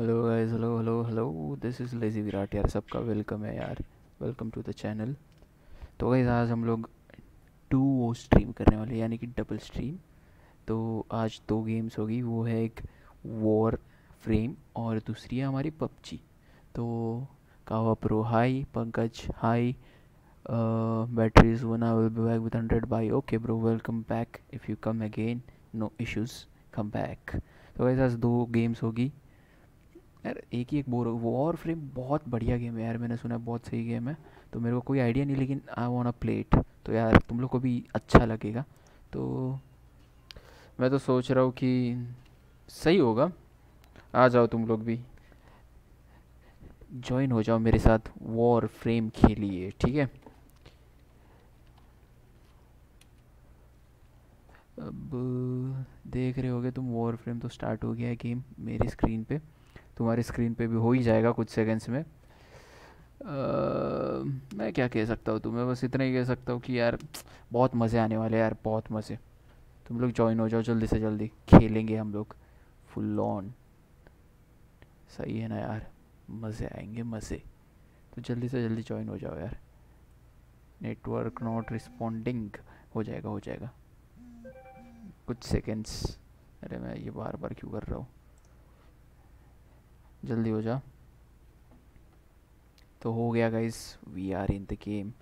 Hello guys hello hello hello this is lazy Virat यार, सबका welcome है यार. वेलकम टू द चैनल तो गाइस आज हम लोग टू वो स्ट्रीम करने वाले यानी कि डबल स्ट्रीम तो आज दो गेम्स होगी, वो है एक वॉर फ्रेम और दूसरी है हमारी पबजी. तो कावा pro hi Pankaj hi batteries one I will be back with hundred bye okay bro welcome back if you come again no issues come back तो वैसे आज दो गेम्स होगी. यार, एक ही एक बोर वॉर फ्रेम बहुत बढ़िया गेम है यार, मैंने सुना है बहुत सही गेम है। तो मेरे को कोई आइडिया नहीं, लेकिन आई वॉन्ट अ प्लेट तो यार, तुम लोग को भी अच्छा लगेगा। तो मैं तो सोच रहा हूँ कि सही होगा। आ जाओ तुम लोग भी। ज्वाइन हो जाओ मेरे साथ वॉर फ्रेम खेलिए ठीक है? अब देख रहे होगे तुम वॉर फ्रेम तो स्टार्ट हो गया है गेम मेरी स्क्रीन पे। तुम्हारी स्क्रीन पे भी हो ही जाएगा कुछ सेकंड्स में। आ, मैं क्या कह सकता हूँ तुम्हें? बस इतना ही कह सकता हूँ कि यार बहुत मज़े आने वाले यार बहुत मज़े। तुम लोग ज्वाइन हो जाओ जल्दी से जल्दी। खेलेंगे हम लोग। फुल ऑन सही है ना यार? मज़े आएँगे मज़े। तो जल्दी से जल्दी ज्वाइन हो जाओ यार। नेटवर्क नॉट रिस्पॉन्डिंग हो जाएगा हो जाएगा। कुछ सेकंड्स अरे मैं ये बार बार क्यों कर रहा हूँ? जल्दी हो जा। तो हो गया guys we are in the game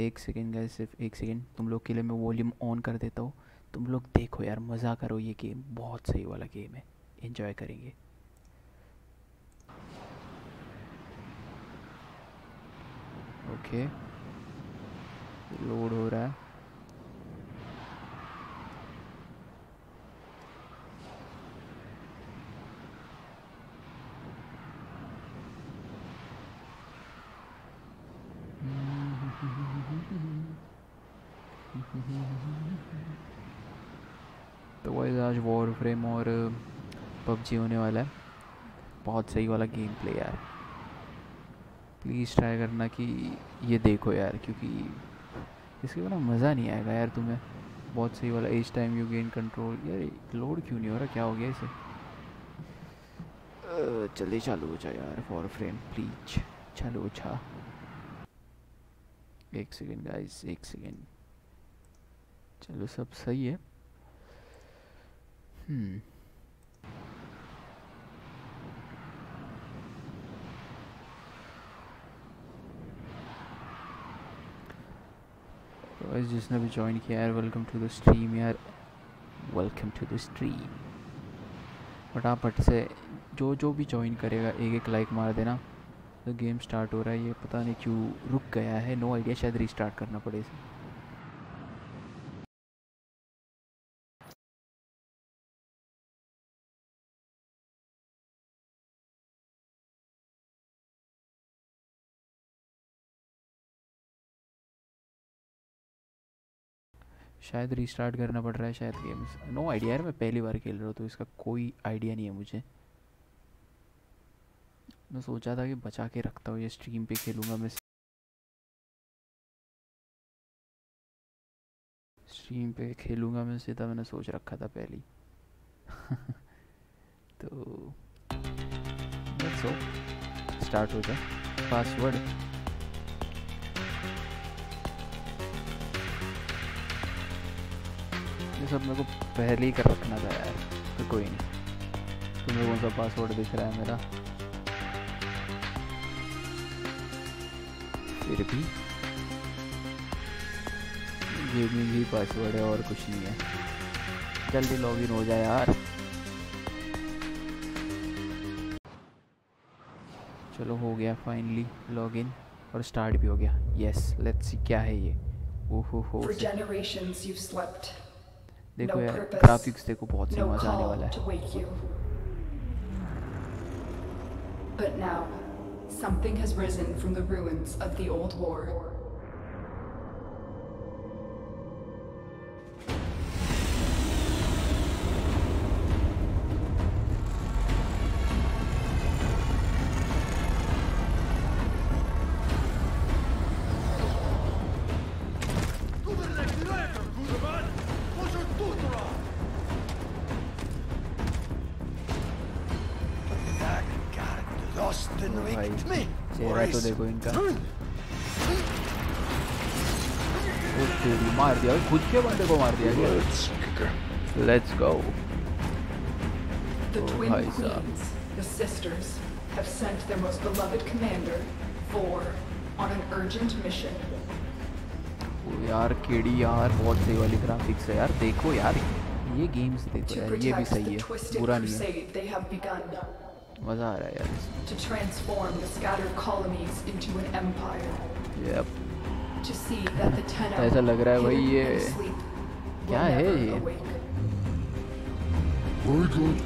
एक सेकेंड गाइस सिर्फ़ एक सेकेंड तुम लोग के लिए मैं वॉल्यूम ऑन कर देता हूँ। तुम लोग देखो यार, मज़ा करो ये गेम बहुत सही वाला गेम है। इन्जॉय करेंगे। Okay okay. लोड हो रहा है। तो वही आज वॉर फ्रेम और पबजी होने वाला है। बहुत सही वाला गेम प्ले यार। प्लीज़ ट्राई करना कि ये देखो यार, क्योंकि इसके बिना मज़ा नहीं आएगा यार तुम्हें। बहुत सही वाला each time you gain control यार लोड क्यों नहीं हो रहा? क्या हो गया इसे? जल्दी चालू हो जाए यार फॉर फ्रेम प्लीज़ चालू हो जा। एक सेकेंड गाइस एक सेकेंड चलो सब सही है। हम्म। जिसने भी ज्वाइन किया यार वेलकम टू द स्ट्रीम यार। वेलकम टू द स्ट्रीम फटाफट से जो जो भी ज्वाइन करेगा एक एक लाइक मार देना। तो गेम स्टार्ट हो रहा है, ये पता नहीं क्यों रुक गया है। नो आइडिया शायद रीस्टार्ट करना पड़े इसे। शायद रीस्टार्ट करना पड़ रहा है शायद गेम्स नो आइडिया यार, मैं पहली बार खेल रहा हूँ तो इसका कोई आइडिया नहीं है मुझे. मैं सोचा था कि बचा के रखता हूँ, ये स्ट्रीम पे खेलूँगा मैं. स्ट्रीम पे खेलूँगा मैं सीधा, मैंने सोच रखा था पहले. तो सो स्टार्ट हो जाए पासवर्ड ये सब मेरे को पहले ही कर रखना था यार तो कोई नहीं। तुम्हें कौन सा पासवर्ड दिख रहा है मेरा। फिर भी गेमिंग ही पासवर्ड है और कुछ नहीं है। जल्दी लॉगिन हो जाए यार। चलो हो गया फाइनली लॉगिन और स्टार्ट भी हो गया। यस लेट्स सी क्या है ये। ओहो हो देखो No यार purpose, ग्राफिक्स देखो बहुत से No मजा आने call वाला to है wake you. But now, something has risen from the ruins of the old war. दिया खुद के बंदे को मार दिया क्या let's go The Oh, twin hi, sir. queens, the sisters, have sent their most beloved commander, Vor, on an urgent mission. ओ यार KD यार बहुत सही वाली ग्राफिक्स है यार देखो यार ये गेम्स देखो To यार ये भी protect सही the है twisted बुरा नहीं है crusade they have begun. मज़ा आ रहा है यार इसमें To transform the scattered colonies into an empire. Yep. ऐसा लग रहा है भाई ये- क्या है ये?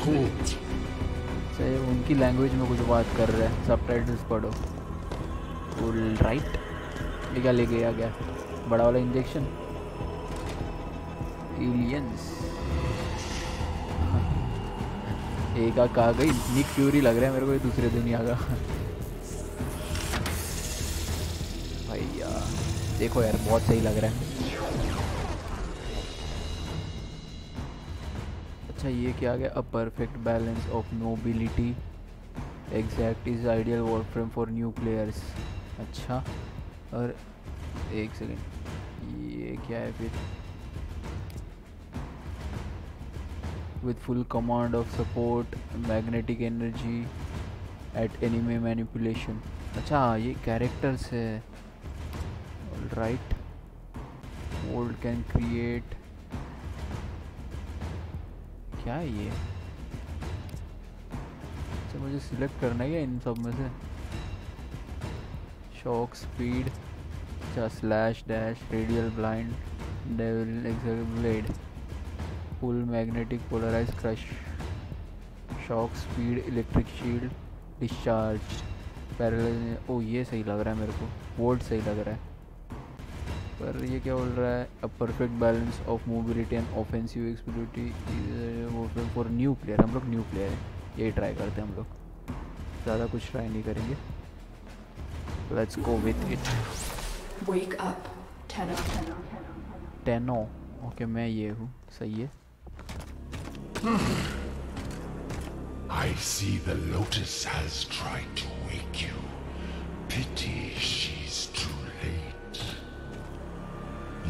court. चाहे उनकी लैंग्वेज में कुछ बात कर रहे हैं। सब टाइटल्स पढ़ो। फुल राइट ये क्या लेके आ गया बड़ा वाला इंजेक्शन एलियंस एक आ कहा गई। निक फ्यूरी लग रहा है मेरे को ये दूसरे दुनिया का देखो यार, बहुत सही लग रहा है। अच्छा ये क्या गया? A perfect balance of mobility exact is ideal work frame for new players अच्छा और एक सेकेंड ये क्या है फिर? With full command of support, magnetic energy, at enemy manipulation. अच्छा ये कैरेक्टर्स है। Right world can create. क्या है ये? अच्छा मुझे सिलेक्ट करना है इन सब में से? शॉक स्पीड अच्छा slash dash radial blind devil blade full magnetic polarise crush shock speed electric shield discharge parallel ओ ये सही लग रहा है मेरे को वोल्ट सही लग रहा है। पर ये क्या बोल रहा है? A perfect balance of mobility and offensive capability for new player हम लोग न्यू प्लेयर हैं। ये ट्राई करते हैं हम लोग। ज़्यादा कुछ ट्राई नहीं करेंगे। Let's go with it Wake up, Tenno. Tenno okay मैं ये हूँ। सही है? I see the Lotus has tried to wake you. Pity she's too.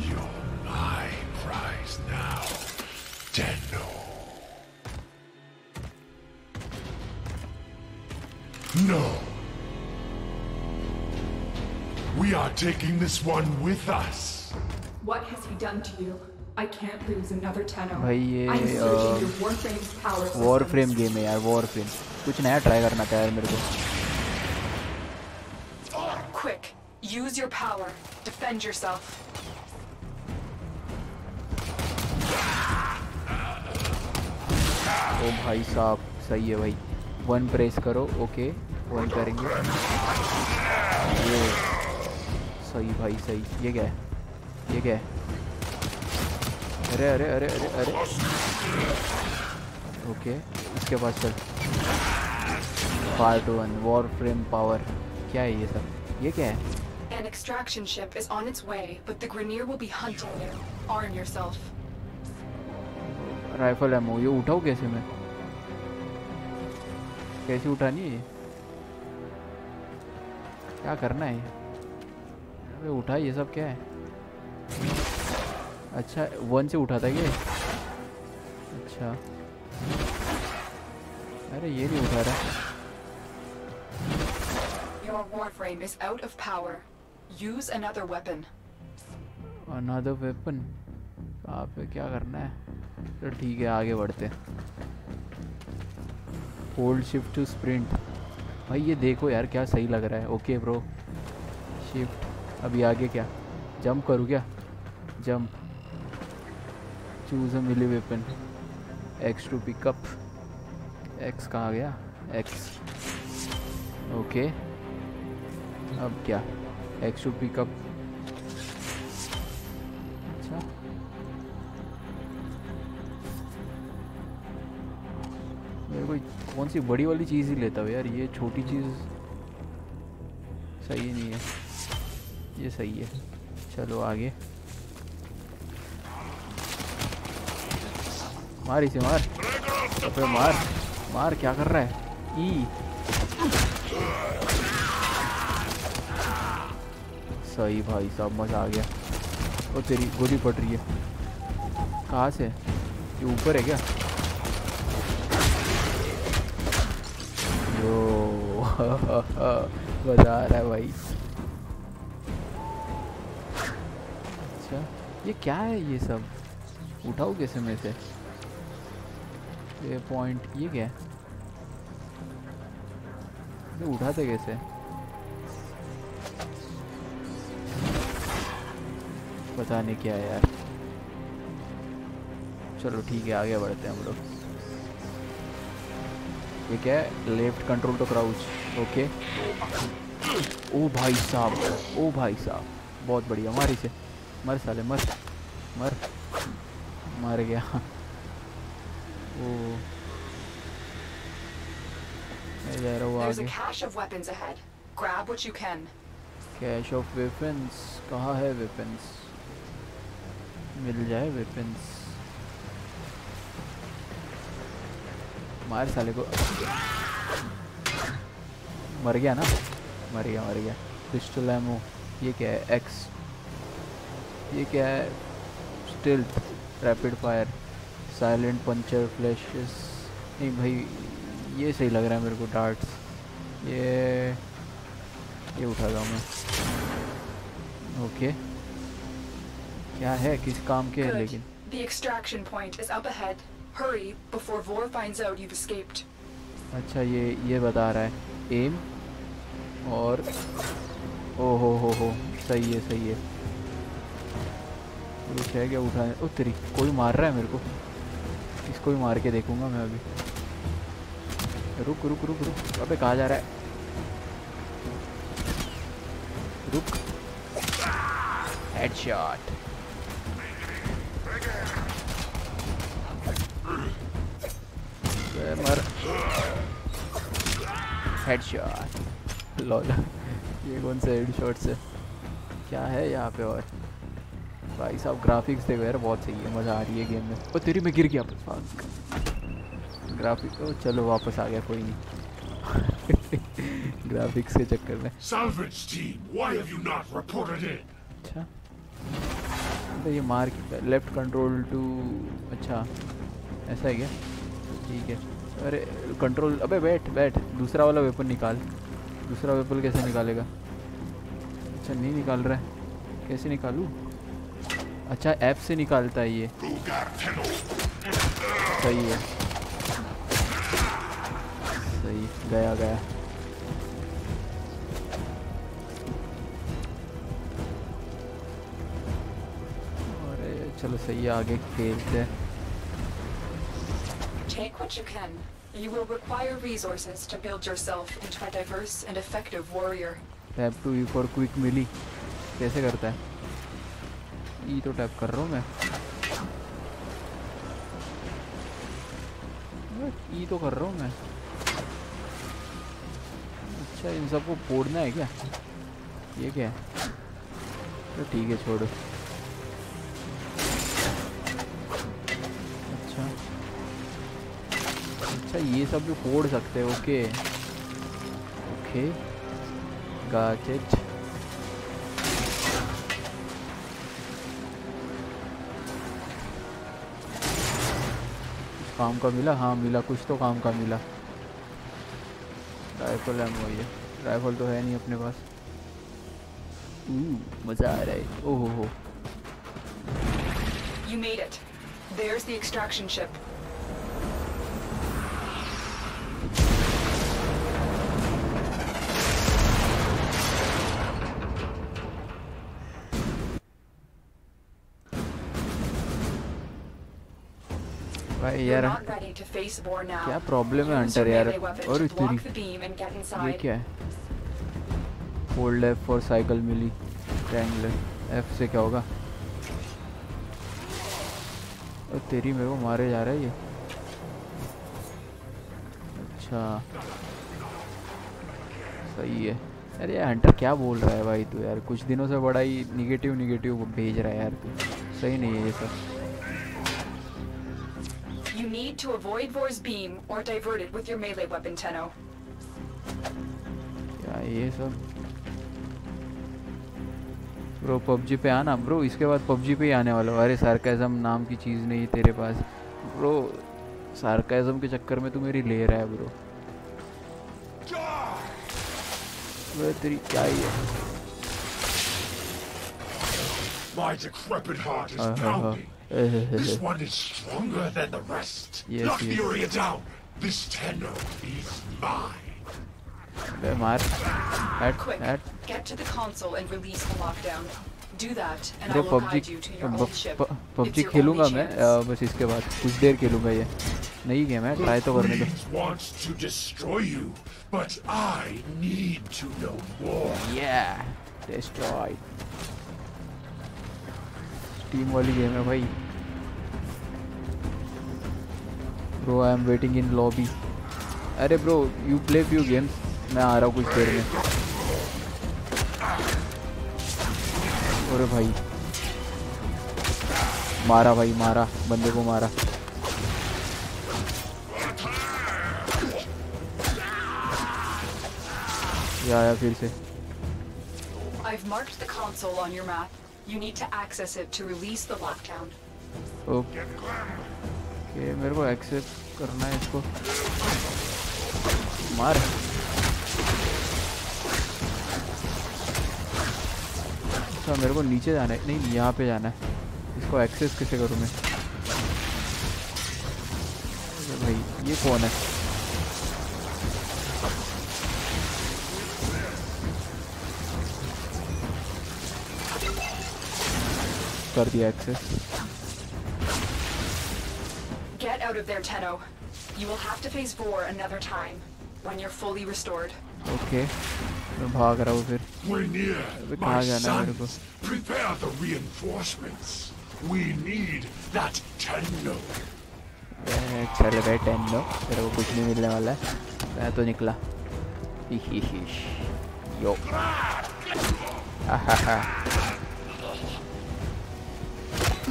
You're my prize now, Tenno. No. We are taking this one with us. What has he done to you? I can't lose another Tenno. भाई ये, I'm surging uh, your Warframe's power war systems. Frame game है यार war frame कुछ नया try करना था यार मेरे को Quick, use your power. Defend yourself. ओ भाई साहब सही है भाई। वन प्रेस करो ओके वन करेंगे। ये सही भाई सही। ये क्या है? ये क्या है? अरे अरे अरे अरे अरे। ओके इसके पास चल। Part one Warframe power क्या है ये सब? ये क्या है? An extraction ship is on its way, but the Grineer will be hunting you. Arm yourself. Rifle ammo ये उठाओ कैसे मैं? कैसे उठानी है क्या करना है? अबे उठा ये सब क्या है? अच्छा वन से उठा था ये? अच्छा। अरे ये नहीं उठा रहा। Your Warframe is out of power. Use another weapon. Another weapon कहाँ पे क्या करना है? तो ठीक है, आगे बढ़ते होल्ड शिफ्ट टू स्प्रिंट भाई, ये देखो यार क्या सही लग रहा है। ओके ब्रो शिफ्ट अभी आगे क्या? जंप करूँ क्या? Jump choose a melee weapon X to pick up X कहाँ गया? एक्स ओके अब क्या? एक्स टू पिकअप मेरे को कौन सी बड़ी वाली चीज़ ही लेता हूँ यार, ये छोटी चीज़ सही नहीं है। ये सही है। चलो आगे। मार इसे, मार। अबे मार मार, क्या कर रहा है? ई। सही भाई साहब, मज़ा आ गया। और तेरी गोली पट रही है। कहाँ से? ये ऊपर है क्या? मज़ा आ रहा है भाई। अच्छा ये क्या है ये सब? उठाओ कैसे में से ये पॉइंट ये क्या है? ये उठाते कैसे? पता नहीं क्या है यार। चलो ठीक है, आगे बढ़ते हैं हम लोग। ये क्या है? Left control to crouch okay ओ भाई साहब. ओ भाई साहब. बहुत बढ़िया. मार इसे. मर साले मर. मर. मर गया. ओ. Grab what you can. Cache of weapons कहाँ है वेपन्स मिल जाए वेपन्स मार साले को. मर गया ना? मर गया मर गया। पिस्टल एमो ये क्या है? एक्स ये क्या है? Stilt rapid fire silent puncture flashes नहीं भाई ये सही लग रहा है मेरे को डार्ट्स ये ये उठाता हूँ मैं। ओके क्या है? किस काम के है लेकिन? The extraction point is up ahead. Hurry before Vor finds out you've escaped. अच्छा ये ये बता रहा है। एम और ओ हो हो हो सही है सही है। कुछ है क्या उठा ओ, तेरी कोई मार रहा है मेरे को। इसको भी मार के देखूँगा मैं अभी। रुक रुक रुक रुक। अबे, कहाँ जा रहा है? रुक। हेडशॉट मर। Headshot lol. ये कौन से हेडशॉट्स है? क्या है यहाँ पे और? भाई साहब ग्राफिक्स देखो यार बहुत सही है मज़ा आ रही है गेम में। ओ तेरी में गिर गया ग्राफिक ओ चलो वापस आ गया कोई नहीं। ग्राफिक्स के चक्कर में? अच्छा। तो ये मार लेफ़्ट कंट्रोल टू अच्छा। ऐसा है क्या? ठीक है। अरे कंट्रोल अबे बैठ बैठ। दूसरा वाला वेपन निकाल। दूसरा वेपन कैसे निकालेगा? अच्छा नहीं निकाल रहा है। कैसे निकालूँ? अच्छा ऐप से निकालता है ये। सही है। सही, गया गया। अरे, चलो सही है, आगे खेलते हैं. You will require resources to build yourself into a diverse and effective warrior. Tap to E for quick melee कैसे करता है ई तो टैप कर रहा हूँ मैं ई तो कर रहा हूँ मैं अच्छा इन सबको फोड़ना है क्या ये क्या है तो ठीक है छोड़ो अच्छा ये सब भी फोड़ सकते हैं, ओके। ओके। It. काम का मिला? हाँ मिला। कुछ तो काम का मिला। राइफल एमो ये। राइफल तो है नहीं अपने पास। मज़ा आ रहा है। ओहो हो। You made it. There's the extraction ship. यार. क्या प्रॉब्लम है हंटर यार? और get ये क्या है? Hold F for cycle melee. Triangular F से क्या होगा? और तेरी मेरे को मारे जा रहा है ये। अच्छा। सही है। अरे यार हंटर क्या बोल रहा है भाई तू यार? कुछ दिनों से बड़ा ही निगेटिव निगेटिव भेज रहा है यार तू। सही नहीं है ये सब। You need to avoid Vor's beam or divert it with your melee weapon, Tenno. क्या ये सब ब्रो पबजी पे आना ब्रो इसके बाद पबजी पे ही आने वाला हूँ। अरे सार्केज़म नाम की चीज़ नहीं तेरे पास ब्रो सार्केज़म के चक्कर में तू मेरी ले रहा है ब्रो ब्रो तेरी क्या ही है My decrepit heart is Uh, uh, uh. pounding. This one is stronger than the rest. Yes, Knock yes. Furia down. This tenno is mine. बे मार हट Quick, हट get to the console and release the lockdown. Do that, and I bro will PUBG guide you to your old ship. It's PUBG your खेलूंगा only मैं chance. अ, बस इसके बाद कुछ देर खेलूंगा ये नई गेम है ट्राई तो करने दो Greed wants to destroy you, but I need to know more. Yeah, destroyed. team वाली गेम है भाई। Bro I am waiting in lobby अरे bro you play few games मैं आ रहा हूँ कुछ देर में। अरे भाई। मारा भाई, मारा। बंदे को मारा। आया फिर से। I've marked the console on your map. You need to access it to release the lockdown. Okay मेरे को एक्सेप्ट करना है इसको। मार। अच्छा मेरे को नीचे जाना है। नहीं, यहाँ पे जाना है। इसको एक्सेस कैसे करूँ मैं? भाई, ये कौन है? कर दिया access Get out of there, Tenno. You will have to face Vor another time, when you're fully restored. Okay मैं भाग रहा हूँ फिर We're near, अबे my कहाँ जाना है मेरे को sons. Prepare the reinforcements. We need that tenno. ए, चल गए टेन लो तेरे को कुछ नहीं मिलने वाला है मैं तो निकला ही ही ही यो आहाहा। देखो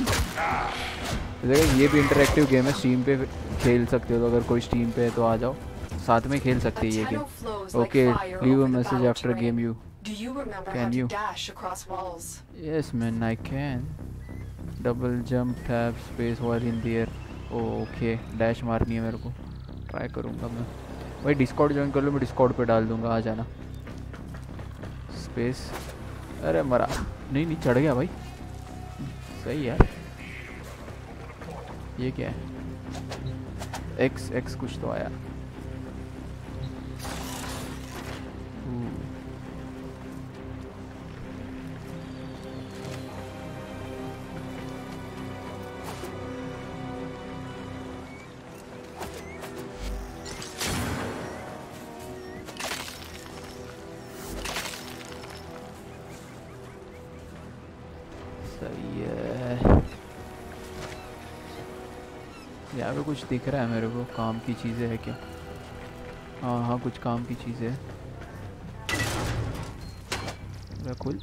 देखा ये भी इंटरेक्टिव गेम है स्टीम पे खेल सकते हो तो अगर कोई स्टीम पे है तो आ जाओ। साथ में खेल सकते हैं ये game okay leave message after game you can you yes man I can double jump tap space war in there okay dash मारनी है मेरे को। ट्राई करूँगा मैं। भाई डिस्कॉर्ड ज्वाइन कर लो मैं डिस्कॉर्ड पे डाल दूँगा आ जाना। स्पेस अरे मरा। नहीं नहीं चढ़ गया भाई। सही है। ये क्या है? एक्स एक्स कुछ तो आया। कुछ दिख रहा है मेरे को? काम की चीज़ें है क्या? हाँ हाँ कुछ काम की चीज़ें है। खुल।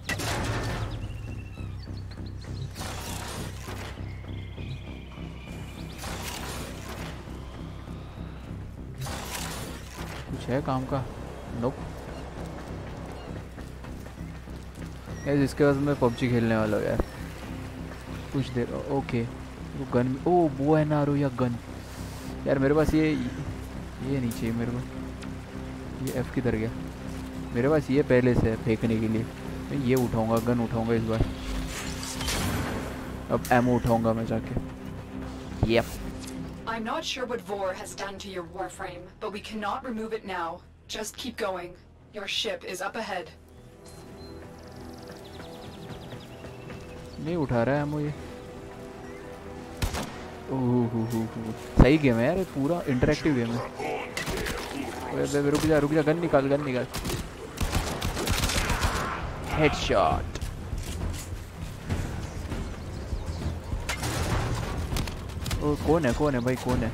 कुछ है काम का? नोप यार, इसके बाद मैं पबजी खेलने वाला हूँ यार। कुछ देर, ओके। वो गन, ओ, वो है नारो या गन? यार मेरे पास ये ये नहीं चाहिए मेरे को। ये एफ़ किधर गया? मेरे पास ये पहले से है फेंकने के लिए। मैं ये उठाऊँगा गन उठाऊँगा इस बार। अब एमओ उठाऊँगा मैं जाके। ये I am not sure what war has done to your Warframe but we can not remove it now just keep going your ship is up ahead नहीं उठा रहा है एमओ ये। सही गेम है यार पूरा इंटरेक्टिव गेम है। रुक जा रुक जा, गन निकाल गन निकाल। हेडशॉट ओ कौन है कौन है भाई, कौन है?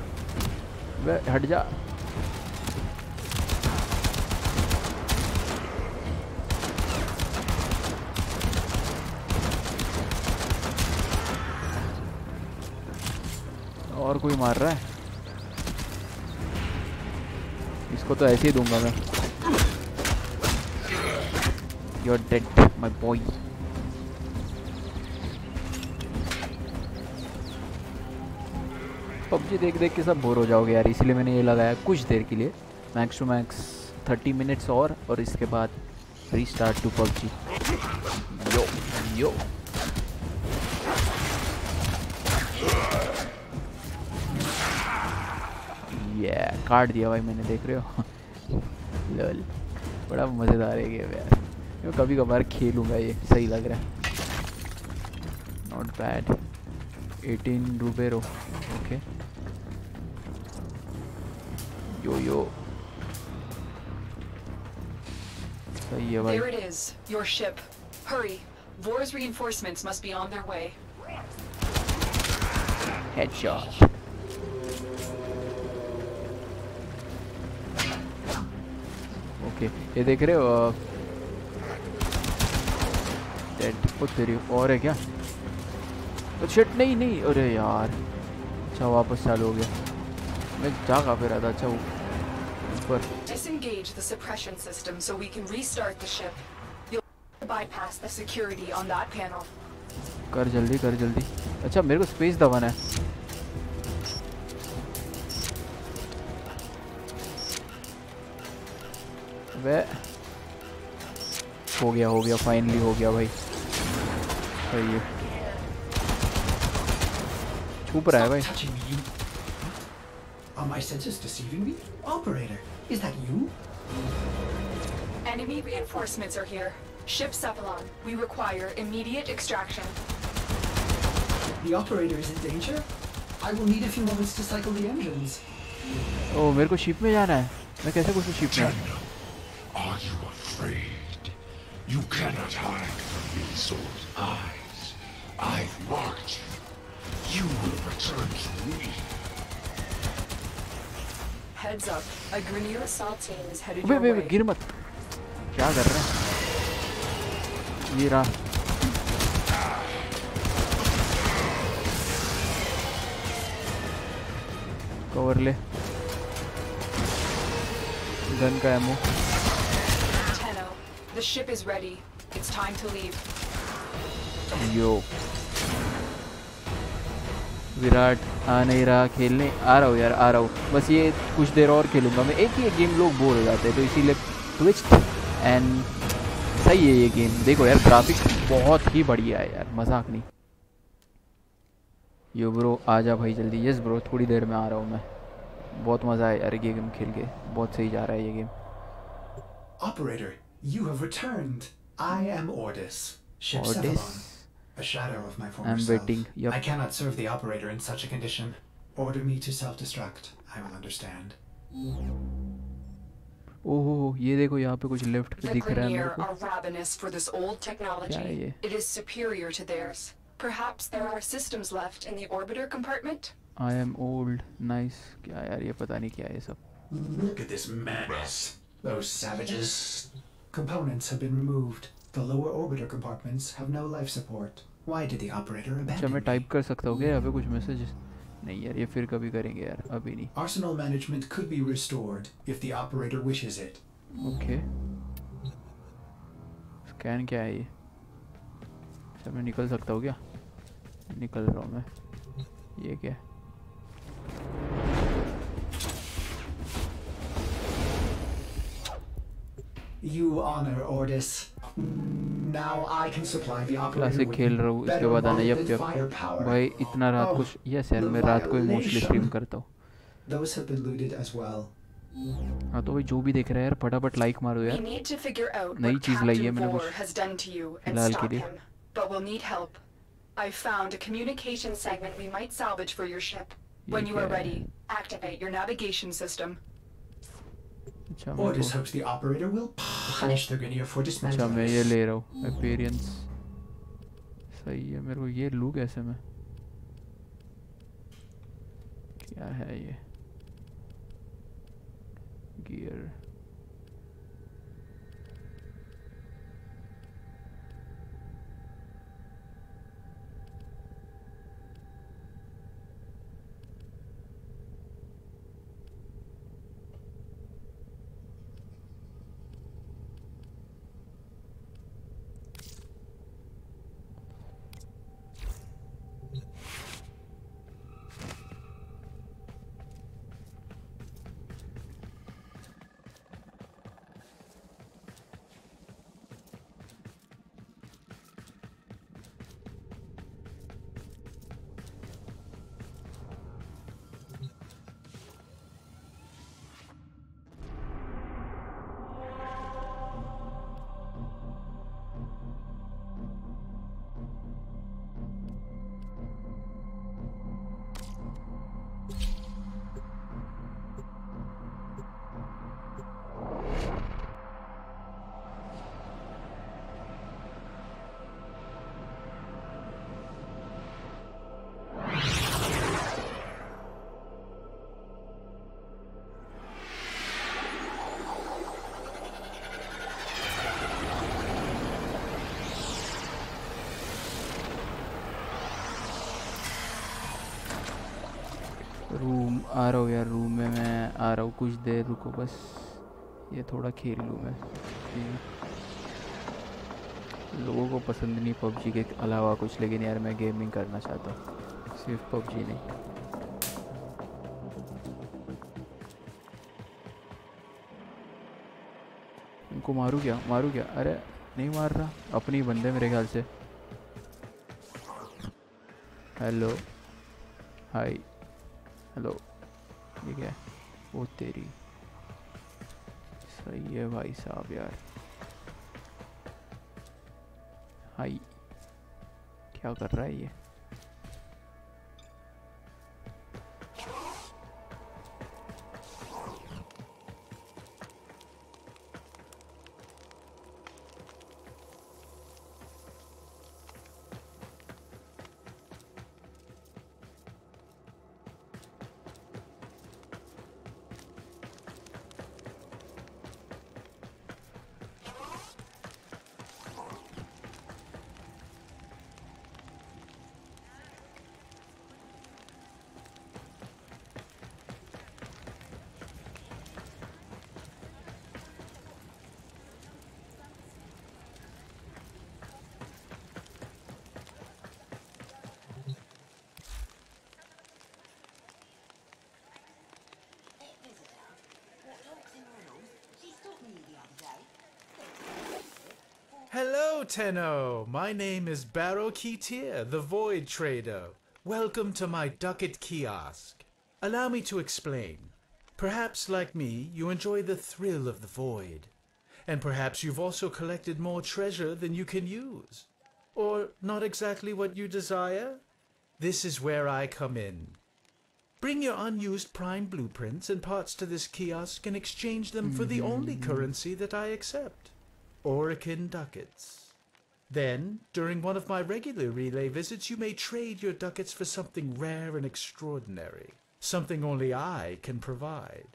हट जा। और कोई मार रहा है? इसको तो ऐसे ही दूँगा मैं। You are dead my boy PUBG देख देख के सब बोर हो जाओगे यार, इसलिए मैंने ये लगाया कुछ देर के लिए। Max two max thirty minutes और और इसके बाद restart to PUBG. Yo yo ये काट दिया भाई मैंने देख रहे हो? लल बड़ा मज़ेदार है गेम यार। मैं कभी कभार खेलूँगा ये सही लग रहा है। नॉट बैड एटीन रूबेरो ओके यो यो सही है भाई। There it is, your ship. Hurry. Vor's reinforcements must be on their way. Headshot okay ये देख रहे हो डेड ओ तेरी और है क्या तो शिट नहीं नहीं अरे यार अच्छा वापस चालू हो गया मैं जा कहाँ पे रहा था अच्छा ऊपर Disengage the suppression system so we can restart the ship. You'll bypass the security on that panel. कर जल्दी कर जल्दी अच्छा मेरे को स्पेस दबाना है वे हो गया हो गया फाइनली हो गया भाई सही है छुप रहा है भाई touching me, you. Are my senses deceiving me? Operator, is that you? Enemy reinforcements are here. Ship Cephalon, we require immediate extraction. The operator is in danger? I will need a few moments to cycle the engines. ओ मेरे को ship में जाना है मैं कैसे घुसूँ ship में You cannot hide from Isol's eyes. I've marked you. You will return to me. Heads up, a Grenier assault team is headed way your way way. वे गिर मत क्या कर रहा है ये रहा कवर ले गन का ammo Tenno, the ship is ready. It's time to leave. Yo Virat आ नहीं रहा खेलने। आ रहा हूँ यार आ रहा हूँ। बस ये कुछ देर और खेलूँगा मैं। एक ही एक गेम लोग बोर हो जाते हैं तो इसीलिए ट्विस्ट एंड सही है ये गेम देखो यार ग्राफिक्स बहुत ही बढ़िया है यार। मज़ाक नहीं। यो ब्रो आ जा भाई जल्दी। यस ब्रो थोड़ी देर में आ रहा हूँ मैं। बहुत मज़ा आया यार ये गेम खेल के। बहुत सही जा रहा है ये game Operator, you have returned. I am Ordis. Ship Ordis. Cephalon. A shadow of my former I'm self. waiting. Yup. I cannot serve the operator in such a condition. Order me to self-destruct. I will understand. ओहो ये देखो यहाँ पे कुछ left पे The दिख रहा है मेरे Grenier को are ravenous for this old क्या है technology. ये? It is superior to theirs. Perhaps there are systems left in the orbiter compartment? I am old nice क्या यार ये पता नहीं क्या है ये सब Look at this madness. Those savages. Components have been removed. The lower orbiter compartments have no life support. Why did the operator अच्छा abandon मैं me? टाइप कर सकता हूँ क्या यहाँ पे कुछ मैसेज नहीं यार ये फिर कभी करेंगे यार अभी नहीं Arsenal management could be restored if the operator wishes it. Okay scan क्या है ये अच्छा मैं निकल सकता हूँ क्या निकल रहा हूँ मैं ये क्या You honor Ordis. Now I can supply the operator खेल रहा हूँ इसके better बाद आना यप यप firepower. भाई इतना रात Oh, को यस यार मैं रात को ही मोस्टली स्ट्रीम करता हूँ Those have been looted as well. हाँ तो भाई जो भी देख रहा है यार फटाफट लाइक मारो यार need to figure out नई चीज़ लाई है मैंने कुछ has done to you and फ़िलहाल के लिए। him. But we'll need help. I've found a communication segment we might salvage for your ship. When you are है? ready, activate your navigation system. अच्छा this hopes the operator will punish the Grenier for अच्छा dismantling मैं ये us. ले रहा हूँ appearance सही है मेरे को ये लू कैसे मैं क्या है ये गियर आ रहा हूँ यार रूम में, मैं आ रहा हूँ कुछ देर, रुको बस। ये थोड़ा खेल लूँ मैं। लोगों को पसंद नहीं पबजी के अलावा कुछ, लेकिन यार मैं गेमिंग करना चाहता हूँ। सिर्फ़ पबजी नहीं। इनको मारूँ क्या? मारूँ क्या? अरे, नहीं मार रहा। अपनी बंदे मेरे ख्याल से। हेलो हाय हेलो ये क्या है? वो तेरी। सही है भाई साहब यार। हाई क्या कर रहा है ये? Hello, Tenno. My name is Barrow Keetir, the Void Trader. Welcome to my Ducat kiosk. Allow me to explain. Perhaps, like me, you enjoy the thrill of the void. And perhaps you've also collected more treasure than you can use. Or not exactly what you desire? This is where I come in. Bring your unused prime blueprints and parts to this kiosk and exchange them for the only currency that I accept. Orican ducats. Then, during one of my regular relay visits, you may trade your ducats for something rare and extraordinary. Something only I can provide.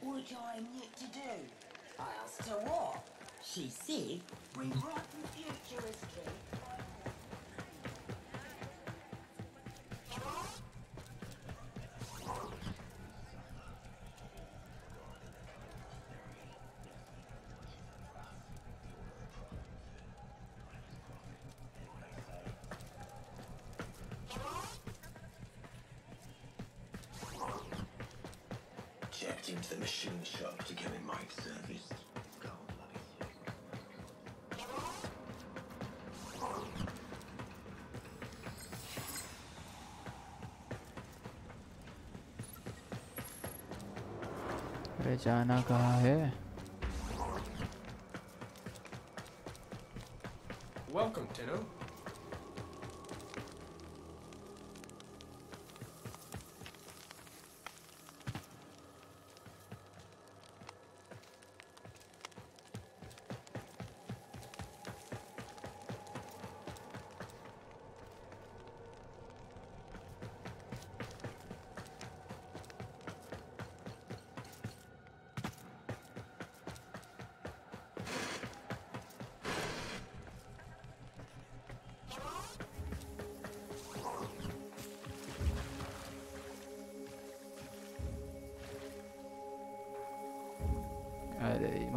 What I'm to do. I asked her what. She said, we the. अरे जाना कहाँ है Welcome, Tenno.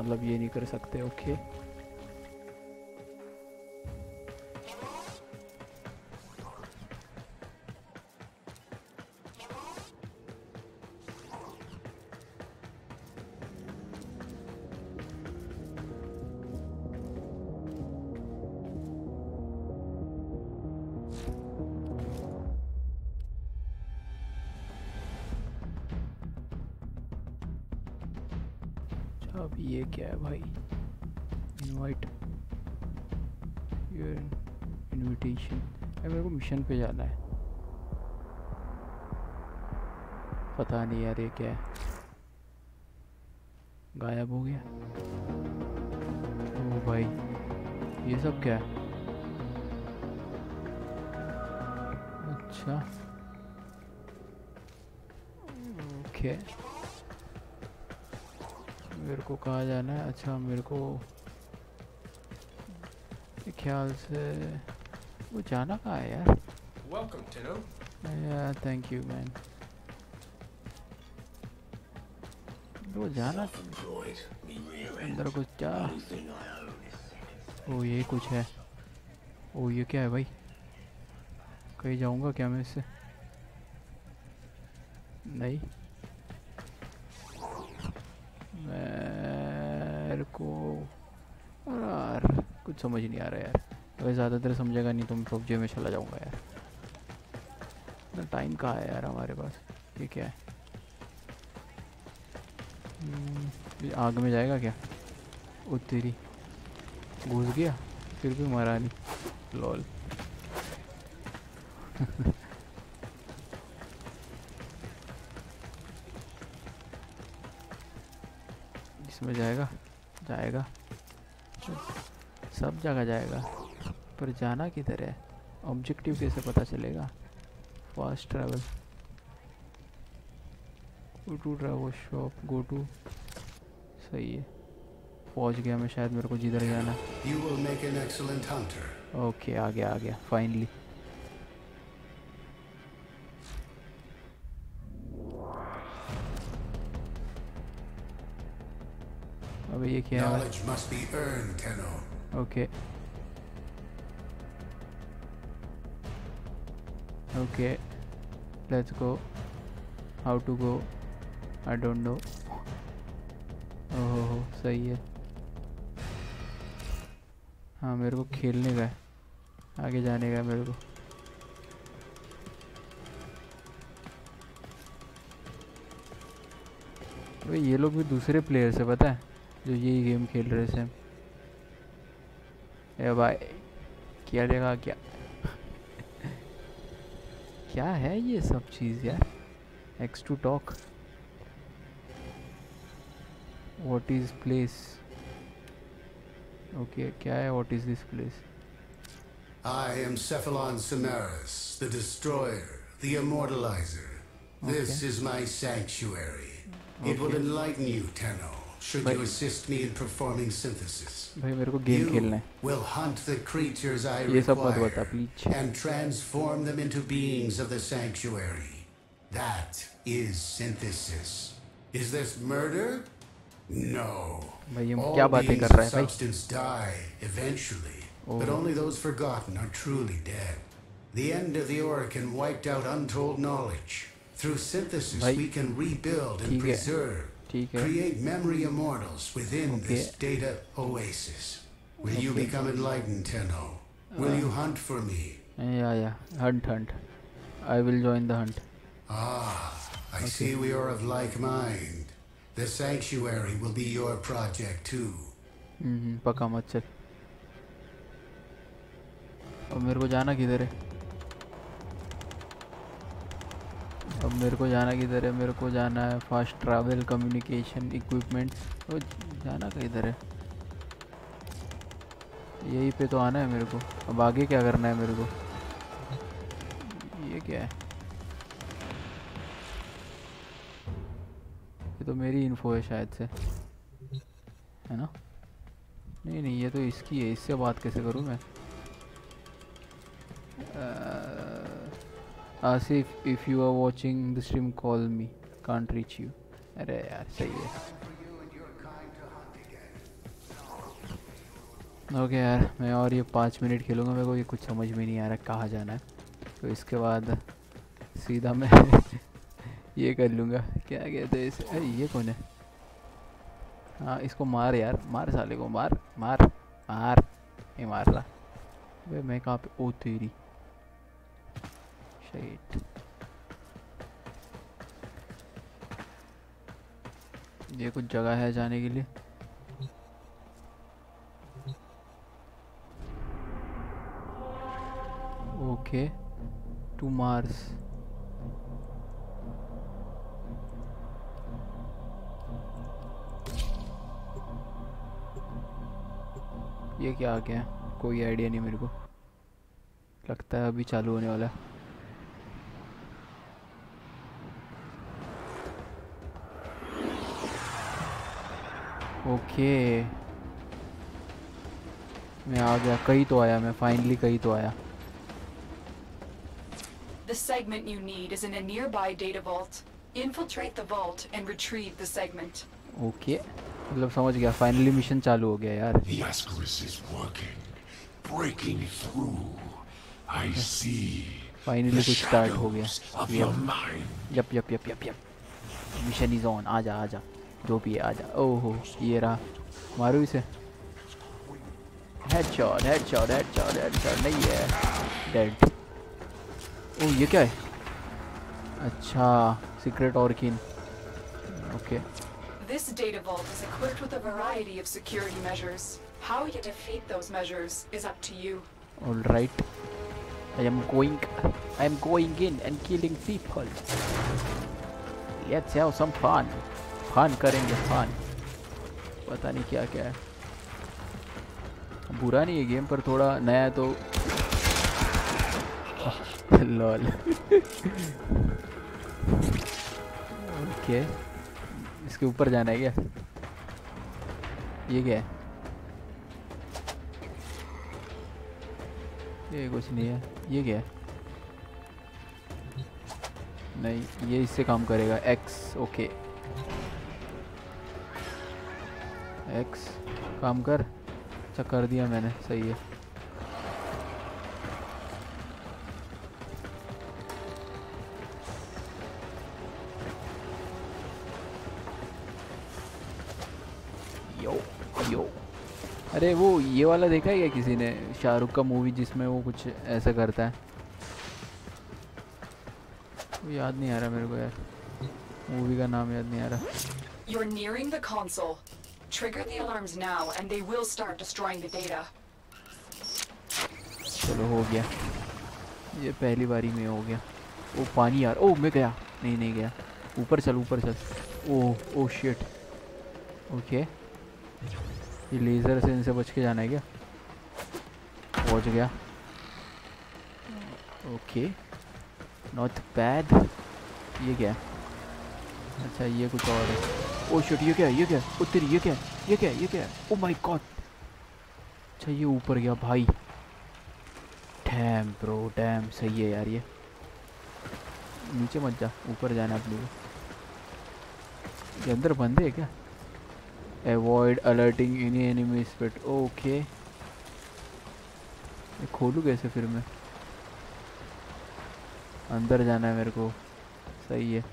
मतलब ये नहीं कर सकते okay अच्छा क्या है भाई। इनवाइट योर इनविटेशन अरे मेरे को मिशन पे जाना है। पता नहीं यार ये क्या है। गायब हो गया। ओ भाई, ये सब क्या है? अच्छा। ओके मेरे को कहाँ जाना है। अच्छा मेरे को ख्याल से वो जाना कहाँ है यार? Welcome, थैंक यू मैन वो जाना. अंदर कुछ is ओ ये कुछ है। ओ ये क्या है भाई? कहीं जाऊँगा क्या मैं इससे? नहीं। कुछ समझ नहीं आ रहा यार। अगर ज़्यादा देर समझेगा नहीं तो मैं पबजी में चला जाऊँगा यार। इतना टाइम कहाँ है यार हमारे पास? ये क्या है? हम्म, आग में जाएगा क्या? ओ तेरी घुस गया? फिर भी मरा नहीं। लॉल। जगह जाएगा। पर जाना किधर है? ऑब्जेक्टिव कैसे पता चलेगा? Fast travel go to travel shop go to सही है। पहुँच गया मैं शायद मेरे को जिधर जाना. ओके आ गया आ गया फाइनली अबे ये क्या है? Okay okay let's go how to go I don't know ओहो सही है। हाँ मेरे को खेलने का है। आगे जाने का मेरे को। ये लोग भी दूसरे प्लेयर्स है, पता है? जो यही गेम खेल रहे थे। ए भाई क्या देखा क्या क्या है ये सब चीज़ यार X to talk what is place okay क्या है what is this place I am Cephalon Samaras, the Destroyer, the Immortalizer. Okay. This is my sanctuary. Okay. It will enlighten you, Tenno, should But- you assist me in performing synthesis. भाई मेरे को game खेलना You है will hunt the creatures I ये सब मत बता require please and transform them into beings of the sanctuary. That is synthesis. Is this murder? No. भाई ये All क्या बातें beings कर of रहा है भाई substance die eventually, but Oh. only those forgotten are truly dead. The end of the Oricon wiped out untold knowledge. Through synthesis, भाई, we can rebuild and ठीक है, preserve, ठीक है create memory immortals within Okay. this data oasis. Will you become enlightened, Tenno? Will Uh. you hunt for me? या या hunt hunt I will join the hunt Ah, I see we are of like mind. The sanctuary will be your project too. हम्म पक्का मत चल अब मेरे को जाना किधर है अब मेरे को जाना किधर है? मेरे को जाना है फास्ट ट्रैवल कम्युनिकेशन इक्विपमेंट तो जाना किधर है? यहीं पे तो आना है मेरे को। अब आगे क्या करना है मेरे को? ये क्या है? ये तो मेरी इन्फो है शायद से। है ना? नहीं नहीं, ये तो इसकी है। इससे बात कैसे करूँ मैं? Asif if you are watching the stream call me can't reach you अरे यार, सही है। ओके यार, मैं और ये पाँच मिनट खेलूँगा, मेरे को ये कुछ समझ में नहीं आ रहा कहाँ जाना है। तो इसके बाद सीधा मैं ये कर लूँगा। क्या कहते हैं इसे? अरे, ये कौन है? हाँ इसको मार यार। मार साले को, मार मार मार। ये मार रहा। मैं कहाँ पे ओ, तेरी। शिट ये कुछ जगह है जाने के लिए? ओके टू मार्स ये क्या आ गया? कोई आइडिया नहीं मेरे को। लगता है अभी चालू होने वाला है। ओके मैं आ गया कहीं तो आया मैं फाइनली कहीं तो आया The segment you need is in a nearby data vault. Infiltrate the vault and retrieve the segment. Okay मतलब समझ गया फाइनली मिशन चालू हो गया यार The Ascaris is working, breaking through. I see. Finally कुछ स्टार्ट हो गया. Yup yup yup yup yup mission is on आजा आजा जो भी है आजा ओहो ये रहा मारो इसे हेडशॉट हेडशॉट हेडशॉट हेडशॉट नहीं है डेड ओ ये क्या है अच्छा secret ऑर्किन okay This data vault is equipped with a variety of security measures. How you defeat those measures is up to you. All right. I am going. I am going in and killing people. Let's have some fun. Fun करेंगे fun. पता नहीं क्या क्या है. बुरा नहीं है game, पर थोड़ा नया है तो। लॉल। ओके। इसके ऊपर जाना है क्या? ये क्या है? ये कुछ नहीं है। ये क्या है? नहीं, ये इससे काम करेगा। एक्स ओके एक्स काम कर। अच्छा कर दिया मैंने, सही है। यो यो। अरे, वो ये वाला देखा है क्या किसी ने? शाहरुख का मूवी जिसमें वो कुछ ऐसा करता है? याद नहीं आ रहा मेरे को यार। मूवी का नाम याद नहीं आ रहा। You're nearing the console. Trigger the alarms now, and they will start destroying the data. चलो, हो गया। ये पहली बारी में हो गया। ओ, पानी यार। ओ, मैं गया। नहीं नहीं गया। ऊपर चल ऊपर चल। ओ ओ शिट ओके ये लेज़र से इनसे बच के जाना है क्या? पहुँच गया। ओके नॉट बैड ये क्या अच्छा ये कुछ और है। ओ शिट ये क्या है? ये क्या है? ओ, तेरी ये क्या है? ये क्या है? ये क्या है? ओ माय गॉड अच्छा ये ऊपर गया, भाई डैम ब्रो डैम सही है यार ये नीचे मत जा, ऊपर जाना अपने को ये अंदर बंदे है क्या avoid alerting any enemy spit okay खोलूँ कैसे फिर मैं अंदर जाना है मेरे को सही है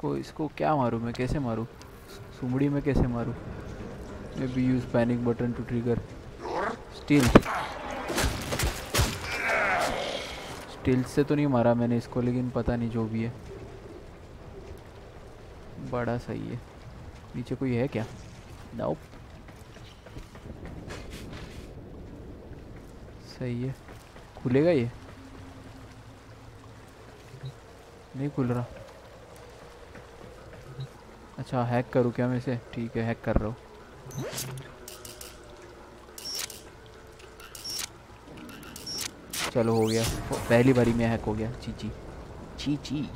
इसको इसको क्या मारूँ मैं? कैसे मारूँ? सुमड़ी में कैसे मारूँ? Maybe use panic button to trigger steal steal से तो नहीं मारा मैंने इसको, लेकिन पता नहीं जो भी है। बड़ा सही है नीचे कोई है क्या? नोप सही है। खुलेगा ये? नहीं खुल रहा। अच्छा हैक करूँ क्या मैं इसे? ठीक है हैक कर रहा हूँ। चलो, हो गया। पहली बारी में हैक हो गया। ची ची। ची ची।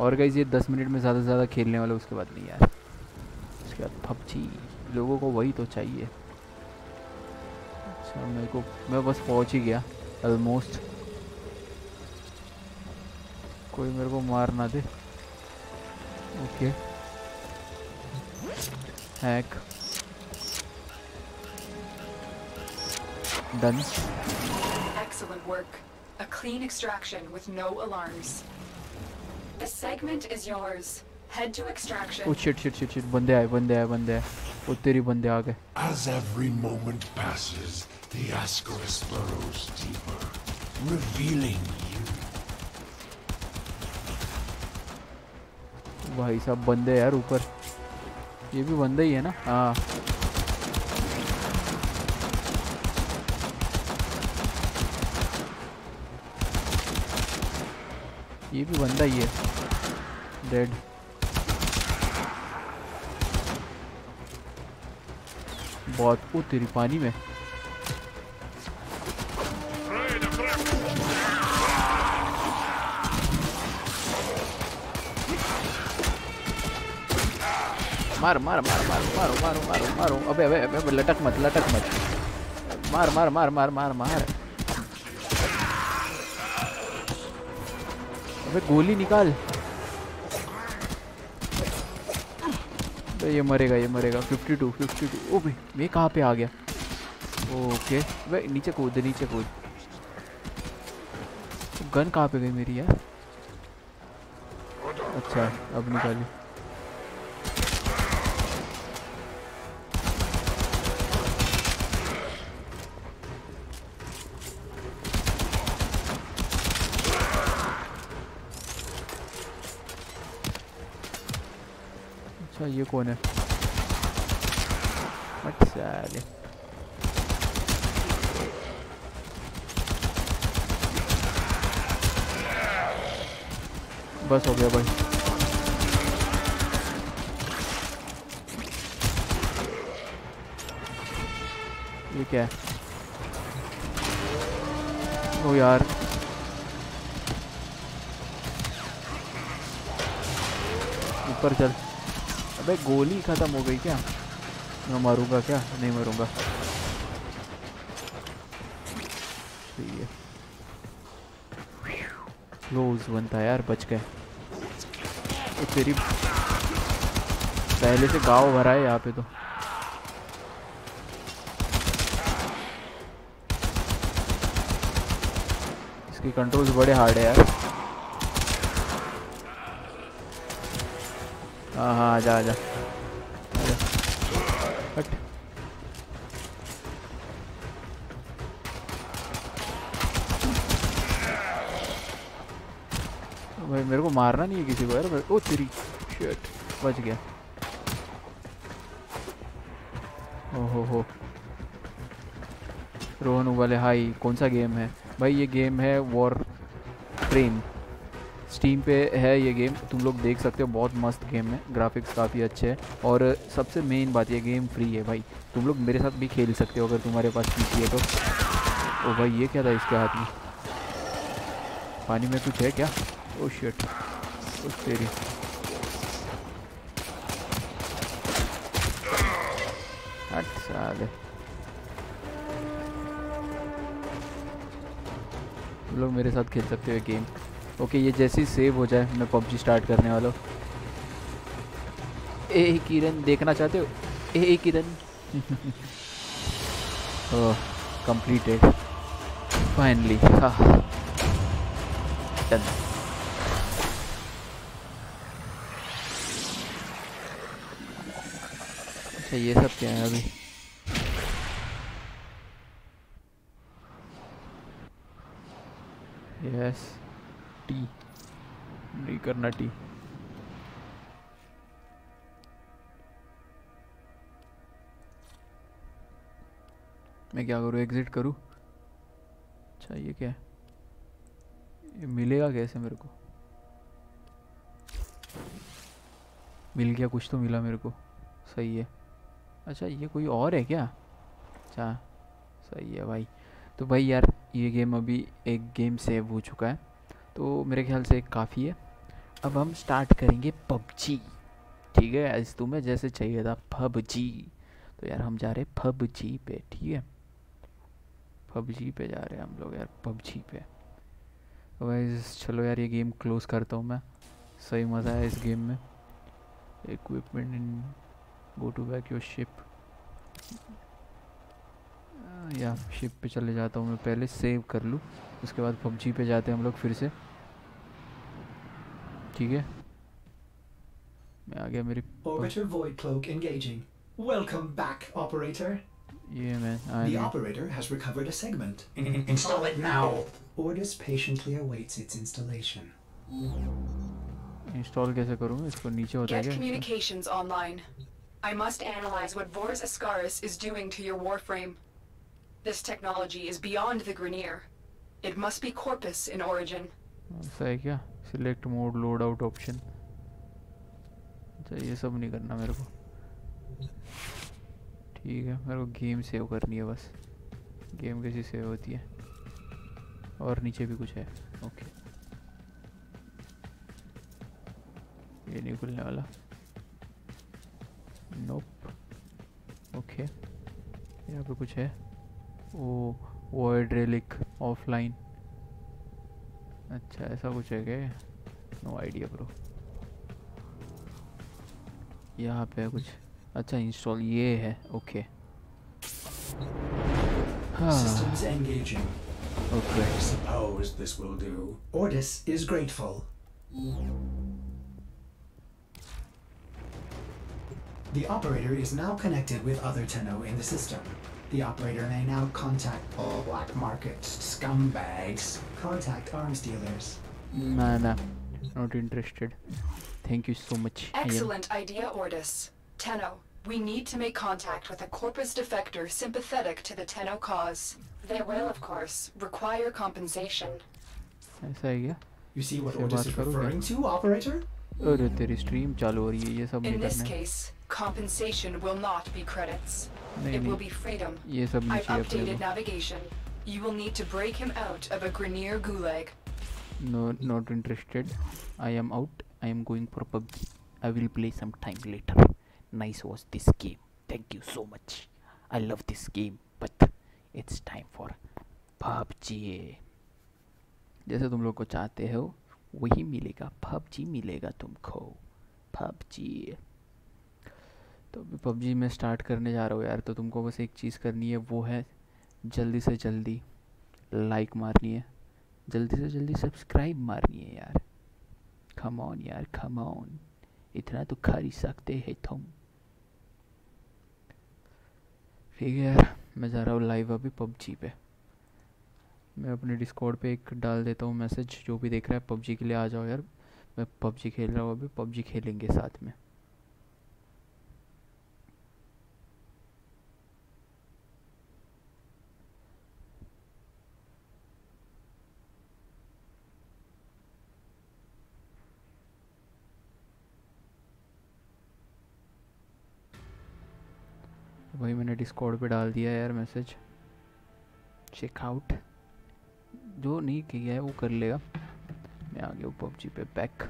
और गाइज़ ये दस मिनट में ज़्यादा से ज़्यादा खेलने वाला उसके बाद नहीं यार। उसके बाद पबजी। लोगों को वही तो चाहिए। अच्छा मेरे को, मैं बस पहुँच ही गया। ऑलमोस्ट कोई मेरे को मार ना दे। Okay Hack done Excellent work. A clean extraction with no alarms. The segment is yours. Head to extraction. Oh shit shit shit shit बंदे आए बंदे आए बंदे आए ओ तेरी बंदे आ गए As every moment passes, the Ascaris burrows deeper, revealing you. भाई साहब बंदे यार ऊपर ये भी बंदा ही है ना? हाँ। ये भी बंदा ही है। डेड बहुत। ओ, तेरी पानी में। मार मार मार मार, मारो मारो मारो मारो। अबे अबे अबे लटक मत लटक मत। मार मार मार मार मार मार। अबे, गोली निकाल। ये मरेगा ये मरेगा। 52 52 ओ भाई मैं कहाँ पे आ गया? ओके वे नीचे कूद नीचे कूद। गन कहाँ पे गई मेरी, यार? अच्छा अब निकाली। कौन है साले बस हो गया भाई ये क्या है ओ यार ऊपर चल अबे गोली खत्म हो गई क्या? मैं मरूँगा क्या? नहीं मरूँगा। क्लोज बनता यार, बच गए। ओ तेरी पहले से गाँव भरा है यहाँ पे तो। इसके कंट्रोल्स बड़े हार्ड है यार। हाँ हाँ आजा आजा भाई, मेरे को मारना नहीं है किसी को यार। ओ, तेरी शिट बच गया। ओहो, हो। रोहन वाले हाई कौन सा गेम है? भाई, ये गेम है वॉर ट्रेन स्टीम पे है ये गेम तुम लोग देख सकते हो, बहुत मस्त गेम है. ग्राफिक्स काफ़ी अच्छे हैं. और सबसे मेन बात ये गेम फ्री है भाई. तुम लोग मेरे साथ भी खेल सकते हो अगर तुम्हारे पास पीसी है तो. ओ भाई, ये क्या था इसके हाथ में? पानी में कुछ है क्या? ओ उस तेरी साले. तुम लोग मेरे साथ खेल सकते हो गेम ओके, ये जैसे ही सेव हो जाए, मैं पबजी स्टार्ट करने वाला हूँ। ए किरण, देखना चाहते हो? ए किरण। कंप्लीटेड फाइनली हाँ। अच्छा ये सब क्या है अभी? Yes T. नहीं करना टी। मैं क्या करूँ? एग्जिट करूँ? अच्छा ये क्या है? ये मिलेगा कैसे मेरे को? मिल गया, कुछ तो मिला मेरे को। सही है। अच्छा ये कोई और है क्या? अच्छा सही है भाई। तो भाई यार, ये गेम अभी एक गेम सेव हो चुका है। तो मेरे ख्याल से काफ़ी है। अब हम स्टार्ट करेंगे पबजी। ठीक है आज तुम्हें जैसे चाहिए था, पबजी। तो यार हम जा रहे हैं पबजी पे, ठीक है? पबजी पे जा रहे हैं हम लोग यार, पबजी पे। भाई चलो यार ये गेम क्लोज करता हूँ मैं। सही मज़ा है इस गेम में। Equipment in go to back your ship या शिप पे चले जाता हूँ मैं, पहले सेव कर लूँ। उसके बाद पबजी पे जाते हैं हम लोग फिर से ठीक है मैं आ गया मेरी Orbiter Void Cloak engaging. Welcome back, operator. ये मैं The आया operator has recovered a segment. Install it now. Orders patiently awaits its installation. Install कैसे करूँ इसको नीचे होता है Get क्या communications online. I must analyze what Vors Ascaris is doing to your warframe. This technology is beyond the Grenier. It must be Corpus in origin. ऐसा है क्या मोड लोड आउट ऑप्शन अच्छा ये सब नहीं करना मेरे को। ठीक है, मेरे को गेम सेव करनी है बस। गेम कैसी सेव होती है? और नीचे भी कुछ है। ओके ये नहीं खुलने वाला। नोप ओके यहाँ पे कुछ है। ओ वर्ड रेलिक ऑफलाइन अच्छा ऐसा कुछ है क्या नो आइडिया ब्रो यहाँ पे है कुछ अच्छा इंस्टॉल ये है ओके हाँ Systems engaging. Okay I suppose this will do. Ordis is grateful. The operator is now connected with other Tenno in the system. The operator may now contact all black market scumbags. Contact arms dealers. nah nah not interested thank you so much I am- Excellent idea, Ordis. Tenno, we need to make contact with a Corpus defector sympathetic to the Tenno cause. They will, of course, require compensation. ऐसा है क्या You see what से Ordis बात is करोगे? referring to, operator? अरे तेरी stream चालू हो रही है ये सब नहीं In this करना है case, compensation will not be credits. नहीं It will नहीं be freedom. ये सब नहीं I've चाहिए अपने updated navigation. You will need to break him out of a Grenier gulag. को no not interested I am out I am going for PUBG I will play some time later nice was this game thank you so much I love this game but it's time for PUBG जैसे तुम लोग को चाहते हो वही मिलेगा PUBG मिलेगा तुमको PUBG तो अभी पबजी में स्टार्ट करने जा रहा हूँ यार तो तुमको बस एक चीज़ करनी है, वो है जल्दी से जल्दी लाइक मारनी है। जल्दी से जल्दी सब्सक्राइब मारनी है यार। कम ऑन यार कम ऑन इतना तो ही सकते हैं तुम। ठीक है यार, मैं जा रहा हूँ लाइव अभी पबजी पे। मैं अपने डिस्कॉर्ड पे एक डाल देता हूँ मैसेज जो भी देख रहा है, पबजी के लिए आ जाओ यार। मैं पबजी खेल रहा हूँ अभी, पबजी खेलेंगे साथ में। वही मैंने डिस्कॉर्ड पे डाल दिया यार मैसेज चेकआउट जो नहीं किया है, वो कर लेगा। मैं आ गया पबजी पे back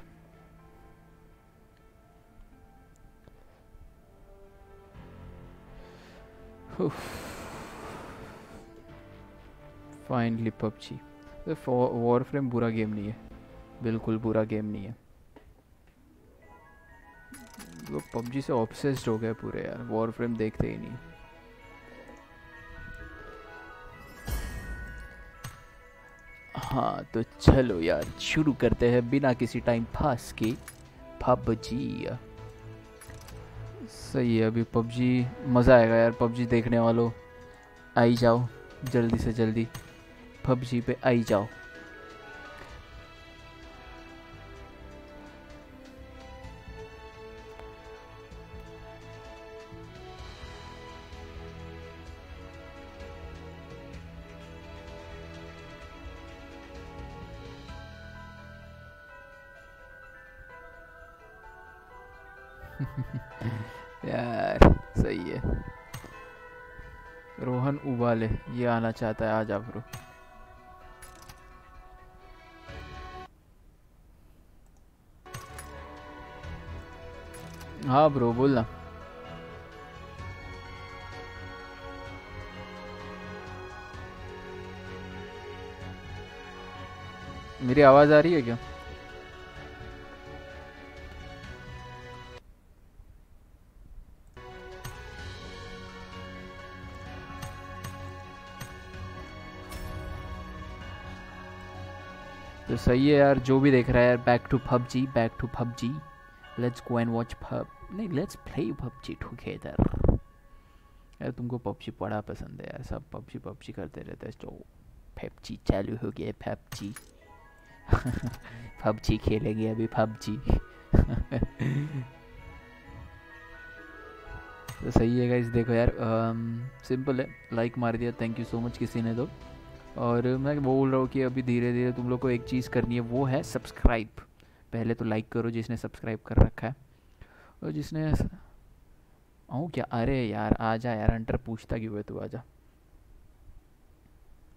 finally PUBG. Warframe बुरा गेम नहीं है। बिल्कुल बुरा गेम नहीं है। लोग पबजी से ऑब्सेस्ड हो गए पूरे यार वॉर फ्रेम देखते ही नहीं। हाँ तो चलो यार, शुरू करते हैं बिना किसी टाइम पास के पबजी। सही है, अभी पबजी मज़ा आएगा यार, पबजी देखने वालों। आई जाओ, जल्दी से जल्दी, पबजी पे आई जाओ। यार, सही है। रोहन उबाले, ये आना चाहता है आ जा ब्रो हाँ ब्रो बोलना मेरी आवाज़ आ रही है क्या? सही है यार, जो भी देख रहा है यार back to PUBG back to PUBG let's go and watch pub नहीं लेट्स प्ले पबजी टुगेदर यार तुमको पबजी बड़ा पसंद है यार, सब पबजी पबजी करते रहते हैं तो पबजी चालू हो गया पबजी पबजी खेलेंगे अभी पबजी तो सही है गाइस देखो यार सिंपल है लाइक मार दिया थैंक यू सो मच किसी ने तो. और मैं बोल रहा हूँ कि अभी धीरे धीरे तुम लोग को एक चीज़ करनी है, वो है सब्सक्राइब पहले तो लाइक करो जिसने सब्सक्राइब कर रखा है। और जिसने आऊँ क्या? अरे यार आ जा यार हंटर पूछता क्यों है तू? आ जा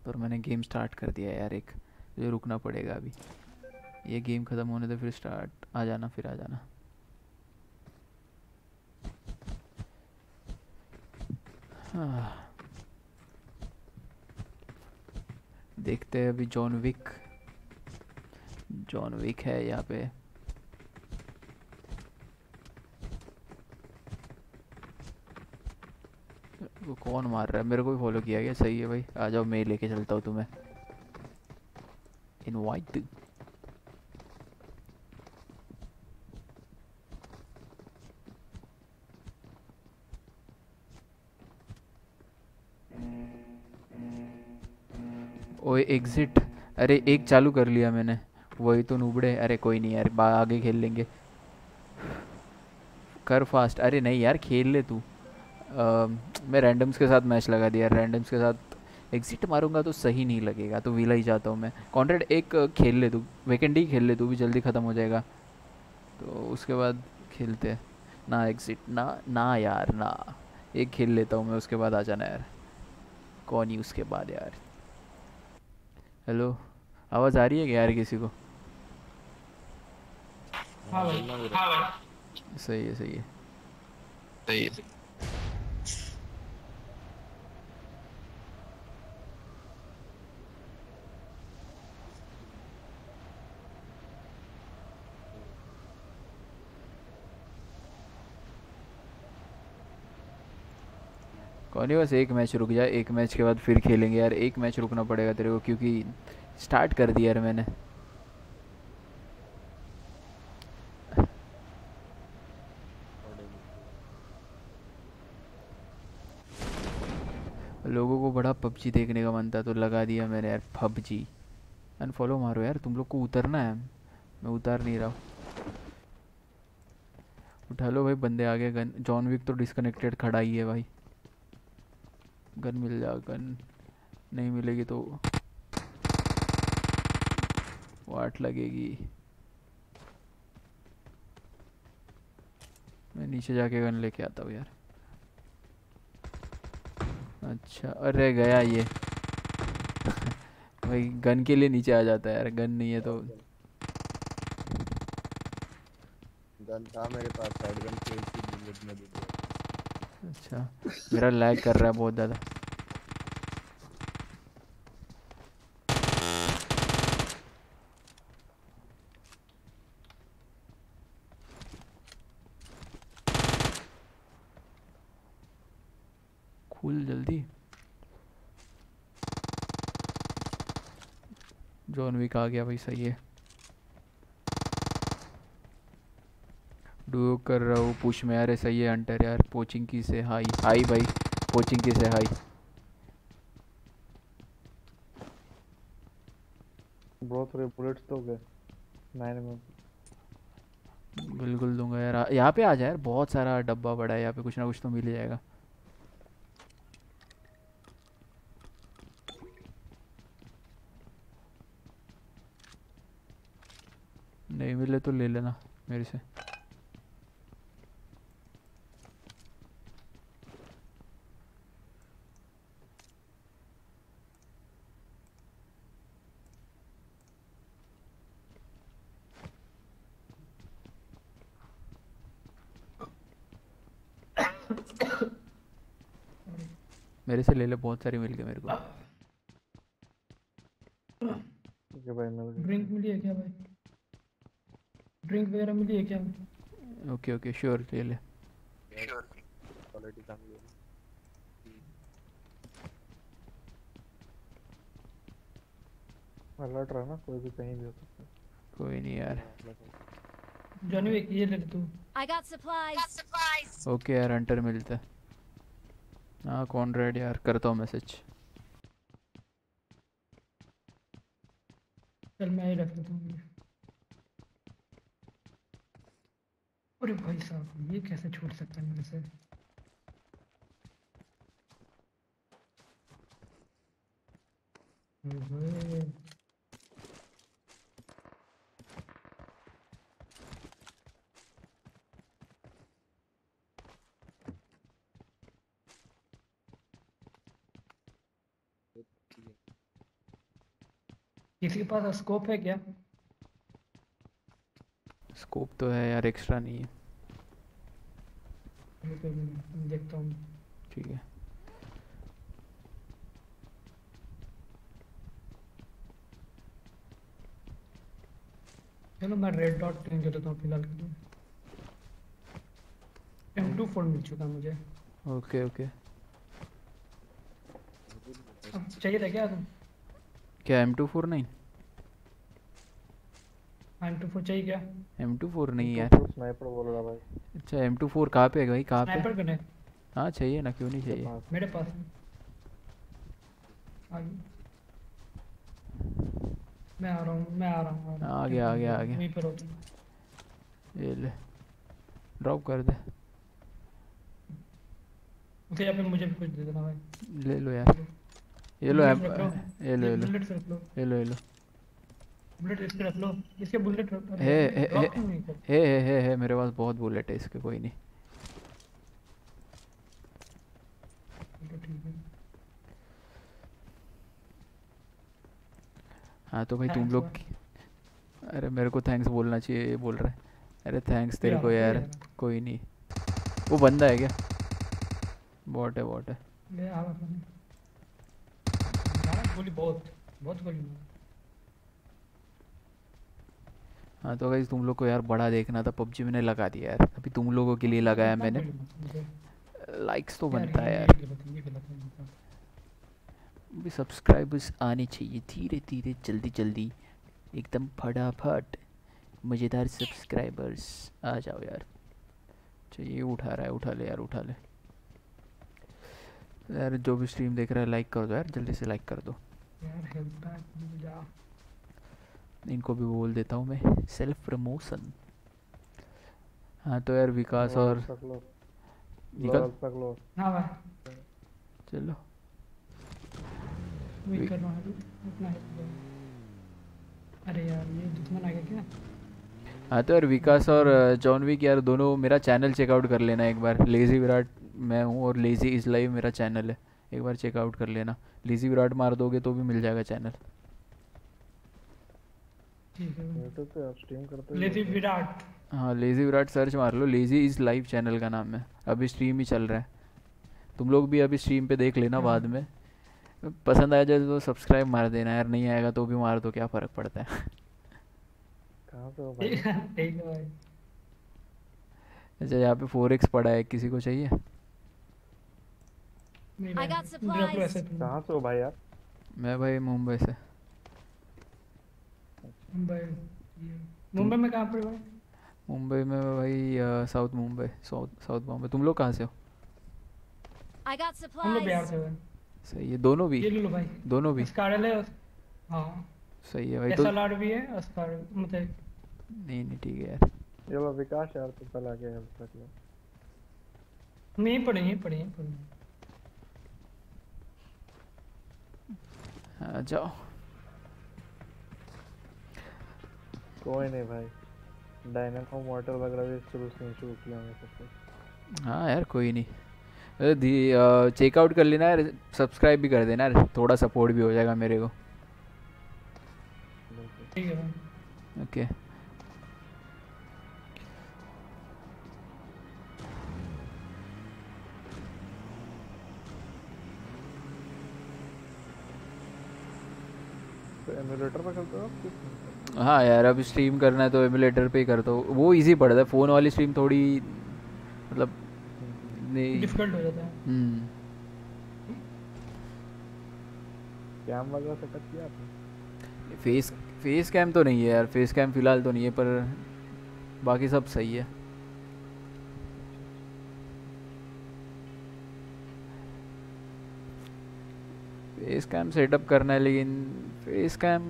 पर मैंने गेम स्टार्ट कर दिया यार एक। जो रुकना पड़ेगा अभी। ये गेम ख़त्म होने तो फिर स्टार्ट आ जाना, फिर आ जाना। हाँ। देखते हैं अभी जॉन विक जॉन विक है यहाँ पे। वो कौन मार रहा है? मेरे को भी फॉलो किया गया। सही है भाई। आ जाओ, मैं लेके चलता हूँ तुम्हें। इनवाइट ओए एग्जिट अरे, एक चालू कर लिया मैंने। वही तो नुबड़े अरे, कोई नहीं यार आगे खेल लेंगे। कर फास्ट अरे, नहीं यार, खेल ले तू। मैं रैंडम्स के साथ मैच लगा दिया। रैंडम्स के साथ एग्जिट मारूँगा तो सही नहीं लगेगा। तो वीला ही जाता हूँ मैं। कॉन्ट्रेड एक खेल ले तू। वेकेंड ही खेल ले तू, भी जल्दी ख़त्म हो जाएगा। तो उसके बाद खेलते ना एग्जिट ना ना यार, ना। एक खेल लेता हूँ मैं, उसके बाद आ जाना यार। कौन ही उसके बाद यार। हेलो आवाज़ आ रही है क्या यार किसी को? हाँ भाई। सही है। सही है सही है। कौन ही, बस एक मैच रुक जाए एक मैच के बाद फिर खेलेंगे यार, एक मैच रुकना पड़ेगा तेरे को, क्योंकि स्टार्ट कर दिया यार मैंने। लोगों को बड़ा पबजी देखने का मन था तो लगा दिया मैंने यार पबजी। अनफॉलो मारो यार, तुम लोग को उतरना है। मैं उतार नहीं रहा हूँ। उठा लो भाई, बंदे आ गए गन जॉन विक तो डिस्कनेक्टेड खड़ा ही है भाई। गन मिल जा, गन नहीं मिलेगी तो वाट लगेगी। मैं नीचे जाके गन लेके आता हूँ यार। अच्छा अरे गया ये। भाई गन के लिए नीचे आ जाता है यार, गन नहीं है तो। गन था मेरे पास, साइड गन थी। अच्छा। मेरा लैग कर रहा है बहुत ज़्यादा। खुल जल्दी। जॉन विक आ गया भाई, सही है। डुओ कर रहा हूँ पुश में अरे सही है अंटर यार पोचिंग की से हाई हाई भाई पोचिंग की से हाई ब्रो थोड़े बुलेट्स तो गए नाइन में बिल्कुल दूँगा यार। यहाँ पे आ जाए यार बहुत सारा डब्बा पड़ा है यहाँ पे कुछ ना कुछ तो मिल जाएगा। नहीं मिले तो ले लेना मेरे से। मेरे से ले ले बहुत सारी मिल गई मेरे को। ठीक है भाई मिल गए ड्रिंक मिली है क्या भाई? ड्रिंक वगैरह मिली है क्या? ओके ओके श्योर ले ले। श्योर क्वालिटी कम ही होगी अलर्ट रहना कोई भी कहीं भी हो सकता है। कोई नहीं यार। जॉनी विक ये ले तू। I got supplies. Got supplies. Okay यार हंटर मिलता है। हाँ कौन रेड यार करता हूँ मैसेज चल मैं ही रख देता हूँ अरे भाई साहब ये कैसे छूट सकता है से? ओए, किसी के पास स्कोप है क्या? स्कोप तो है यार एक्स्ट्रा नहीं है। तो देखता हूँ। ठीक है। चलो मैं रेड डॉट ट्रेन कर लेता हूँ फ़िलहाल के लिए। एम टू फ़ोन मिल चुका मुझे। ओके ओके अब चाहिए था क्या तुम? क्या एम टू फोर नहीं? एम टू फोर चाहिए क्या? एम टू फोर नहीं यार। स्नाइपर बोल रहा भाई। अच्छा एम टू फोर कहाँ पे है भाई? कहाँ स्नाइपर पे करने हाँ? चाहिए ना क्यों नहीं चाहिए? मेरे पास। मैं आ रहा हूँ मैं आ रहा हूँ। हाँ, आ गया, आ गया, आ गया। वहीं पर होता हूँ। ये ले। ड्रॉप कर दे। उसे यहाँ पे मुझे भी कुछ दे देना भाई। ले लो यार। ये लो ये लो ये लो। ये लो ये लो। बुलेट इसके रख लो। इसके बुलेट है है है है है मेरे पास बहुत बुलेट है इसके कोई नहीं। ठीक है। तो भाई तुम लोग अरे मेरे को थैंक्स बोलना चाहिए ये बोल रहा है। अरे थैंक्स तेरे को यार। कोई नहीं। वो बंदा है क्या? बॉट है बॉट है। हूँ हाँ तो भाई तुम लोग को यार बड़ा देखना था पबजी मैंने लगा दिया यार। अभी तुम लोगों के लिए लगाया मैंने। लाइक्स तो बनता है यार। गलत है, ये गलत है, मतलब। भी सब्सक्राइबर्स आने चाहिए धीरे धीरे जल्दी जल्दी। एकदम फटाफट। मज़ेदार सब्सक्राइबर्स आ जाओ यार। चाहिए उठा रहा है उठा ले यार उठा ले। यार जो भी स्ट्रीम देख रहा है लाइक कर दो यार जल्दी से लाइक कर दो। यार हेल्प बैक मुझे जा इनको भी बोल देता हूँ मैं सेल्फ प्रमोशन हाँ तो यार विकास और हाँ चलो। रहा हूँ दो। अरे यार ये दुश्मन आ गया क्या? हाँ तो यार विकास और जॉन विक यार दोनों मेरा चैनल चेकआउट कर लेना एक बार लेज़ी विराट। मैं हूँ और लेज़ी इज़ लाइव मेरा चैनल है। एक बार चेकआउट कर लेना। लेज़ी विराट मार दोगे तो भी मिल जाएगा चैनल ठीक है। भाई। यूट्यूब पे स्ट्रीम करते लेती विराट। हाँ लेज़ी विराट सर्च मार लो। लेज़ी इज़ लाइव चैनल का नाम है। अभी स्ट्रीम ही चल रहा है। तुम लोग भी अभी स्ट्रीम पे देख लेना बाद में। पसंद आया जाए तो सब्सक्राइब मार देना यार। नहीं आएगा तो भी मार दो। क्या फ़र्क पड़ता है? हो है है अच्छा यहाँ पे फोर एक्स पड़ा है। किसी को चाहिए? I got supplies. कहाँ से हो भाई यार मैं भाई मुंबई से। मुंबई। मुंबई में कहाँ पर भाई? मुंबई में भाई south Mumbai south south Bombay. तुम लोग कहाँ से हो? I got हम लोग बिहार से भाई। सही है दोनों भी। ये लो भाई। दोनों भी। कार्यालय हाँ। सही है भाई तो एल भी है अस्कार मतलब नहीं नहीं ठीक है यार। ये लो विकास यार तो पहले आके हेल्प कर लो। नहीं पढ़े यहीं पढ़े यहीं पढ़े। हाँ जाओ। कोई नहीं भाई। डायनाको मोटर वगैरह भी शुरू से ही शुरू किया हमने सब कुछ। हाँ यार कोई नहीं। अरे दी चेकआउट कर लेना यार सब्सक्राइब भी कर देना यार थोड़ा सपोर्ट भी हो जाएगा मेरे को। ठीक है ओके तो एमुलेटर पे खेलते हो आप हाँ यार अब स्ट्रीम करना है तो एमुलेटर पे ही करता हूँ। वो इजी पड़ता है फ़ोन वाली स्ट्रीम थोड़ी मतलब नहीं। डिफ़िकल्ट हो जाता है। हम्म। कैम वगैरह सेटअप किया आपने? फेस फेस कैम तो नहीं है यार फेस कैम फ़िलहाल तो नहीं है पर बाकी सब सही है। फेस कैम सेटअप करना है लेकिन फेस कैम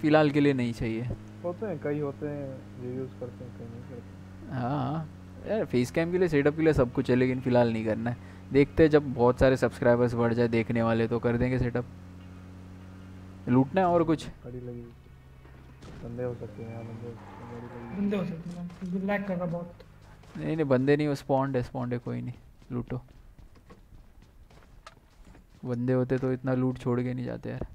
फ़िलहाल के लिए नहीं चाहिए। होते हैं कई होते हैं जो यूज़ करते हैं कई नहीं करते। हाँ हाँ। यार फेस कैम के लिए सेटअप के लिए सब कुछ है लेकिन फ़िलहाल नहीं करना है। देखते हैं जब बहुत सारे सब्सक्राइबर्स बढ़ जाए देखने वाले तो कर देंगे सेटअप लूटना है और कुछ? कड़ी लगी बंदे हो सकते हैं यहाँ बंदे हो। बंदे हो सकते हैं लैग कर रहा बहुत। नहीं नहीं बंदे नहीं वो स्पॉन्ड है स्पॉन्ड है कोई नहीं। लूटो। बंदे होते तो इतना लूट छोड़ के नहीं जाते यार।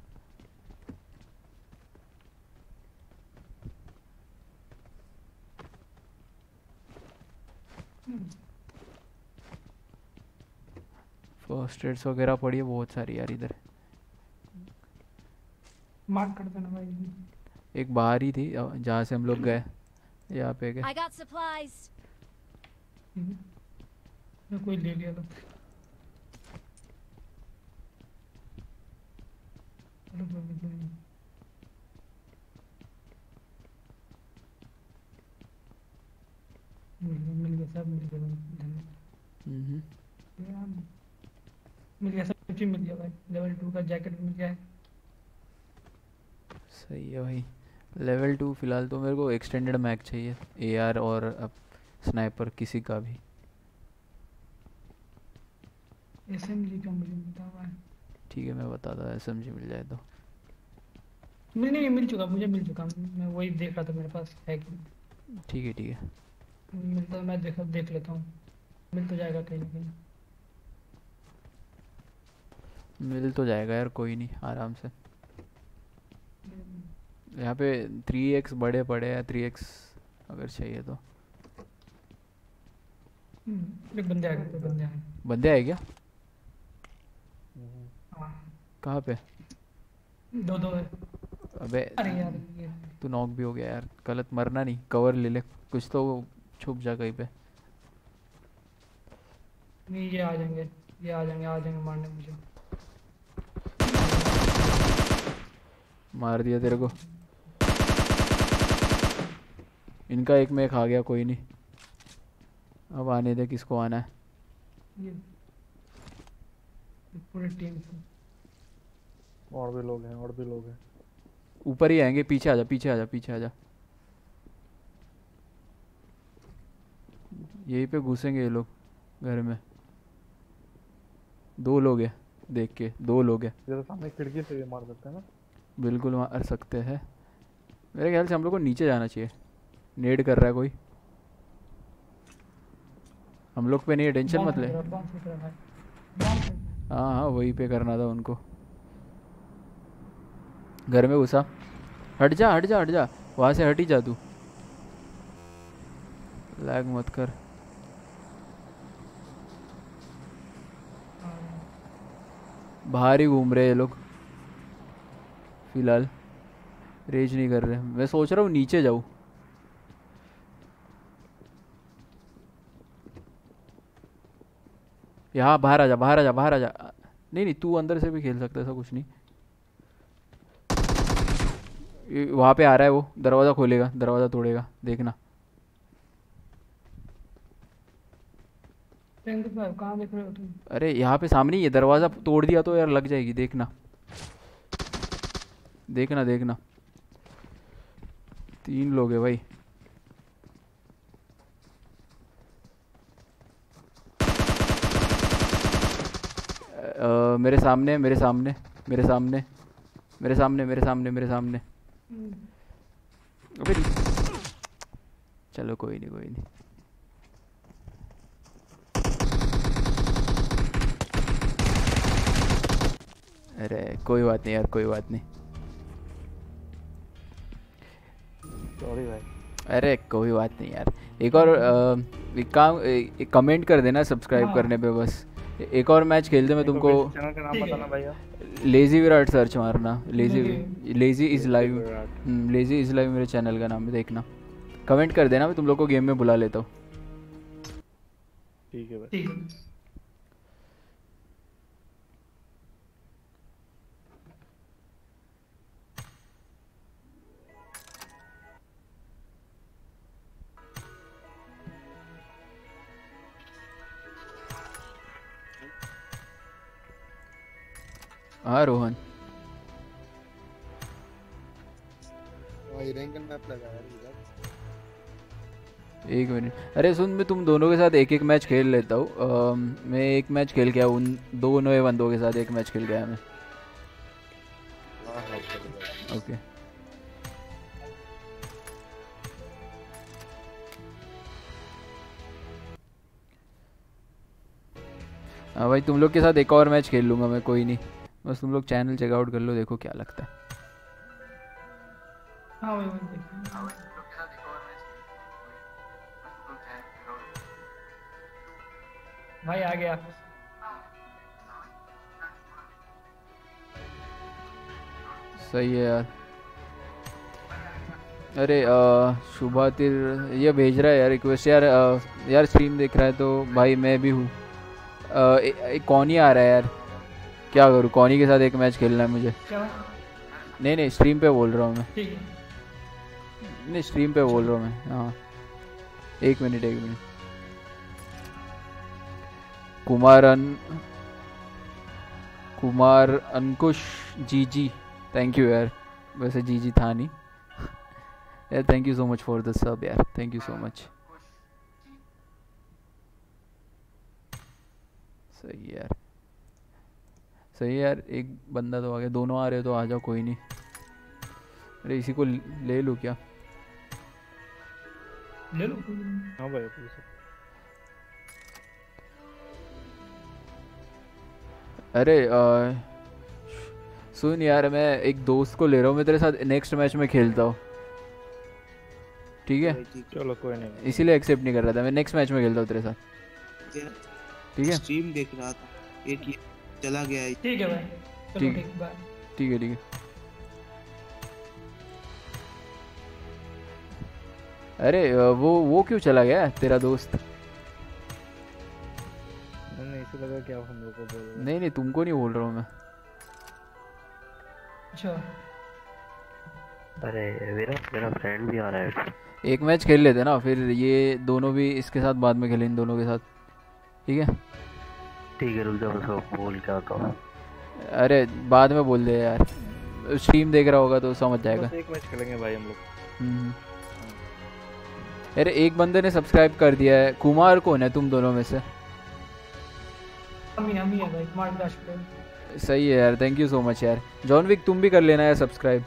फ़र्स्ट एड्स वगैरह पड़ी है बहुत सारी यार इधर। मार्क कर देना भाई। एक बाहर ही थी जहाँ से हम लोग गए यहाँ पे क्या I got supplies. मैं कोई ले लिया था चलो कोई नहीं, कोई नहीं। मिल गया सब मिल गया धन्यवाद। मिल गया सब मिल गया भाई लेवल टू का जैकेट मिल गया सही है भाई। लेवल टू फ़िलहाल तो मेरे को एक्सटेंडेड मैक चाहिए। एआर और अब स्नाइपर किसी का भी। एसएमजी का मुझे हुआ है ठीक है मैं बताता एस मिल जाए तो। मिल नहीं मिल चुका मुझे मिल चुका मैं वही देख रहा था मेरे पास है कि ठीक है ठीक है। मिलता मैं देख देख लेता हूँ। मिल तो जाएगा कहीं ना कहीं। मिल तो जाएगा यार कोई नहीं आराम से। यहाँ पे थ्री एक्स बड़े पड़े हैं थ्री एक्स अगर चाहिए तो। हम्म, बंदे आ गए बंदे आ गए। बंदे आए क्या? कहाँ पे? दो दो है। अबे अरे यार तू नॉक भी हो गया यार। गलत मरना नहीं कवर ले ले। कुछ तो छुप जा कहीं पे। नहीं ये आ जाएँगे। ये आ जाएँगे आ जाएँगे मारने मुझे। मार दिया तेरे को। इनका एक में एक आ गया कोई नहीं। अब आने दे किसको आना है। ये पूरी टीम और भी लोग हैं और भी लोग हैं। ऊपर ही आएँगे पीछे आजा पीछे आजा पीछे आजा यहीं पे घुसेंगे ये लोग घर में। दो लोग हैं देख के दो लोग हैं। जैसे सामने खिड़की से भी मार सकते हैं ना। बिल्कुल मार सकते हैं। मेरे ख्याल से हम लोग को नीचे जाना चाहिए। नेड कर रहा है कोई। हम लोग पे नहीं है टेंशन मत ले। हाँ हाँ वहीं पे करना था उनको। घर में घुसा। हट जा हट जा हट जा। वहाँ से हट ही जा तू। लैग मत कर। बाहर ही घूम रहे ये लोग। फ़िलहाल रेज नहीं कर रहे। मैं सोच रहा हूँ नीचे जाऊँ। यहाँ, बाहर आ जा, बाहर आ जा, बाहर आ जा। नहीं नहीं, तू अंदर से भी खेल सकता है, ऐसा कुछ नहीं। वहाँ पे आ रहा है वो दरवाज़ा खोलेगा दरवाज़ा तोड़ेगा देखना। देख रहे हो तुम? अरे यहाँ पे सामने ही है दरवाज़ा तोड़ दिया तो यार लग जाएगी देखना। देखना देखना। तीन लोग है भाई। अ, मेरे सामने मेरे सामने मेरे सामने मेरे सामने मेरे सामने मेरे सामने। अबे चलो कोई नहीं कोई नहीं। अरे कोई बात नहीं यार कोई बात नहीं। सॉरी भाई। अरे कोई बात नहीं यार। एक और एक काम एक कमेंट कर देना सब्सक्राइब हाँ। करने पे बस। एक और मैच खेलते मैं तुमको चैनल का नाम बताना भैया। लेजी विराट सर्च मारना। Lazy lazy- is live Virat. Lazy is live मेरे चैनल का नाम है देखना। कमेंट कर देना मैं तुम लोग को गेम में बुला लेता हूँ। ठीक है भाई। है हाँ रोहन इधर। एक मिनट। अरे सुन मैं तुम दोनों के साथ एक एक मैच खेल लेता हूँ। मैं एक मैच खेल गया उन दो नए बंदों के साथ एक मैच खेल गया मैं। हाँ हाँ। ओके। हाँ भाई तुम लोग के साथ एक और मैच खेल लूँगा मैं कोई नहीं। बस तुम लोग चैनल चेकआउट कर लो देखो क्या लगता है। हाँ भाई आ गया सही है यार। अरे शुभातिर ये भेज रहा है यार रिक्वेस्ट यार अ, यार स्ट्रीम देख रहा है तो भाई मैं भी हूँ। अ, ए- ए- कौन ही आ रहा है यार? क्या करूँ? कौन के साथ एक मैच खेलना है मुझे? नहीं नहीं स्ट्रीम पे बोल रहा हूँ मैं। नहीं स्ट्रीम पे बोल रहा हूँ मैं हाँ। एक मिनट एक मिनट कुमार अन कुमार अंकुश जी जी थैंक यू यार। वैसे जी जी था नहीं। यार thank you so much for the sub यार। थैंक यू सो मच सही यार। सही है यार एक बंदा तो आ गया दोनों आ रहे हो तो आ जाओ कोई नहीं। अरे इसी को ले लूँ क्या? ले लो हाँ भाई अरे अ, सुन यार मैं एक दोस्त को ले रहा हूँ मैं तेरे साथ नेक्स्ट मैच में खेलता हूँ। ठीक है? चलो कोई नहीं। इसीलिए एक्सेप्ट नहीं कर रहा था मैं नेक्स्ट मैच में खेलता हूँ तेरे साथ। ठीक है। स्ट्रीम देख रहा था। एक चला गया है। ठीक है भाई। चलो ठीक। ठीक बाय ठीक है ठीक है। अरे वो वो क्यों चला गया तेरा दोस्त? नहीं इसे लगा कि आप हम लोग को बोल रहे हो। नहीं नहीं तुमको नहीं बोल रहा हूँ मैं। अच्छा। अरे मेरा मेरा फ्रेंड भी आ रहा है। एक मैच खेल लेते ना फिर ये दोनों भी इसके साथ बाद में खेलें इन दोनों के साथ। ठीक है? ठीक है रुक जाओ मैं उसको बोल के आता अरे बाद में बोल दे यार। स्ट्रीम देख रहा होगा तो समझ जाएगा। बस एक मैच खेलेंगे भाई हम लोग। हम्म। अरे एक बंदे ने सब्सक्राइब कर दिया है। कुमार कौन है तुम दोनों में से? हम ही हम ही है भाई कुमार दास पे सही है यार थैंक यू सो मच यार। जॉन विक तुम भी कर लेना यार सब्सक्राइब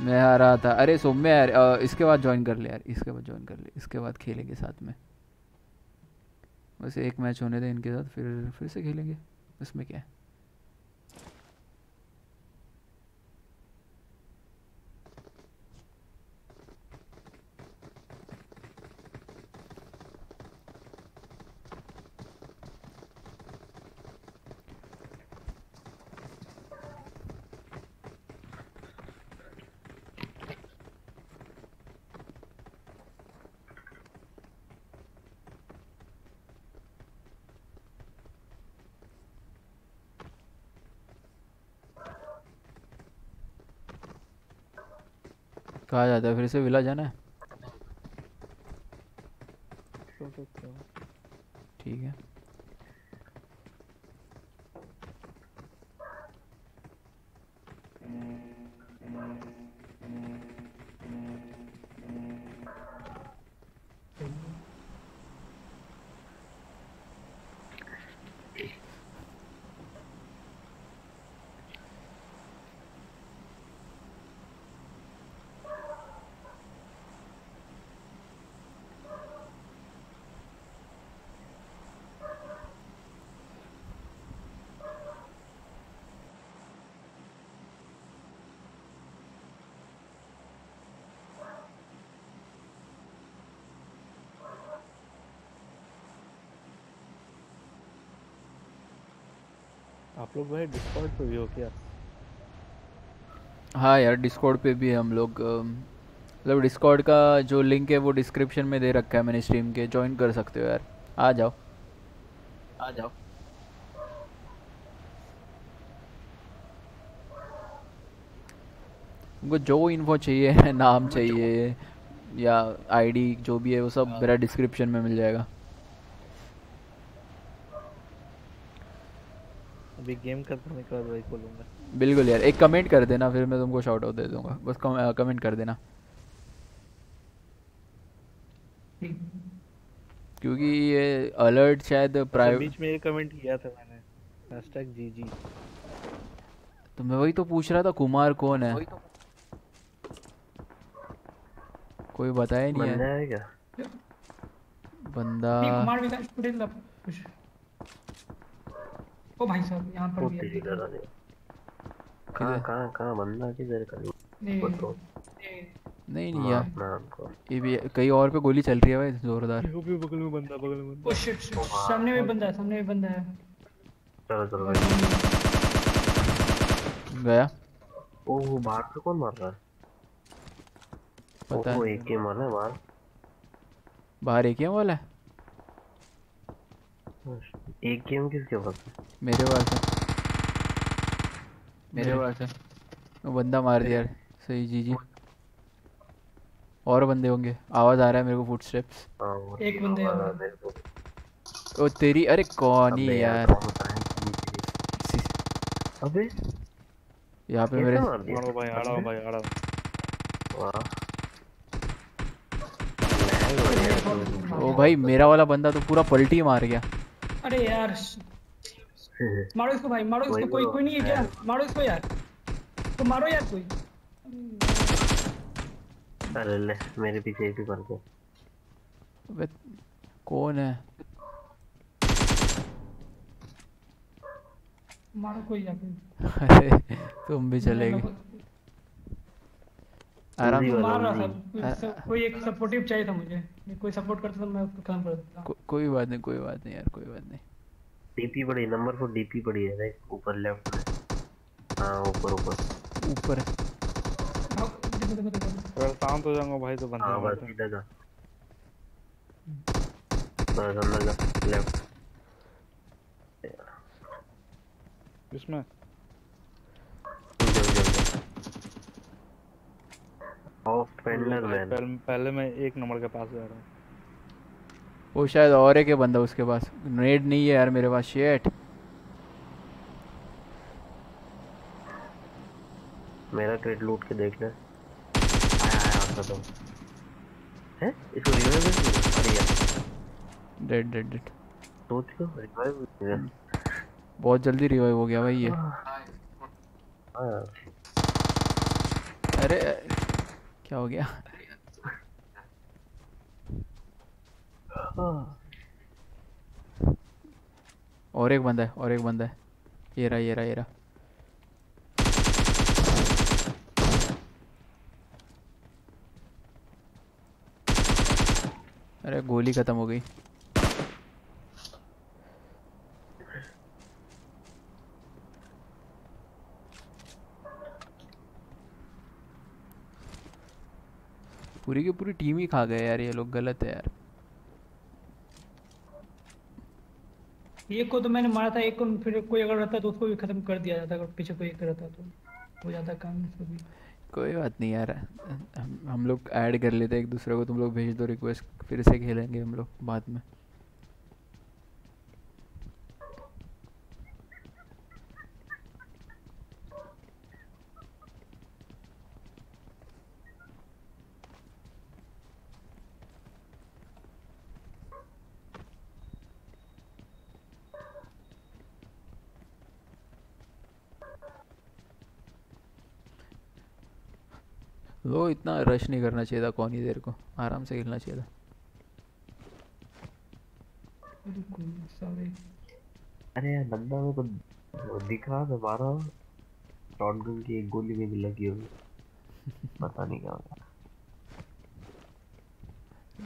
मैं आ रहा था। अरे सौम्य यार इसके बाद ज्वाइन कर ले यार, इसके बाद ज्वाइन कर ले, इसके बाद खेलेंगे साथ में। वैसे एक मैच होने दें इनके साथ, फिर फिर से खेलेंगे। इसमें क्या है? कहा जाता है फिर से विला जाना है। आप लोग भाई डिस्कॉर्ड पे भी हो क्या? हाँ यार डिस्कॉर्ड पे भी है हम लोग मतलब डिस्कॉर्ड का जो लिंक है वो डिस्क्रिप्शन में दे रखा है मैंने स्ट्रीम के ज्वाइन कर सकते हो यार। आ जाओ। आ जाओ। उनको जो इन्फो चाहिए नाम चाहिए या आईडी जो भी है वो सब मेरा डिस्क्रिप्शन में मिल जाएगा। अभी गेम खत्म के बाद वही खोलूँगा। बिल्कुल यार एक कमेंट कर देना फिर मैं तुमको शाउट आउट दे दूँगा। बस कम, आ, कमेंट कर देना। क्योंकि ये अलर्ट शायद अच्छा, प्राइवेट बीच में एक कमेंट किया था मैंने। हैशटैग जीजी तो मैं वही तो पूछ रहा था कुमार कौन है? तो... कोई बताया ही। नहीं बंदा है क्या? बंदा नहीं कुमार विकास पटेल का कुछ ओ भाई साहब यहाँ पर भी है। तरह नहीं कहाँ? कहाँ कहाँ बंदा किधर का नहीं, नहीं नहीं यार ये भी कहीं और पे गोली चल रही है भाई जोरदार। देखो भी बगल में बंदा बगल में ओ शिट सामने में बंदा है सामने में बंदा है। चलो चलो भाई। गया? ओ वो बाहर से कौन मार रहा है? पता वो है एक के मारना है बाहर। बाहर एक ही वाला? है एक गेम किसके पास है? मेरे पास है। मेरे पास है। वो बंदा मार दिया सही जी जी। और बंदे होंगे। आवाज़ आ रहा है मेरे को फुट स्टेप्स एक बंदे मेरे को। ओ तेरी? अरे कौन ही यार? अबे। यहाँ पे मेरे मार आड़ो भाई आड़ो भाई आड़ो ओ भाई मेरा वाला बंदा तो पूरा पलटी मार गया। अरे यार मारो इसको भाई मारो इसको कोई तो कोई नहीं है क्या? मारो इसको यार? तो मारो यार कोई। अरे ले मेरे पीछे ही कर दो। अबे कौन है? मारो कोई यार अरे तुम भी चलेगी। आराम से मार रहा था कोई- एक सपोर्टिव चाहिए था मुझे। कोई सपोर्ट करता तो मैं उसको खत्म कर देता को, कोई बात नहीं कोई बात नहीं यार कोई बात नहीं। डीपी पड़ी नंबर फोर डीपी पड़ी है देख ऊपर लेफ़्ट में हाँ ऊपर ऊपर। ऊपर। अगर शांत हो जाऊँगा भाई तो बंदा हाँ बस सीधा जा। बस अंदर जा लेफ़्ट इसमें पहले, पहले मैं एक नंबर के पास जा रहा हूँ। वो शायद और एक बंदा उसके पास। नेड नहीं है यार मेरे पास शेट मेरा क्रेट लूट के देख ले आया आया आपका तो। है? इसको रिवाइव कैसे अरे यार। डेड डेड डेड सोच रिवाइव बहुत जल्दी रिवाइव हो गया भाई ये। अरे क्या हो गया? और एक बंदा है, और एक बंदा है। ये रहा ये रहा ये रहा। अरे गोली खत्म हो गई। पूरी की पूरी टीम ही खा गए यार ये लोग गलत है यार। एक को तो मैंने मारा था एक को फिर कोई अगर रहता तो उसको भी खत्म कर दिया जाता अगर पीछे कोई एक रहता तो। हो जाता काम इसको भी कोई बात नहीं यार हम हम लोग ऐड कर लेते हैं एक दूसरे को तुम लोग भेज दो रिक्वेस्ट फिर से खेलेंगे हम लोग बाद में। इतना रश नहीं करना चाहिए था कौन ही देर को। आराम से खेलना चाहिए था। अरे यार बंदा मेरे को दिख रहा था मारा शॉटगन की एक गोली में भी लगी हुई पता नहीं क्या होता।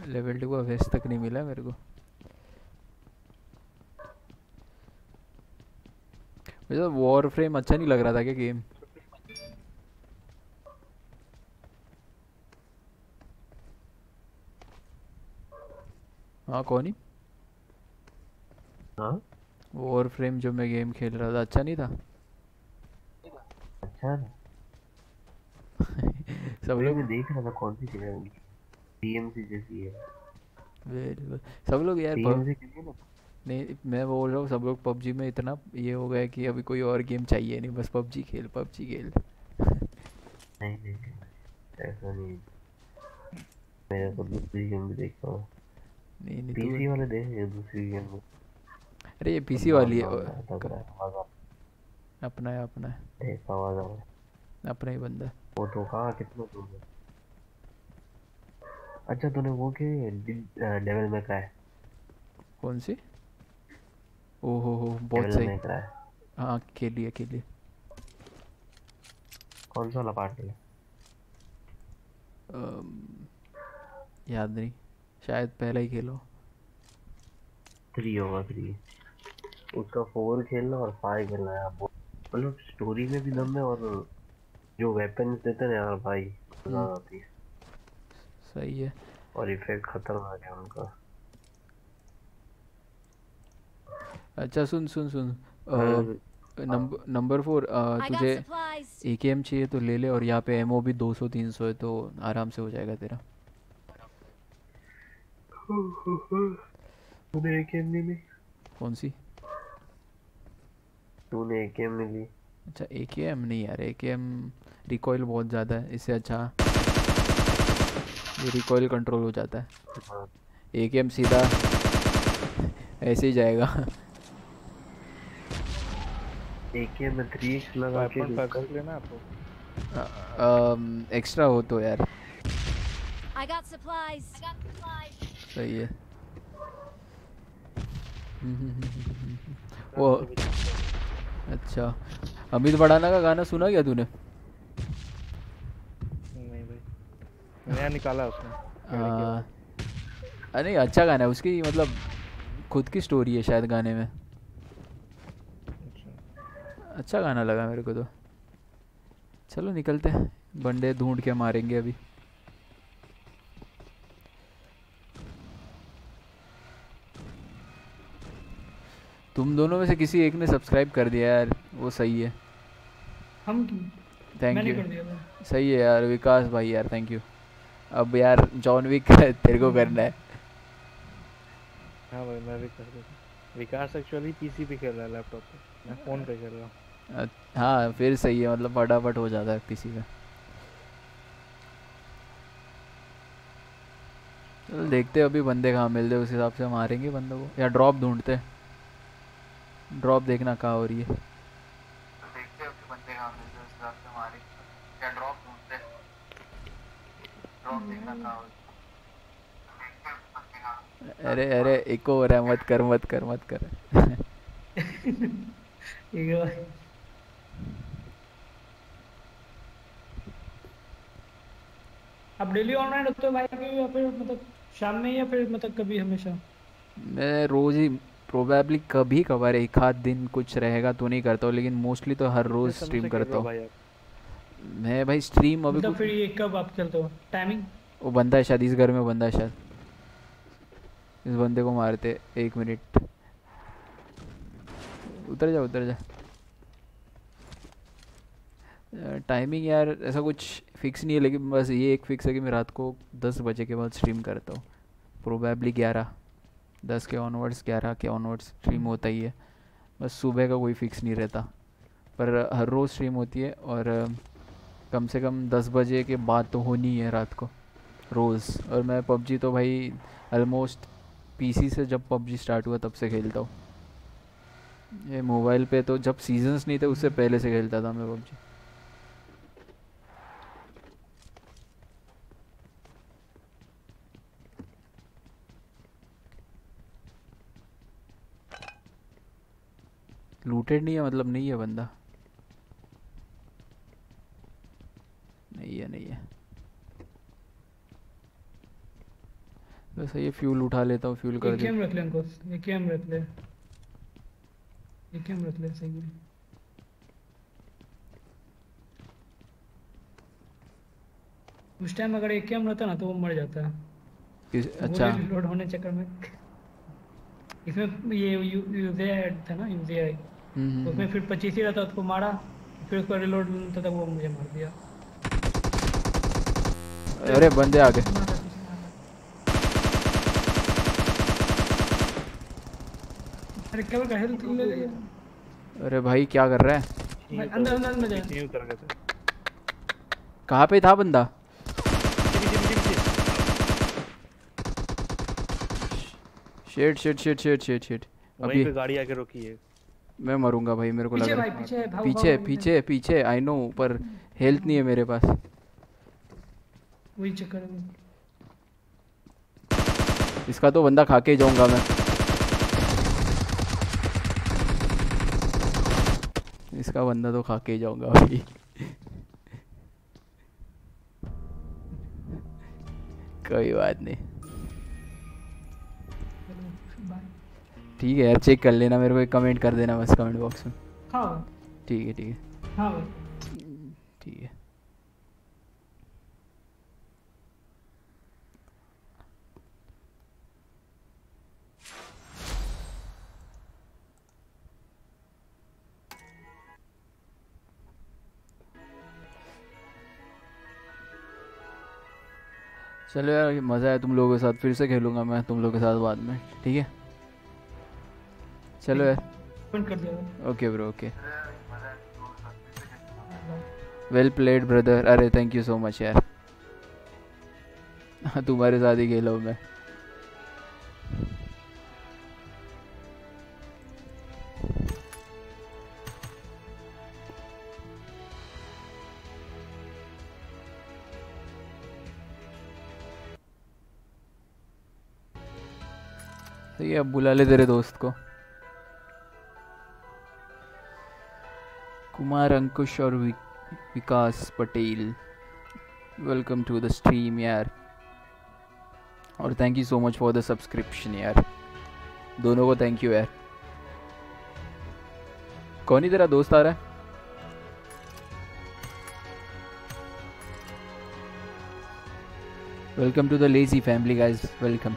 लेवल टू का वेस्ट तक नहीं मिला मेरे को। मुझे वॉर फ्रेम अच्छा नहीं लग रहा था क्या गेम हाँ कौन ही? हाँ? वॉर फ्रेम जो मैं गेम खेल रहा था अच्छा नहीं था? अच्छा था सब लोग देख रहा था कौन सी चीज़ है डीएमसी जैसी है। गुड। सब लोग यार पब- नहीं मैं बोल रहा हूँ सब लोग पबजी में इतना ये हो गया कि अभी कोई और गेम चाहिए नहीं बस पबजी खेल पबजी खेल। नहीं नहीं ऐसा नहीं मेरे को दूसरी गेम भी देखता हूँ। नहीं नहीं पीसी वाले देख ये दूसरी गेम में। अरे ये पीसी वाली है अपना है अपना है। देख आवाज़ आ रहा है। अपना ही बंदा वो तो कहाँ कितना दूर है? अच्छा तूने वो के डेविल में का है कौन सी? ओ हो हो बहुत सही। में का है हाँ खेलिए खेलिए। कौन सा वाला पार्ट है? याद नहीं। शायद पहले ही खेलो। थ्री होगा थ्री उसका फोर खेलना और फाइव खेलना है आप मतलब स्टोरी में भी दम है और जो वेपन्स देते ना यार भाई मज़ा हम्म। आती है। सही है। और इफ़ेक्ट खतरनाक है उनका। अच्छा सुन सुन सुन। हाँ। नंबर नंबर फोर तुझे. ए के एम चाहिए तो ले ले और यहाँ पे एमओ भी 200 300 है तो आराम से हो जाएगा तेरा। तूने एकेएम नहीं ली। कौन सी? तूने एकेएम नहीं ली। अच्छा ए के एम नहीं यार ए के एम रिकॉइल बहुत ज़्यादा है इससे अच्छा ये रिकॉइल कंट्रोल हो जाता है। हाँ। ए के एम सीधा ऐसे ही जाएगा। एकेएम में 3x लगा के वेपन लेना आपको। एक्स्ट्रा हो तो यार। I got supplies. I got supplies. सही है। वो अच्छा। अमित बड़ाना का गाना सुना क्या तूने? नहीं भाई। नया निकाला उसने। अरे अच्छा गाना है उसकी मतलब खुद की स्टोरी है शायद गाने में। अच्छा। गाना लगा मेरे को तो। चलो निकलते हैं। बंदे ढूंढ के मारेंगे अभी। तुम दोनों में से किसी एक ने सब्सक्राइब कर दिया यार वो सही है। हम थैंक यू कर दिया था। सही है यार विकास भाई यार थैंक यू अब यार जॉन विक तेरे को करना है। हाँ भाई मैं भी कर देता हूँ। विकास एक्चुअली पीसी पे खेल रहा है लैपटॉप पे। मैं फ़ोन पे खेल रहा हूँ। हाँ फिर सही है मतलब फटाफट हो जाता है किसी का चल देखते हैं अभी बंदे कहाँ मिलते हैं उस हिसाब से मारेंगे बंदों को। या ड्रॉप ढूंढते हो। ड्रॉप हैं देखना कहाँ हो देखते हैं? अरे अरे एक हो रहा है मत कर मत कर मत कर। आप डेली ऑनलाइन होते हो भाई अभी या फिर मतलब शाम में या फिर मतलब कभी हमेशा? मैं रोज ही प्रोबेबली कभी कभार एक आध दिन कुछ रहेगा तो नहीं करता हूँ लेकिन मोस्टली तो हर रोज स्ट्रीम करता हूँ। मैं भाई स्ट्रीम अभी कुछ- फिर ये कब आप चलते हो? टाइमिंग वो बंदा है शायद इस घर में बंदा है शायद। इस बंदे को मारते एक मिनट उतर जा उतर जा। टाइमिंग यार ऐसा कुछ फिक्स नहीं है लेकिन बस ये एक फिक्स है कि मैं रात को दस बजे के बाद स्ट्रीम करता हूँ। प्रोबेबली ग्यारह। दस के ऑनवर्ड्स ग्यारह के ऑनवर्ड्स स्ट्रीम होता ही है। बस सुबह का कोई फिक्स नहीं रहता। पर हर रोज़ स्ट्रीम होती है और कम से कम दस बजे के बाद तो होनी ही है रात को। रोज़। और मैं पबजी तो भाई ऑलमोस्ट पीसी से जब पबजी स्टार्ट हुआ तब से खेलता हूँ। ये मोबाइल पे तो जब सीजन्स नहीं थे उससे पहले से खेलता था मैं पबजी। लूटेड नहीं है मतलब नहीं है बंदा। नहीं है नहीं है। बस ये फ्यूल उठा लेता हूँ फ्यूल कर एकेएम रख ले अंकुश एकेएम रख ले। एकेएम रख ले सही है उस टाइम अगर एकेएम रहता ना तो वो मर जाता। है किस- अच्छा। लोड होने चक्कर में। इसमें ये यूजेआई था ना यूजेआई हम्म, हम्म, उसमें फिर पच्चीस ही रहता उसको मारा फिर उसको रिलोड था वो मुझे मार दिया। अरे बंदे आ गए। अरे केवल का हेल्थ ले अरे भाई क्या कर रहा है? भाई अंदर अंदर अंदर जा उतर गए थे। कहाँ पे था बंदा? शेट शेट शेट शेट शेट शेट अभी पे गाड़ी आके रोकी है। मैं मरूँगा भाई मेरे को लग रहा है पीछे है, पीछे पीछे पीछे आई नो पर हेल्थ नहीं है मेरे पास। वही चक्कर में इसका तो बंदा खा के ही जाऊँगा मैं। इसका बंदा तो खा के ही जाऊँगा भाई। कोई बात नहीं। ठीक है यार चेक कर लेना मेरे को एक कमेंट कर देना बस कमेंट बॉक्स में। हाँ। ठीक है ठीक है। हाँ। ठीक है। चलो यार मज़ा आया तुम लोगों के साथ फिर से खेलूँगा मैं तुम लोगों के साथ बाद में ठीक है? चलो यार। Okay bro okay well played brother अरे थैंक यू सो मच यार। तुम्हारे साथ ही खेला हूँ मैं। सही है अब बुला ले तेरे दोस्त को। कुमार अंकुश और Vikas Patel. Welcome to the stream यार। और thank you so much for the subscription यार। दोनों को थैंक यू यार। कौन ही? तेरा दोस्त आ रहा है? Welcome to the lazy family guys welcome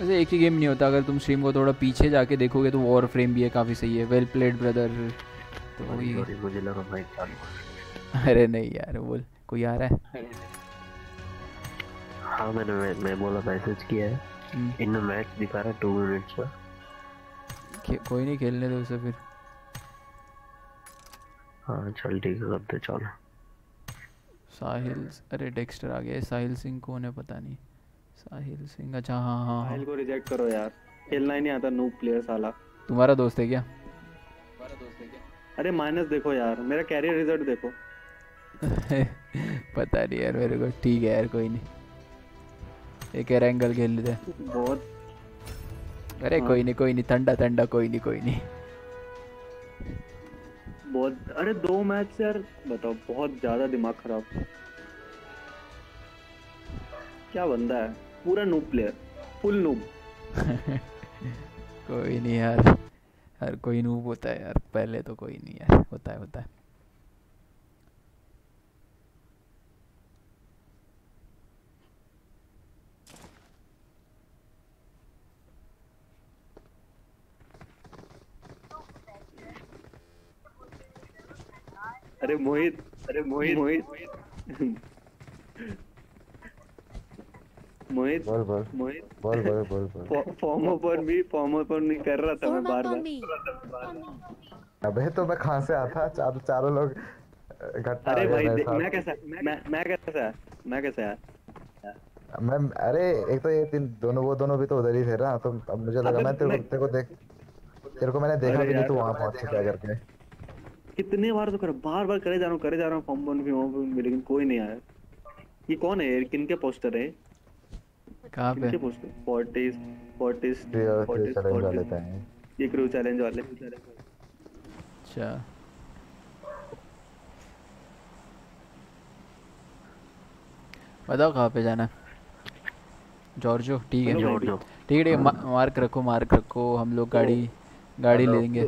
ऐसे एक ही गेम नहीं होता। अगर तुम स्ट्रीम को थोड़ा पीछे जाके देखोगे तो वॉर फ्रेम भी है, काफ़ी सही है। वेल प्लेड ब्रदर तो वही। मुझे लगा भाई चालू अरे नहीं यार बोल कोई आ रहा है? हाँ मैंने मैं, मैं बोला मैसेज किया है। हम्म, इनमें मैच दिखा रहा है टू मिनट्स का। कोई नहीं खेलने दो उसे फिर। हाँ चल ठीक है करते चलो। साहिल अरे डेक्स्टर आ गया साहिल सिंह कौन है पता नहीं। साहिल सिंह अच्छा हाँ हाँ हाँ। साहिल को रिजेक्ट करो यार। खेलना ही नहीं आता नूब प्लेयर साला तुम्हारा दोस्त है क्या? तुम्हारा दोस्त है क्या? अरे माइनस देखो यार मेरा कैरियर रिज़ल्ट देखो। पता नहीं यार मेरे को ठीक है यार कोई नहीं। एक एंगल खेल लेते हैं। बहुत। अरे हाँ। कोई नहीं कोई नहीं ठंडा ठंडा कोई नहीं कोई नहीं। बहुत अरे दो मैच यार बताओ बहुत ज़्यादा दिमाग खराब। क्या बंदा है? पूरा नूब प्लेयर फुल नूब कोई नहीं यार। हर कोई नूब होता है यार पहले तो कोई नहीं यार होता है होता है। अरे मोहित अरे मोहित। मोहित। मोहित बोल बोल। मोहित। बोल बोल बोल बोल। फॉर्म ओपन भी फॉर्म ओपन नहीं कर रहा था मैं बार बार। अबे तो मैं कहाँ से आता चार चारों लोग इकट्ठा अरे भाई। मैं कैसा मैं मैं कैसा मैं कैसा यार? मैं अरे एक तो ये तीन दोनों वो दोनों भी तो उधर ही थे ना तो अब मुझे लगा मैं तेरे को तेरे को देख तेरे को मैंने देखा भी नहीं तू वहाँ पहुँच चुका करके। कितने बार तो कर बार बार करे जा रहा हूँ करे जा रहा हूँ फॉर्म ओपन भी ओपन लेकिन कोई नहीं आया। ये कौन है? ये किनके पोस्टर है? कहाँ पे? चैलेंज वाले थे। ये क्रू चैलेंज वाले। अच्छा। बताओ कहाँ पे जाना जॉर्जो ठीक है। जॉर्जो। ठीक है है मार्क रखो मार्क रखो। हम लोग गाड़ी गाड़ी ले लेंगे।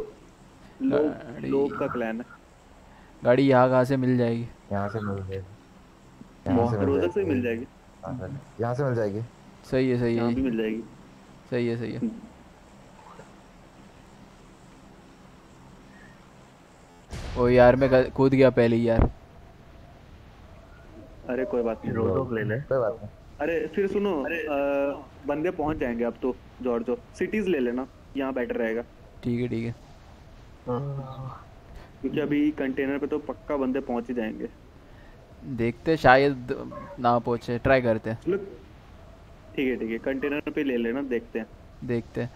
लोग गाड़ी। का प्लान है। गाड़ी यहाँ कहाँ से मिल जाएगी? यहाँ से मिल जाएगी। यहाँ से मिल जाएगी। जाएगी। यहाँ से मिल जाएगी। सही है सही यहाँ भी है मिल जाएगी। सही है सही है। ओ यार मैं कूद गया पहले ही यार। अरे कोई बात नहीं रोजोक ले ले। कोई बात नहीं। अरे फिर सुनो अ, बंदे पहुँच जाएँगे अब तो ज़ोर जॉर्जो। सिटीज़ ले लेना यहाँ बेटर रहेगा। ठीक है ठीक है। क्योंकि अभी कंटेनर पे तो पक्का बंदे पहुँच ही जाएँगे। देखते शायद ना पहुँचे। ट्राई करते हैं। ठीक है ठीक है। कंटेनर पे ले लेना देखते हैं। देखते हैं।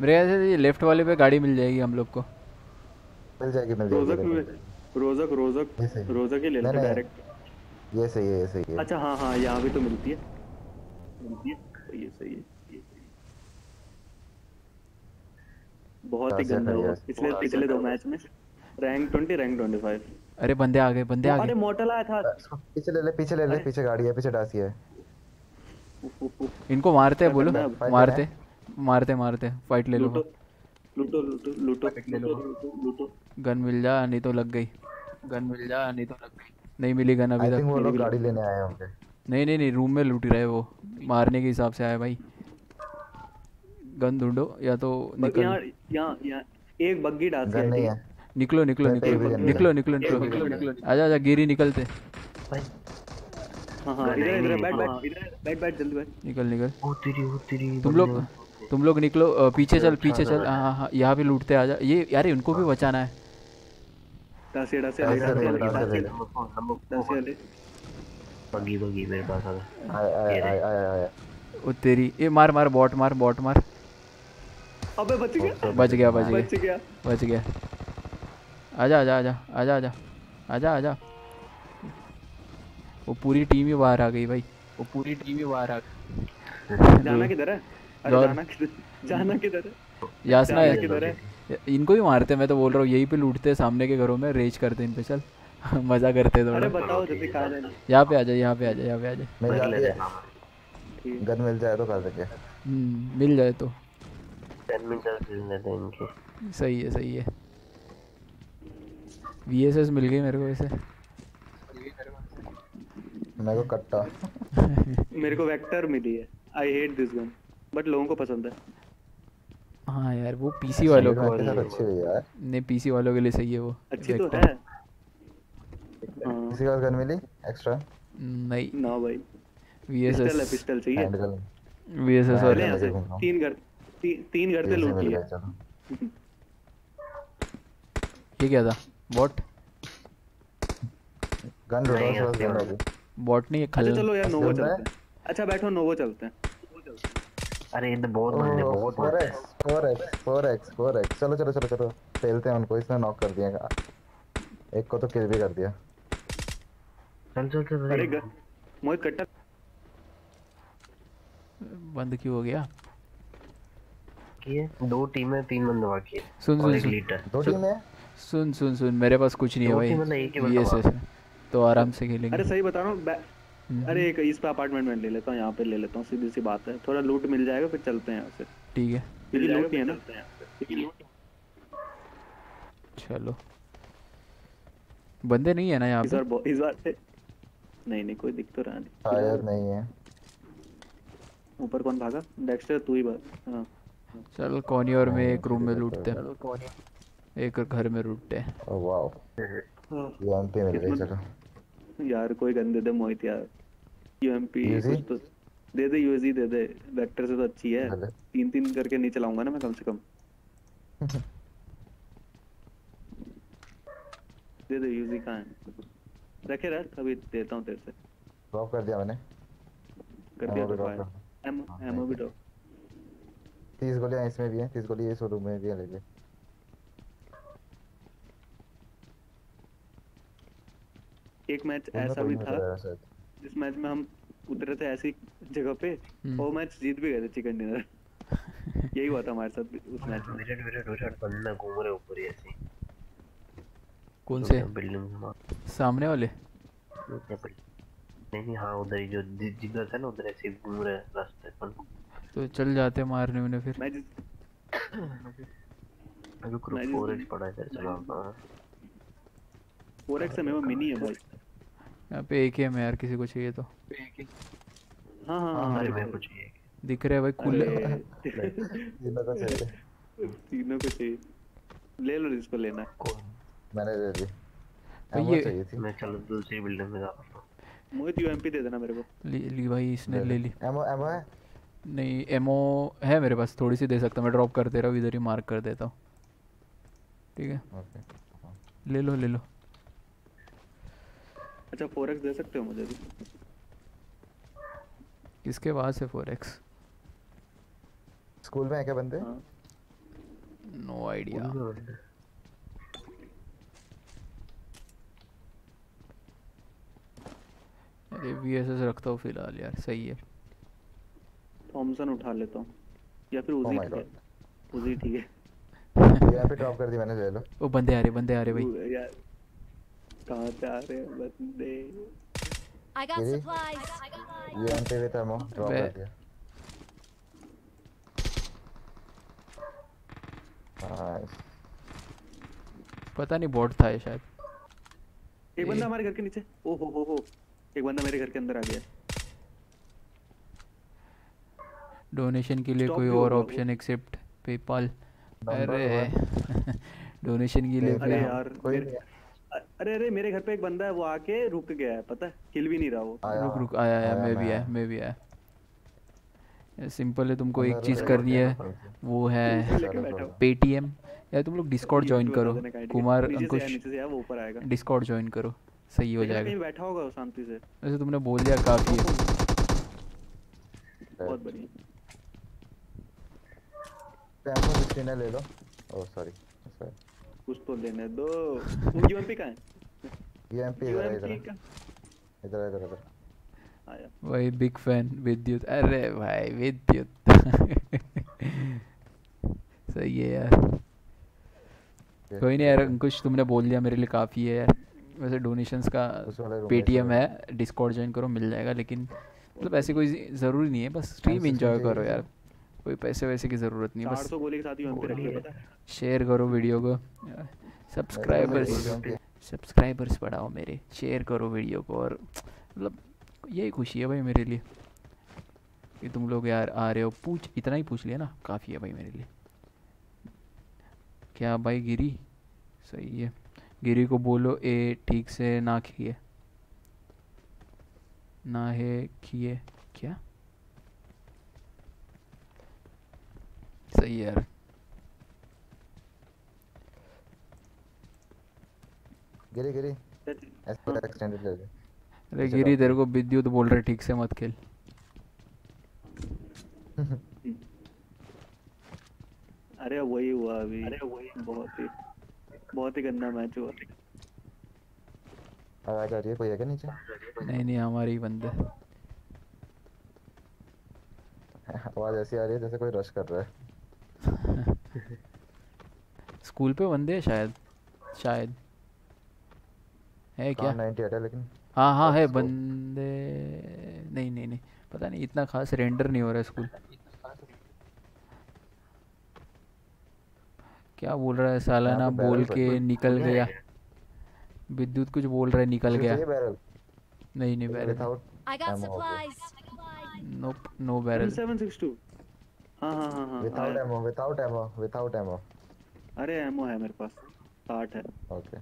मेरे ख्याल से ये लेफ़्ट वाले पे गाड़ी मिल जाएगी हम लोग को। मिल जाएगी मिल जाएगी में रोजक रोजक रोजक ही ले लेते डायरेक्ट ये सही है ये सही है। अच्छा हाँ हाँ यहाँ भी तो मिलती है। मिलती है। सही है है। बहुत ही गंदा हुआ पिछले पिछले दो मैच में। Rank twenty rank twenty five अरे बंदे आ गए बंदे आ गए। अरे मोटल आया था। पीछे ले ले पीछे ले ले पीछे गाड़ी है पीछे डासी है। इनको मारते हैं बोलो? मारते। मारते मारते। फाइट ले लो। लूटो लूटो लूटो लूटो लूटो लूटो गन मिल जा नहीं तो लग गई। गन मिल जा नहीं तो लग गई। नहीं मिली गन अभी आई थिंक तक वो लोग गाड़ी लेने आए होंगे। नहीं नहीं नहीं रूम में लूट ही रहे वो। मारने के हिसाब से आया भाई। गन ढूंढो या तो निकल। यहाँ यहाँ एक बग्गी डाल गन नहीं है। निकलो निकलो निकलो। निकलो निकलो निकलो। निकलो, आजा आजा गिरी निकलते। हाँ निकलो। बैठ इधर बैठ बैठ जल्दी बैठ। निकल निकल। ओ तेरी ओ तेरी तुम लोग तुम लोग निकलो पीछे चल अच्छा पीछे चल। हाँ। हाँ हाँ यहाँ पे लूटते आ जा। ये यार इनको भी बचाना है। बगी बगी मेरे पास आ गया ओ तेरी ये मार मार बॉट मार बॉट मार। अबे बच गया। बच गया। बच गया। बच गया। आजा आजा आजा आजा आजा। आजा आजा। वो पूरी टीम ही बाहर आ गई भाई। वो पूरी टीम ही बाहर आ गई। जाना किधर है? अरे जाना किधर? जाना किधर है? यासना है। किधर है? इनको ही मारते हैं, मैं तो बोल रहा हूँ यहीं पे लूटते हैं सामने के घरों में रेज करते हैं इन पे चल। मज़ा करते हैं अरे थोड़ा। बताओ जल्दी कहाँ जाना यहाँ पे आ जा यहाँ पे आ जा यहाँ पे आ जा मिल गन है। गन मिल जाए तो कर देंगे। हम्म, मिल जाए तो। टेन मिनट ले लेते हैं इनके। सही है सही है। वी मिल गई मेरे को वैसे। मेरे को कट्टा। मेरे को वेक्टर मिली है। I hate this gun but लोगों को पसंद है। हाँ यार वो पीसी वालों को अच्छी हुई यार। नहीं पीसी वालों के लिए सही है वो। अच्छी तो है। हाँ। किसी का गन मिली? एक्स्ट्रा नहीं। ना भाई। वी एस पिस्टल पिस्टल चाहिए। Handgun V S S मैं और रहा हूँ। तीन घर तीन घर से लूट लिया ये क्या था? बॉट गन असली गन वाला। बॉट नहीं ये अच्छा चलो यार नोवो चलते हैं। अच्छा बैठो नोवो चलते हैं। अरे बहुत बंदे बहुत X four X four X four X चलो चलो चलो चलो। फेलते हैं उनको इसने नॉक कर दिया। एक को तो किल भी कर दिया। चल चल चल अरे मोहित कट्टा। बंद क्यों हो गया? की दो टीमें तीन बंदे बाकी है। सुन सुन सुन। दो टीम? सुन सुन सुन मेरे पास कुछ नहीं है भाई। टीम मतलब ही तो आराम से खेलेंगे। अरे सही बता रहा हूँ हम्म, अरे एक इस पे अपार्टमेंट में ले लेता हूँ यहाँ पे ले लेता हूँ सीधी सी बात है। थोड़ा लूट मिल जाएगा फिर चलते हैं यहाँ से। ठीक है। क्योंकि लूट ही है ना? चलो। बंदे नहीं है ना यहाँ इस बार इस बार नहीं नहीं कोई दिख तो रहा नहीं। शायद नहीं है। ऊपर कौन भागा? डेक्स्टर तू ही भाग। हाँ। चल कॉर्नियर में एक रूम में लूटते हैं। एक घर में लूटते हैं। ओह वाओ ये एमपी मिल गई चलो। यार कोई गन दे दे मोहित यार। यूएमपी कुछ तो दे दे यूएसजी दे दे। वेक्टर से तो अच्छी है। तीन तीन करके नहीं चलाऊँगा ना मैं कम से कम। दे दे यूएसजी कहाँ है? रखे रख अभी देता हूँ तेरे से। ड्रॉप कर दिया मैंने। कर दिया तो फायर कर एमो एमो भी ड्रॉप तीस गोलियाँ इसमें भी हैं तीस गोली इस रूम में भी है लेके एक मैच ऐसा भी था जिस मैच में हम उतरे थे ऐसी जगह पे हम्म। वो मैच जीत भी गए थे चिकन डिनर यही हुआ था हमारे साथ उस मैच में। विलेट विलेट विलेट बंदा घूम रहे ऊपर ही ऐसे। कौन तो से? बिल्डिंग सामने वाले? नहीं नहीं हाँ उधर ही जो जिधर था ना उधर ऐसे घूम रहे रास्ते पर। तो चल जाते मारने में फिर। मैं रुक रुक फोरेक्स पड़ा है चला 4x है मिनी है भाई यहाँ पे एक है यार किसी को चाहिए तो हाँ हाँ अरे चाहिए दिख रहे भाई चाहिए तीनों को चाहिए ले लो इसको लेना कौन मैंने दे दी ये मैं चलो दूसरी बिल्डिंग में जाता हूँ मोहित यूएमपी दे देना मेरे को ली, ली भाई इसने ले ली एमओ एमओ है नहीं एमओ है मेरे पास थोड़ी सी दे सकता मैं ड्रॉप कर दे रहा हूँ इधर ही मार्क कर देता हूँ ठीक है ओके ले लो ले लो अच्छा फोर एक्स दे सकते हो मुझे भी? किसके पास है फोर एक्स स्कूल में है क्या बंदे? हाँ। नो आइडिया अरे वी एस एस रखता हूँ फ़िलहाल यार सही है। थॉमसन उठा लेता हूँ। या फिर Oh उजी ठीक है। उजी ठीक है। यहाँ पे ड्रॉप कर दी मैंने ले लो। ओ बंदे आ रहे बंदे आ रहे भाई। यार कहाँ से आ रहे हैं बंदे। I got Really? supplies. ये एमपी विद एमो ड्रॉप कर दिया। नाइस पता नहीं बॉट था ये शायद। एक बंदा हमारे घर के नीचे। ओ हो हो हो। एक बंदा मेरे घर के अंदर आ गया। डोनेशन के लिए कोई और ऑप्शन एक्सेप्ट पेपाल अरे डोनेशन के लिए अरे यार कोई नहीं। अरे अरे मेरे घर पे एक बंदा है वो आके रुक गया है पता है? हिल भी नहीं रहा वो। रुक रुक आया आया मैं भी आया। मैं भी आया। सिंपल है तुमको एक चीज़ करनी है वो है हूँ। पेटीएम या तुम लोग डिस्कॉर्ड ज्वाइन करो। कुमार अंकुश डिस्कॉर्ड ज्वाइन करो। सही हो जाएगा। कहीं बैठा होगा शांति से। वैसे तुमने बोल दिया काफ़ी है। बहुत बढ़िया। है ले लो। ओह सॉरी सॉरी कुछ तो लेने दो वो यूएमपी का है ये एमपी इधर इधर यूएमपी है। इधर इधर इधर आया भाई बिग फ़ैन विद्युत अरे भाई विद्युत सही है यार कोई नहीं यार अंकुश तुमने बोल दिया मेरे लिए काफ़ी है यार वैसे डोनेशंस का पेटीएम है डिस्कॉर्ड ज्वाइन करो मिल जाएगा लेकिन मतलब ऐसे कोई ज़रूरी नहीं है बस स्ट्रीम एंजॉय करो। यार कोई पैसे वैसे की ज़रूरत नहीं है बस गोली के साथ यूएमपी रखी पता शेयर करो वीडियो को। सब्सक्राइबर्स सब्सक्राइबर्स बढ़ाओ मेरे शेयर करो वीडियो को और मतलब यही खुशी है भाई मेरे लिए कि तुम लोग यार आ रहे हो। पूछ इतना ही पूछ लिया ना काफ़ी है भाई मेरे लिए। क्या भाई गिरी? सही है। गिरी को बोलो ए ठीक से ना खिए। ना है खिए। क्या? सही है यार। गिरी गिरी। ऐसे एक्सटेंडेड ले ले। अरे गिरी तेरे को विद्युत बोल रहे ठीक से मत खेल। अरे वही हुआ अभी। अरे वही बहुत ही बहुत ही गंदा मैच हुआ। आवाज़ आ रही है कोई है क्या नीचे? नहीं नहीं हमारे ही बंदे आवाज़ ऐसी आ रही है जैसे कोई रश कर रहा है। स्कूल पे बंदे हैं शायद शायद। है क्या? है लेकिन? हाँ हाँ है बंदे नहीं नहीं नहीं पता नहीं इतना खास रेंडर नहीं हो रहा है स्कूल। क्या बोल रहा है सालाना यहाँ पे बोल के निकल गया। विद्युत कुछ बोल रहा है निकल गया। नहीं नहीं बैरल. नोप नो बैरल 762 हाँ हाँ हाँ हाँ विदाउट आया। Ammo without ammo without ammo अरे एमओ है मेरे पास साठ है। ओके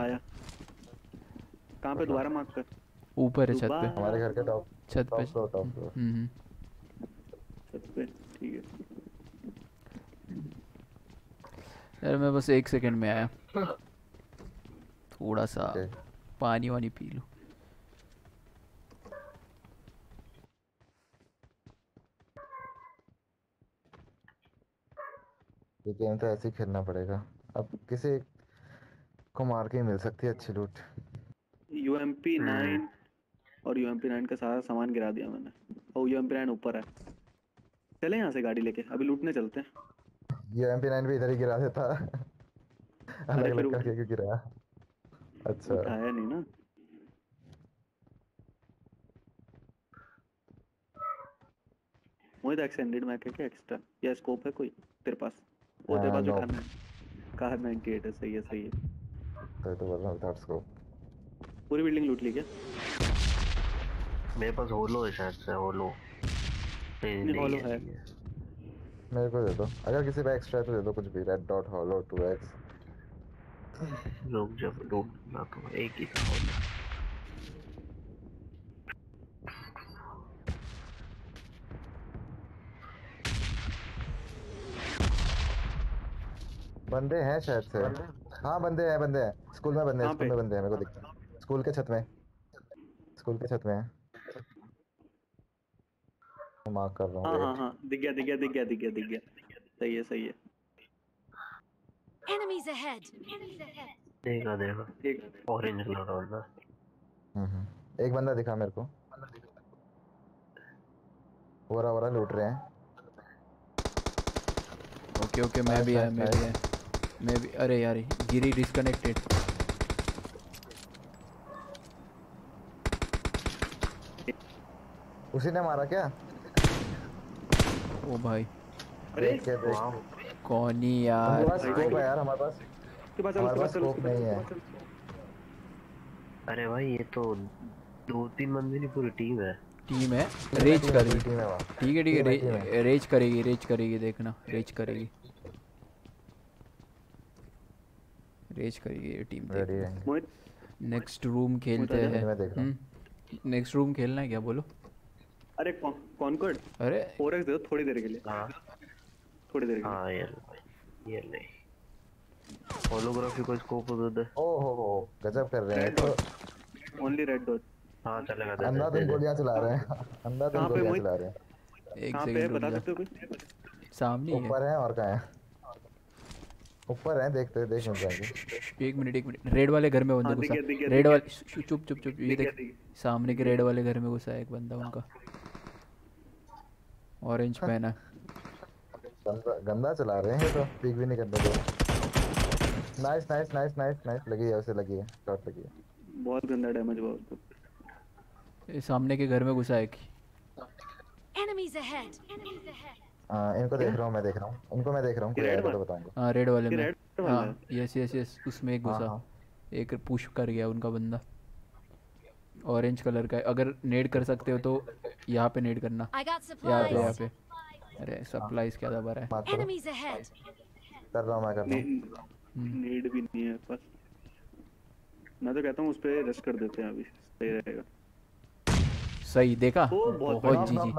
आया। कहाँ पे? दोबारा मार्क कर। ऊपर है छत पे। हमारे घर के टॉप छत पे। टॉप टॉप हम्म हम्म। छत पे ठीक है। यार मैं बस एक सेकंड में आया। थोड़ा सा पानी वानी पी लूँ। ये गेम तो ऐसे ही खेलना पड़ेगा। अब किसी को मार के ही मिल सकती है अच्छी लूट? यूएमपी नाइन और यूएमपी नाइन का सारा सामान गिरा दिया मैंने। और यूएमपी नाइन ऊपर है। चले यहाँ से गाड़ी लेके अभी लूटने चलते हैं। ये एम पी नाइन भी इधर ही गिरा देता। अलग फिर अलग उठ- करके क्यों गिराया? अच्छा। उठाया नहीं ना। मोहित एक्सटेंडेड मैक है क्या? एक्स्ट्रा या स्कोप है कोई तेरे पास? वो तेरे आ, पास जो no. खाना है कार 98 है सही है सही है। तो तो बोल रहा हूँ विदाउट स्कोप पूरी बिल्डिंग लूट ली क्या? मेरे पास होलो है शायद से होलो नहीं है। मेरे को दे दो। अगर किसी पे एक्स्ट्रा तो दे दो कुछ भी। Red dot holo two x रुक जब ढूंढना तो एक ही था बंदे हैं शायद से। हाँ बंदे हैं बंदे हैं। स्कूल में बंदे हैं स्कूल में बंदे हैं मेरे को दिखता। है स्कूल के छत में। स्कूल के छत में है। मैं मार्क कर रहा हाँ हूँ हाँ हाँ। दिख गया दिख गया दिख गया दिख गया दिख गया। सही है सही है। Enemies ahead. देखा देखा। ठीक। ऑरेंज कलर वाला। हम्म, हम्म। एक बंदा दिखा मेरे को। वरा वरा लूट रहे हैं। ओके ओके मैं भी आया मैं भी आया मैं भी अरे यार गिरी डिस्कनेक्टेड उसी ने मारा क्या? ओ भाई। अरे देख के देख। कौन ही यार। स्कोप है यार हमारे पास। के पास हमारे उसके पास स्कोप नहीं है। अरे भाई ये तो दो तीन बंदे नहीं पूरी टीम है। टीम है। रेज करेगी। टीम वहाँ। ठीक है ठीक है। रेज करेगी रेज करेगी देखना। रेज करेगी। रेज करेगी ये टीम नेक्स्ट रूम खेलते हैं। मैं देख रहा हूँ। नेक्स्ट रूम खेलना है क्या? बोलो। अरे कॉनकॉर्ड? अरे। 4x दे दो थोड़ी देर के लिए। हाँ। थोड़ी देर के लिए। हाँ ये ले ये ले। होलोग्राफी को स्कोप दे दे। ओ हो हो गजब कर रहे हैं। तो ओनली रेड डॉट हाँ चलेगा दे दिन दे गोलियाँ चला रहे हैं। कहाँ पे गोलियाँ चला रहे हैं। एक सेकंड बता सकते हो कोई सामने ही है। ऊपर है और कहाँ है? ऊपर है देखते देख मिल जाएँगे एक मिनट एक मिनट। रेड वाले घर में बंदा हाँ, घुसा। रेड वाले चुप चुप चुप ये देख सामने के रेड वाले घर में घुसा है एक बंदा उनका। ऑरेंज पहना गंदा गंदा चला रहे हैं तो। पीक भी नहीं करने दो। Nice nice nice nice nice लगी है उसे लगी है। शॉट लगी है। बहुत गंदा डैमेज हुआ उसको। ये सामने के घर में घुसा है एक। Enemies ahead. Enemies ahead. हाँ इनको देख रहा हूँ मैं देख रहा हूँ। इनको मैं देख रहा हूँ red तो बताऊँगा हाँ रेड वाले में। रेड हाँ यस यस यस उसमें एक हाँ, घुसा। हाँ। एक पुश कर गया उनका बंदा। ऑरेंज कलर का है। अगर नेड कर सकते हो तो यहाँ पे नेड करना। यहाँ पे यहाँ पे। अरे सप्लाईज क्या दबा रहा है? करो। कर रहा हूँ मैं कर रहा हूँ। नीड भी नहीं है बस। मैं तो कहता हूँ उस पे रेस्ट कर देते हैं अभी। सही रहेगा। सही देखा? बहुत जी जी.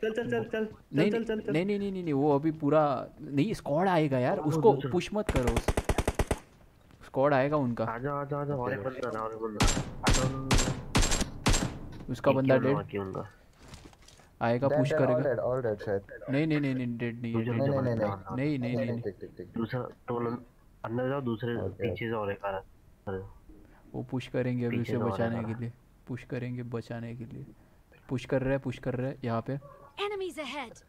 चल चल चल चल नहीं चल चल चल। नहीं नहीं नहीं नहीं वो अभी पूरा नहीं स्क्वाड आएगा यार उसको पुश मत करो स्क्वाड आएगा उनका। आजा आजा आजा और बंदा एक बंदा उसका बंदा डेड बाकी उनका आएगा पुश करेगा। all dead शायद। नहीं नहीं नहीं डेड नहीं है नहीं नहीं नहीं नहीं। नहीं नहीं दूसरा तो अंदर जाओ दूसरे पीछे से और एक आ रहा है वो पुश करेंगे अभी उसे बचाने के लिए। पुश करेंगे बचाने के लिए। पुश कर रहे हैं पुश कर रहे हैं यहाँ पे। Enemies ahead.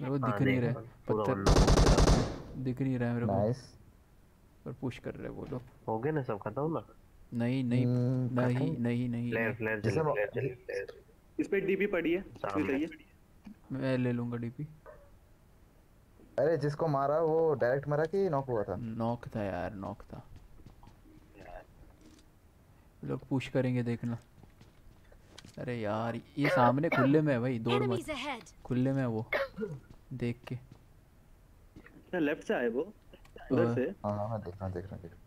मेरे को हाँ, दिख नहीं देख, रहा है पत्थर। दिख नहीं रहा है मेरे को। नाइस पर पुश कर रहे हैं वो लोग। हो गए ना सब? खत्म ना? नहीं नहीं हम्म, नहीं नहीं नहीं फ्लेयर नहीं। फ्लेयर चली इस पे डीपी पड़ी है सामने। मैं ले लूँगा डीपी अरे जिसको मारा वो डायरेक्ट मारा कि नॉक हुआ था? नॉक था यार नॉक था। लोग पुश करेंगे देखना। अरे यार ये सामने खुले में है भाई दौड़ मत। खुले में है वो। देख के। लेफ़्ट से आए वो? उधर अ, से? हाँ हाँ मैं देख रहा देख रहा देख रहा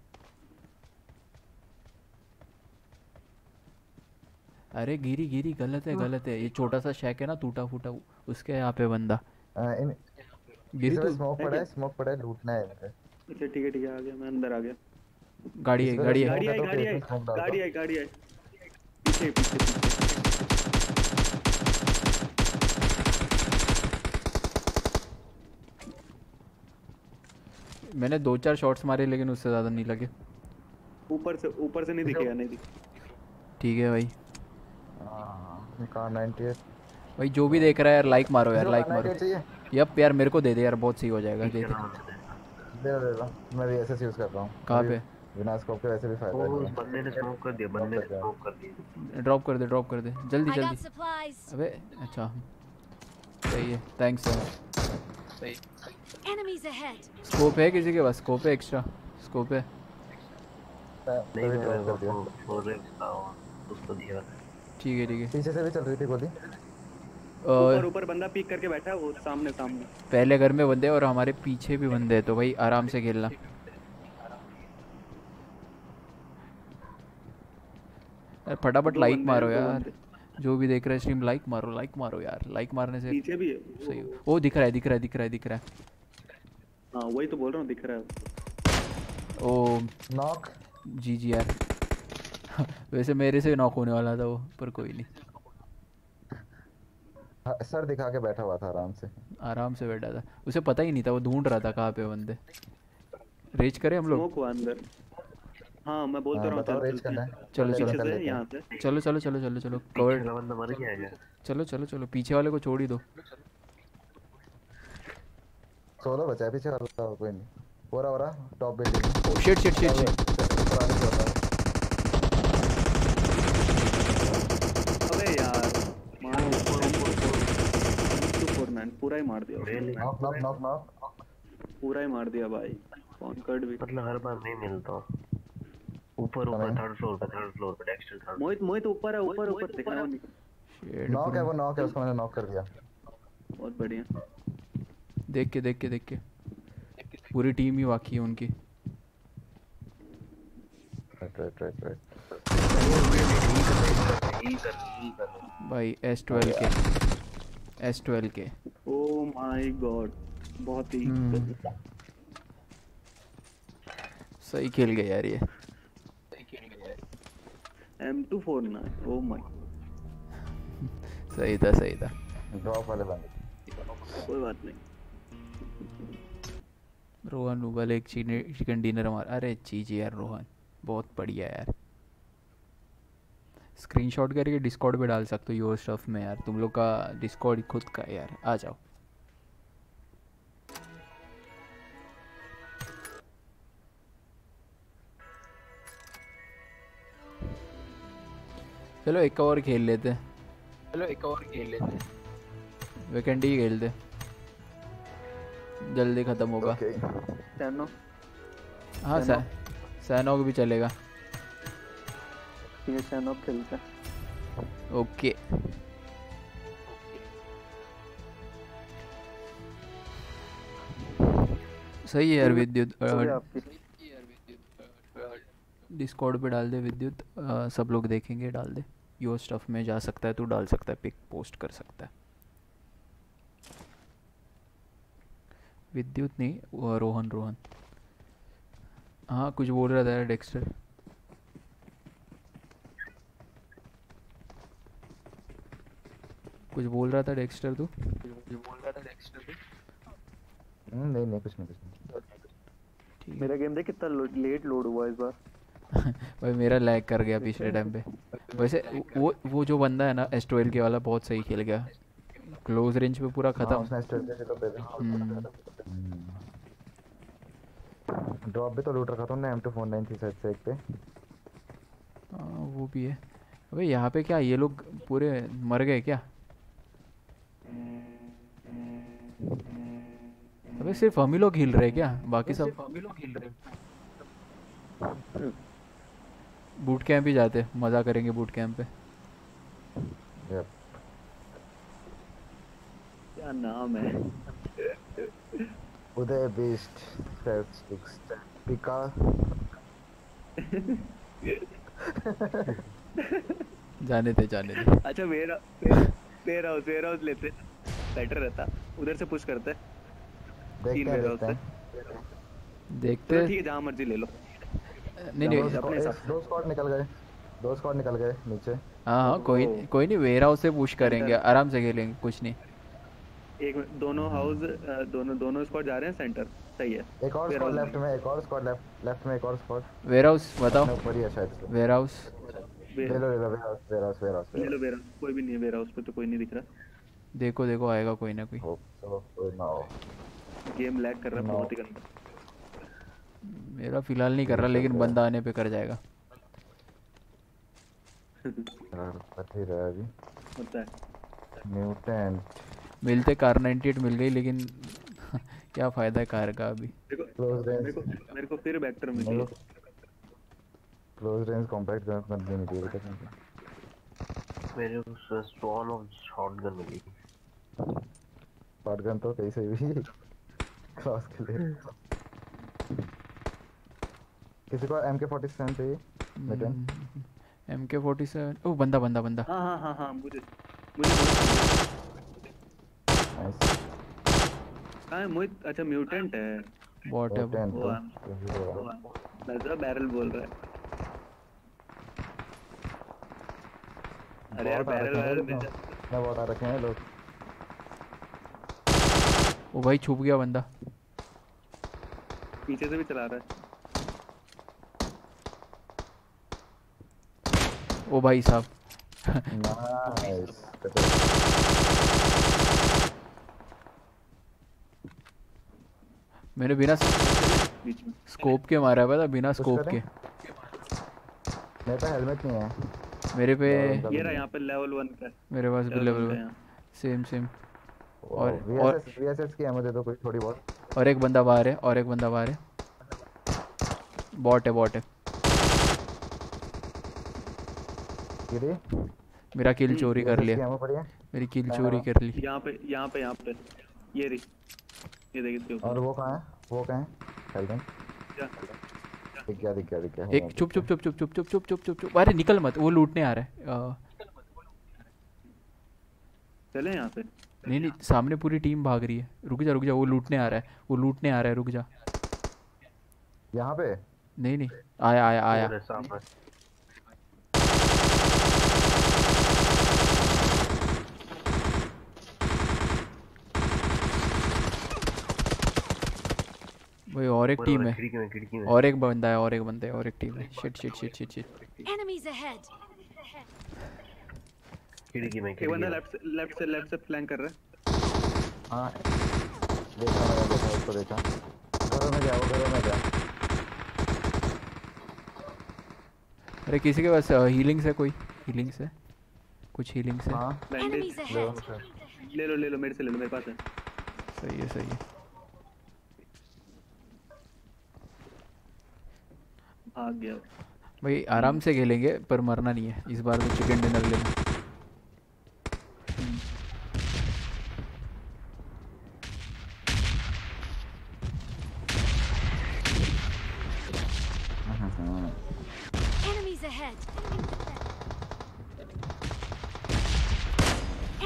अरे गिरी गिरी गलत है गलत है। ये छोटा सा शेक है ना टूटा फूटा उसके यहाँ पे बंदा। हूँ इन गिरी तू स्मोक पड़ा है स्मोक पड़ा है लूटना है अच्छा ठीक है ठीक है आ गया मैं अंदर आ गया। गाड़ी है गाड़ी है। गाड़ी आई तो गाड़ी दो। गाड़ी आई गाड़ी पीछे पीछे पीछे। मैंने दो चार शॉट्स मारे लेकिन उससे ज़्यादा नहीं लगे। ऊपर से ऊपर से नहीं दिखेगा नहीं दिख? ठीक है भाई। हाँ कार 98 भाई जो भी देख रहा है यार लाइक मारो यार लाइक मारो। 98 चाहिए? यप यार मेरे को दे दे यार बहुत सही हो जाएगा दे दे। दे दे दे मैं भी ऐसे यूज़ कर रहा हूँ। कहाँ पे? बिना स्कोप के वैसे भी फ़ायदा है। उस बंदे ने स्मोक कर दिया बंदे ने स्मोक कर दिया। ड्रॉप कर दे ड्रॉप कर दे। जल्दी जल्दी. अबे अच्छा। सही है थैंक्स सर सही। Enemies ahead. स्कोप है किसी के पास स्कोप है एक्स्ट्रा स्कोप है नहीं तभी मैं drop कर दिया वो फोर एक्स था वो उसको दिया ठीक है ठीक है पीछे से भी चल रही थी गोली ऊपर और ऊपर बंदा पीक करके बैठा है वो सामने सामने पहले घर में बंदे और हमारे पीछे भी बंदे हैं तो भाई आराम से खेलना यार फटाफट लाइक मारो यार जो भी देख रहा है स्ट्रीम लाइक मारो लाइक मारो यार लाइक मारने से पीछे भी है सही ओ दिख रहा है दिख रहा है दिख रहा है दिख रहा है हाँ वही तो बोल रहा हूँ दिख रहा है। ओ नॉक जी जी यार। वैसे मेरे से नॉक होने वाला था वो पर कोई नहीं। हाँ, सर दिखा के बैठा हुआ था आराम से। आराम से बैठा था। उसे पता ही नहीं था वो ढूंढ रहा था कहाँ पे बंदे। रेज करें हम लोग? अंदर। हाँ मैं बोलता हाँ, रहा हूँ चल रेज चलते करना चलो चलो, चलो चलो चलो चलो चलो चलो। पीछे कवर वाला बंदा मर गया क्या? चलो चलो चलो। पीछे वाले को छोड़ ही दो। सोलो बचा है पीछे वाला कोई नहीं। रहा हो रहा top building shit shit shit shit अबे यार मार ऊपर मैन पूरा ही मार दिया? नॉक नॉक नॉक नॉक पूरा ही मार दिया भाई। कॉन्कर्ड भी। मतलब हर बार नहीं मिलता। ऊपर ऊपर थर्ड फ्लोर पे थर्ड फ्लोर पे डेक्स्टर थर्ड मोहित मोहित ऊपर है ऊपर ऊपर दिख रहा है। नॉक है वो नॉक है उसको मैंने नॉक कर दिया। बहुत बढ़िया। देख के देख के देख के। पूरी टीम ही बाकी है उनकी। राइट राइट राइट राइट भाई S twelve K. S twelve K. Oh my God बहुत ही हम्म। सही खेल गए यार ये। एम टू फोर ना ओ माय सही था सही था। ड्रॉप वाले बंदे। कोई बात नहीं। रोहन उबल एक चिकन डिनर हमारा अरे चीज़ यार रोहन बहुत बढ़िया यार। स्क्रीनशॉट करके डिस्कॉर्ड पे डाल सकते हो योर स्टफ़ में यार तुम लोग का डिस्कॉर्ड खुद का है यार आ जाओ। चलो एक और खेल लेते चलो एक और खेल लेते वीकेंड खेलते जल्दी खत्म होगा। चैनो हाँ सै सैनोक भी चलेगा। ये चैनो खेलते हैं। ओके सही है यार विद्युत डिस्कॉर्ड पे डाल दे विद्युत सब लोग देखेंगे डाल दे। योर स्टफ़ में जा सकता है तू डाल सकता है पिक पोस्ट कर सकता है। विद्युत नहीं रोहन रोहन। हाँ कुछ बोल रहा था डेक्स्टर कुछ बोल रहा था डेक्स्टर तू? बोल रहा था डेक्स्टर भी हम्म, नहीं नहीं कुछ नहीं कुछ नहीं। मेरा गेम देख कितना लेट लोड हुआ इस बार। भाई मेरा लैग कर गया पिछले टाइम पे। वैसे वो वो जो बंदा है ना एस ट्वेल्व के वाला बहुत सही खेल गया। क्लोज रेंज पे पूरा हाँ, खत्म। उसने स्टेट पे तो दे हम्म, ड्रॉप भी तो लूट रखा था उन्होंने M249 थी शायद से एक पे। हाँ, वो भी है। अबे यहाँ पे क्या ये लोग पूरे मर गए क्या? अबे सिर्फ़ हम ही लोग हिल रहे क्या? बाकी सब हम ही लोग खेल रहे बूट कैंप ही जाते मज़ा करेंगे बूट कैंप पे। यप क्या नाम है? उदय बेस्ड स्टैटिस्टिक्स पिका। जाने दे जाने दे। अच्छा ware warehouse warehouse लेते। बेटर रहता। उधर से पुश करते। तीन देखते हैं वेयर हाउस देखते से हैं। देखते ठीक है जहाँ मर्ज़ी ले लो। नहीं नहीं अपने हिसाब दो स्क्वाड निकल गए। दो स्क्वाड निकल गए नीचे। हाँ हाँ कोई कोई नहीं वेयर हाउस से पुश करेंगे। आराम से खेलेंगे कुछ नहीं। एक दोनों हाउस दोनों दोनों स्क्वाड जा रहे हैं सेंटर सही है। एक और स्क्वाड लेफ़्ट में। एक और स्क्वाड लेफ़्ट लेफ़्ट में एक और स्क्वाड वेयर हाउस बताओ ऊपर ही है शायद। वेयर हाउस ले लो ले लो warehouse warehouse warehouse ले लो वेयर हाउस कोई भी नहीं है वेयर हाउस पे तो कोई नहीं दिख रहा। देखो देखो आएगा कोई ना कोई। कोई ना हो। गेम लैग कर रहा है बहुत ही। गंदा। मेरा फ़िलहाल नहीं कर रहा लेकिन बंदा आने पे कर जाएगा। पता ही रहा अभी। होता है। म्यूटेंट मिलते कार 98 मिल गई लेकिन क्या फ़ायदा है कार का अभी? मेरे को मेरे को मेरे को फिर वेक्टर मिली। मेरे को क्लोज रेंज कॉम्पैक्ट गन देनी चाहिए बेटा तुमको मेरे को स्टॉल ऑफ़ शॉटगन मिली। शॉटगन तो कहीं से भी क्रॉस के लिए। किसी को MK47 चाहिए? मिटन एम के फोर्टी सेवन ओ बंदा बंदा बंदा। हाँ हाँ हाँ हाँ मुझे मुझे नाइस कहाँ है मोहित अच्छा म्यूटेंट है। बॉट है। वो बैरल बोल रहा है। अरे यार बैरल बैरल बहुत आ रखे हैं। लोग। ओ भाई छुप गया बंदा। पीछे से भी चला रहा है। ओ भाई साहब। नाइस मैंने बिना स्कोप के मारा था बिना स्कोप? के। मेरे पे हेलमेट नहीं है। मेरे पे ये रहा यहाँ पे लेवल वन का। मेरे पास भी लेवल one का है। यहाँ। सेम सेम और और VSS की एमो दे दो कोई थोड़ी बहुत। और एक बंदा बाहर है और एक बंदा बाहर है। बॉट है बॉट है। गिरी मेरा किल चोरी कर लिया। है? मेरी किल चोरी कर ली। यहाँ पे यहाँ पे यहाँ पे। ये रही। ये देखिए इसके और वो कहाँ है? वो कहाँ है? हेलमेट जा दिख गया दिख गया दिख गया। एक चुप चुप चुप चुप चुप चुप चुप चुप चुप। चुप अरे निकल मत वो लूटने आ रहा है। चले यहाँ से? नहीं नहीं सामने पूरी टीम भाग रही है। रुक जा रुक जा वो लूटने आ रहा है। वो लूटने आ रहा है रुक जा। यहाँ पे? नहीं नहीं आया आया आया। भाई और एक टीम है। खिड़की में खिड़की में। और एक बंदा है और एक बंदा है और एक टीम है। Shit shit shit shit shit Enemies ahead. खिड़की में खिड़की बंदा में। लेफ़्ट से लेफ़्ट से लेफ़्ट से फ्लैंक कर रहा है। हाँ। देखा मैंने देखा उसको देखा। घरों में जाओ घरों में जा अरे किसी के पास हीलिंग्स है कोई? हीलिंग्स है? कुछ हीलिंग्स है? हाँ। ले लो ले लो मेरे से ले लो मेरे पास है। सही है सही है। आ गया। भाई आराम से खेलेंगे, पर मरना नहीं है। इस बार तो चिकन डिनर लेना Enemies ahead.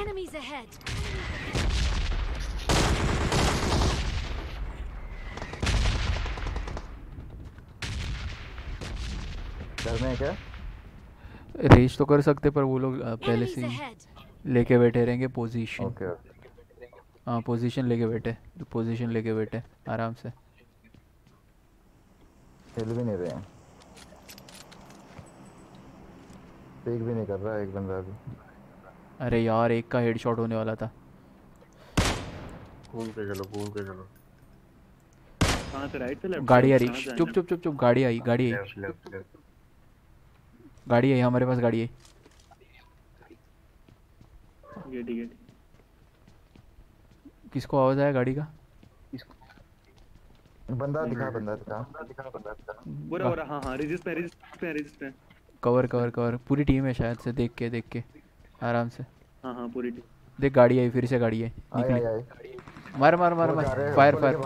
Enemies ahead. घर में है क्या रेस तो कर सकते पर वो लोग पहले से लेके बैठे रहेंगे पोजीशन ओके हाँ पोजीशन लेके बैठे पोजीशन लेके बैठे आराम से. हिल भी नहीं रहे हैं. पीक भी नहीं कर रहा एक बंदा अभी. अरे यार एक का हेडशॉट होने वाला था. घूम के चलो घूम के चलो कहाँ से राइट से लेफ़्ट गाड़ी आ रही चुप चुप चुप चुप गाड़ी आई गाड़ी आई. लेफ़्ट लेफ़्ट लेफ़्ट गाड़ी आई हमारे पास गाड़ी आई गेटी गेटी किसको आवाज़ आया गाड़ी का? बंदा दिखा बंदा दिखा। दिखा बंदा दिखा। पूरा पूरा हाँ हाँ रिजिस्ट पे रिजिस्ट पे रिजिस्ट पे कवर कवर कवर। पूरी टीम है शायद से देख के देख के। आराम से। हाँ हाँ पूरी टीम देख गाड़ी आई फिर से गाड़ी आई। आई आई निकली। आई मार मार मार मार। फायर फायर है,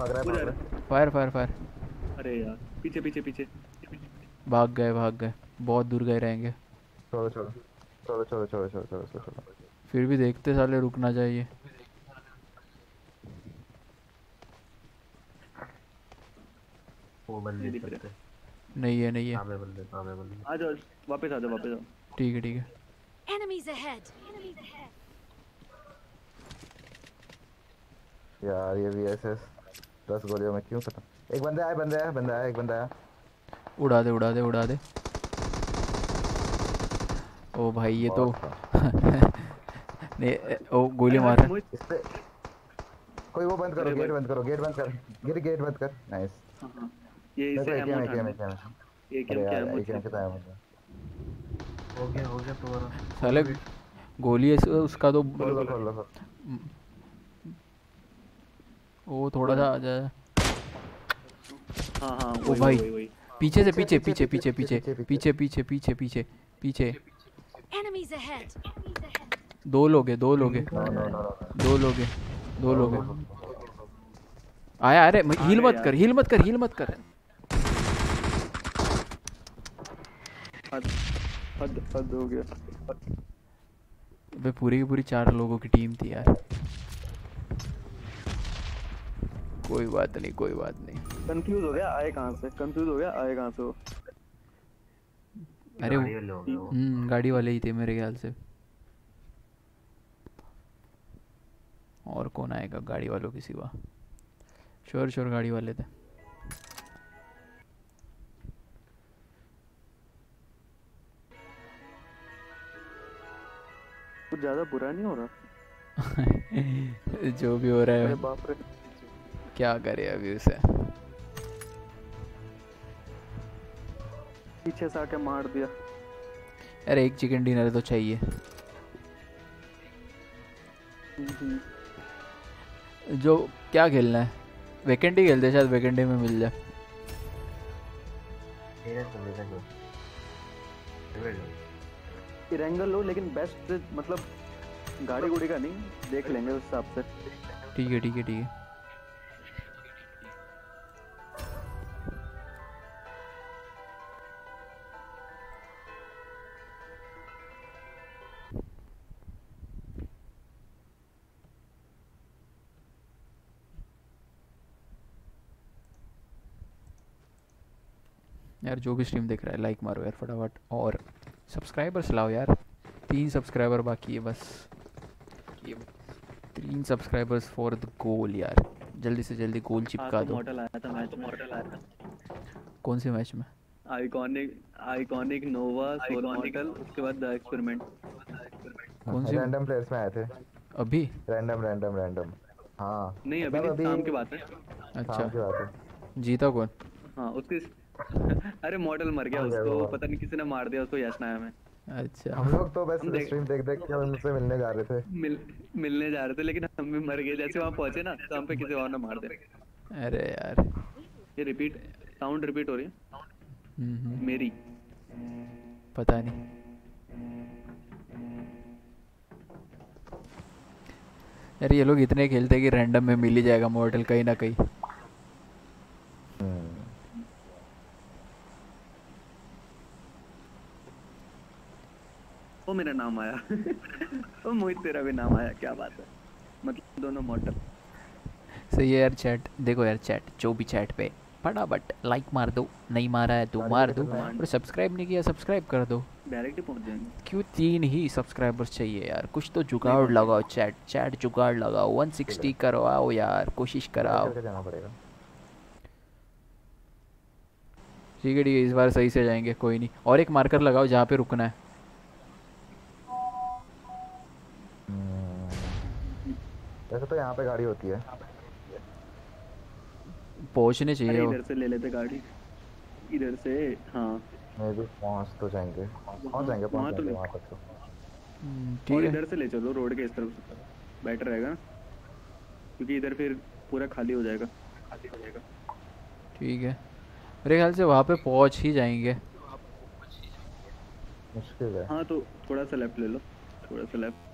फायर फायर फायर अरे यार पीछे पीछे पीछे। भाग गए भाग गए। बहुत दूर गए रहेंगे। छोड़ो छोड़ो छोड़ो छोड़ो छोड़ो छोड़ो छोड़ो छोड़ो फिर भी देखते साले रुकना चाहिए। नहीं है नहीं है। आ जाओ वापस आ जाओ वापस आओ ठीक है ठीक है. Enemies ahead. यार ये भी ऐसे दस गोलियों में क्यों खत्म? एक बंदा आया बंदा आया बंदा आया एक बंदा आया। उड़ा दे उड़ा दे उड़ा दे। ओ भाई ये तो नहीं ओ गोली मार रहा है। कोई वो बंद करो गेट बंद करो गेट बंद कर गिर गेट बंद कर नाइस हाँ हाँ ये इसे एमो एम क्या एमो एकेएम के टाइम हो हो गया हो गया तुम्हारा साले गोली उसका तो खोल लो खोल लो खोल वो थोड़ा सा आ जाए हाँ हाँ ओ भाई पीछे से पीछे पीछे, पीछे पीछे, पीछे पीछे पीछे पीछे पीछे Enemies ahead. दो लोग हैं दो लोग हैं। दो लोग हैं दो लोग हैं। आया अरे हील मत कर हील मत कर हील मत कर। हद हद हद हो गया। अबे पूरी की पूरी चार लोगों की टीम थी यार। कोई बात नहीं कोई बात नहीं। कंफ्यूज हो गया आए कहाँ से? कंफ्यूज हो गया आए कहाँ से अरे वो- गाड़ी वाले वो। हम्म गाड़ी वाले ही थे मेरे ख्याल से। और कौन आएगा गाड़ी वालों के? सिवा श्योर श्योर गाड़ी वाले थे। कुछ ज़्यादा बुरा नहीं हो रहा? जो भी हो रहा है। बाप रे। क्या करे अभी उसे? पीछे से आके मार दिया। अरे एक चिकन डिनर तो चाहिए। हम्म, जो क्या खेलना है? वेकेंड खेलते शायद वेकेंड में मिल जाए। इरेंगल लो लेकिन बेस्ट मतलब गाड़ी गुड़ी का नहीं देख लेंगे उस हिसाब से। ठीक है ठीक है ठीक है। यार जो भी स्ट्रीम देख रहा है लाइक मारो यार फटाफट। और सब्सक्राइबर्स लाओ यार। तीन सब्सक्राइबर बाकी है बस। ये तीन सब्सक्राइबर्स फॉर द गोल यार। जल्दी से जल्दी गोल चिपका दो। मॉडल आया था मैच मॉडल आया था कौन से मैच में? Iconic iconic nova soul model उसके बाद द एक्सपेरिमेंट कौन सी रैंडम प्लेयर्स में आए थे। अभी? रैंडम रैंडम रैंडम हाँ। नहीं अभी मतलब शाम की बात है। अच्छा। की बात है। जीता कौन? हाँ उसके अरे मॉडल मर गया उसको पता नहीं किसी ने मार दिया उसको यश नाया में अच्छा। हम लोग तो बस देख- स्ट्रीम देख देख के उनसे मिलने जा रहे थे। मिल मिलने जा रहे थे लेकिन हम भी मर गए। जैसे वहाँ पहुँचे ना तो हम पे किसी और ने मार दिया। अरे यार। ये रिपीट साउंड रिपीट हो रही है। हम्म, हम्म, मेरी। पता नहीं। यार ये लोग इतने खेलते हैं कि रैंडम में मिल ही जाएगा मॉडल कहीं ना कहीं। वो मेरा नाम आया? ओ मोहित तेरा भी नाम आया। क्या बात है। मतलब दोनों मॉडल सही है यार चैट देखो यार चैट जो भी चैट पे फटाफट लाइक मार दो नहीं मारा है तो मार दो और सब्सक्राइब नहीं किया सब्सक्राइब कर दो। डायरेक्ट पहुँच जाएँगे। क्यों तीन ही सब्सक्राइबर्स चाहिए यार? कुछ तो जुगाड़ लगाओ चैट चैट जुगाड़ लगाओ। 160 करवाओ यार कोशिश कराओ। ठीक है ठीक है इस बार सही से जाएँगे कोई नहीं। और एक मार्कर लगाओ जहाँ पे रुकना है। वैसे तो यहाँ पे गाड़ी होती है। पहुँचने चाहिए इधर से ले लेते गाड़ी। इधर से हाँ। मे भी पहुँच तो जाएँगे। पहुँच जाएँगे वहाँ पहुँच तो जाएँगे वहाँ तक तो। हम्म, ठीक है। इधर से ले चलो रोड के इस तरफ़ बेटर रहेगा। क्योंकि इधर फिर पूरा खाली हो जाएगा खाली हो जाएगा। ठीक है। मेरे ख्याल से वहाँ पे पहुँच ही जाएँगे। मुश्किल है। हाँ तो थोड़ा सा लेफ़्ट ले लो। थोड़ा सा लेफ़्ट।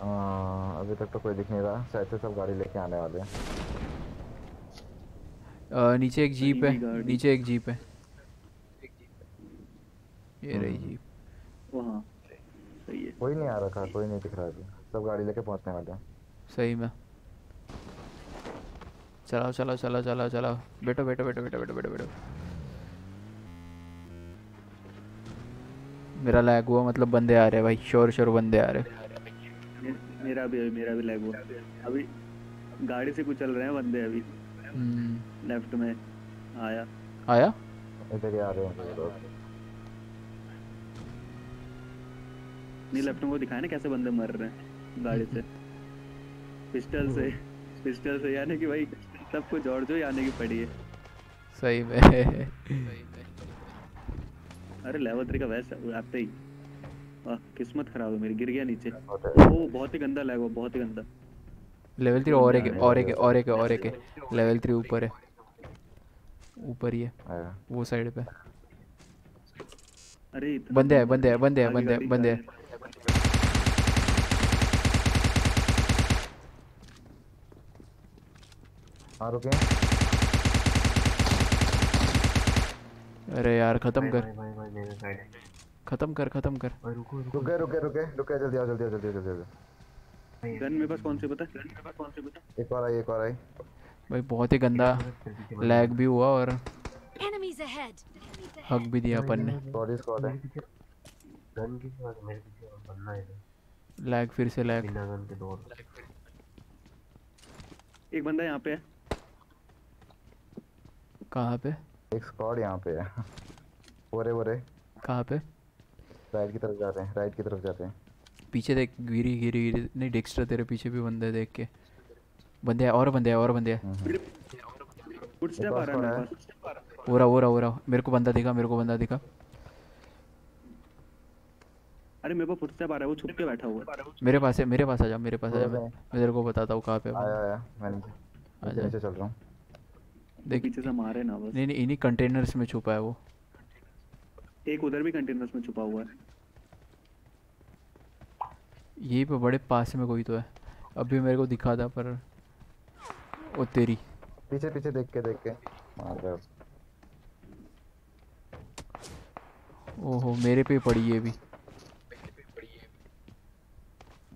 हाँ, अभी तक तो कोई दिख नहीं रहा। शायद से सब गाड़ी लेके आने वाले हैं। नीचे एक जीप है। नीचे एक जीप है। ये रही जीप। वहाँ। सही है। कोई नहीं आ रखा कोई नहीं दिख रहा अभी। सब गाड़ी लेके पहुँचने वाले हैं। सही में। चलाओ चलाओ चलाओ चलाओ चलाओ। बैठो बैठो बैठो बैठो बैठो बैठो बैठो। मेरा लैग हुआ मतलब बंदे आ रहे हैं भाई। शोर शोर बंदे आ रहे हैं। मेरा भी अभी मेरा भी लैग हुआ। अभी गाड़ी से कुछ चल रहे हैं बंदे अभी। हम्म, लेफ़्ट में आया। आया? इधर ही आ रहे हैं नहीं लेफ़्ट में वो दिखाया ना कैसे बंदे मर रहे हैं गाड़ी से। पिस्टल से पिस्टल से यानी कि भाई सबको जोड़ जो आने की पड़ी है। सही में। अरे लेवल थ्री का वैसा आते ही। किस्मत खराब है मेरी गिर गया नीचे। ओ बहुत ही गंदा लैग हुआ बहुत ही गंदा। लेवल थ्री और एक और एक और एक और एक लेवल थ्री ऊपर है। ऊपर ही है। वो साइड पे। अरे बंदे हैं बंदे हैं बंदे हैं बंदे हैं बंदे हैं। हाँ रुके अरे यार खत्म कर। भाई भाई भाई मेरे साइड खत्म कर खत्म कर। रुको रुके। रुके रुके रुके। जल्दी आओ जल्दी आओ जल्दी आओ, जल्दी जल्दी गन मेरे पास कौन से पता? गन मेरे पास कौन से पता? एक और आई एक और आई। भाई बहुत ही गंदा लैग भी हुआ और Enemies ahead. हक भी दिया अपन ने। बॉडी स्क्वाड है। गन की बात मेरे पीछे और बंदा है। लैग फिर से लैग बिना गन के दौड़। एक बंदा यहाँ पे है। कहाँ पे? एक स्क्वाड यहाँ पे है। बोरे बोरे कहाँ पे? राइट की तरफ़ जाते हैं राइट की तरफ़ जाते हैं। पीछे देख गिरी गिरी गिरी। नहीं डिक्स्टर तेरे पीछे भी बंदे देख के। बंदे हैं और बंदे हैं और बंदे हैं। फुटस्टेप आ रहा है हो? रहा हो। रहा हो रहा मेरे को बंदा दिखा मेरे को बंदा दिखा। अरे मेरे को फुटस्टेप आ रहा है वो छुप के बैठा हुआ है। मेरे पास है मेरे पास आ जा मेरे पास आ जा। मैं मैं तेरे को बताता हूँ कहाँ पे आया आया मैं नीचे आ जा। नीचे चल रहा हूँ। देख पीछे से मारे ना बस। नहीं नहीं इन्हीं कंटेनर्स में छुपा है वो। एक उधर भी कंटेनर्स में छुपा हुआ है। यहीं पे बड़े पास में कोई तो है। अभी मेरे को दिखा था पर वो तेरी। पीछे पीछे देख के देख के। मार ओहो मेरे पे पड़ी है भी।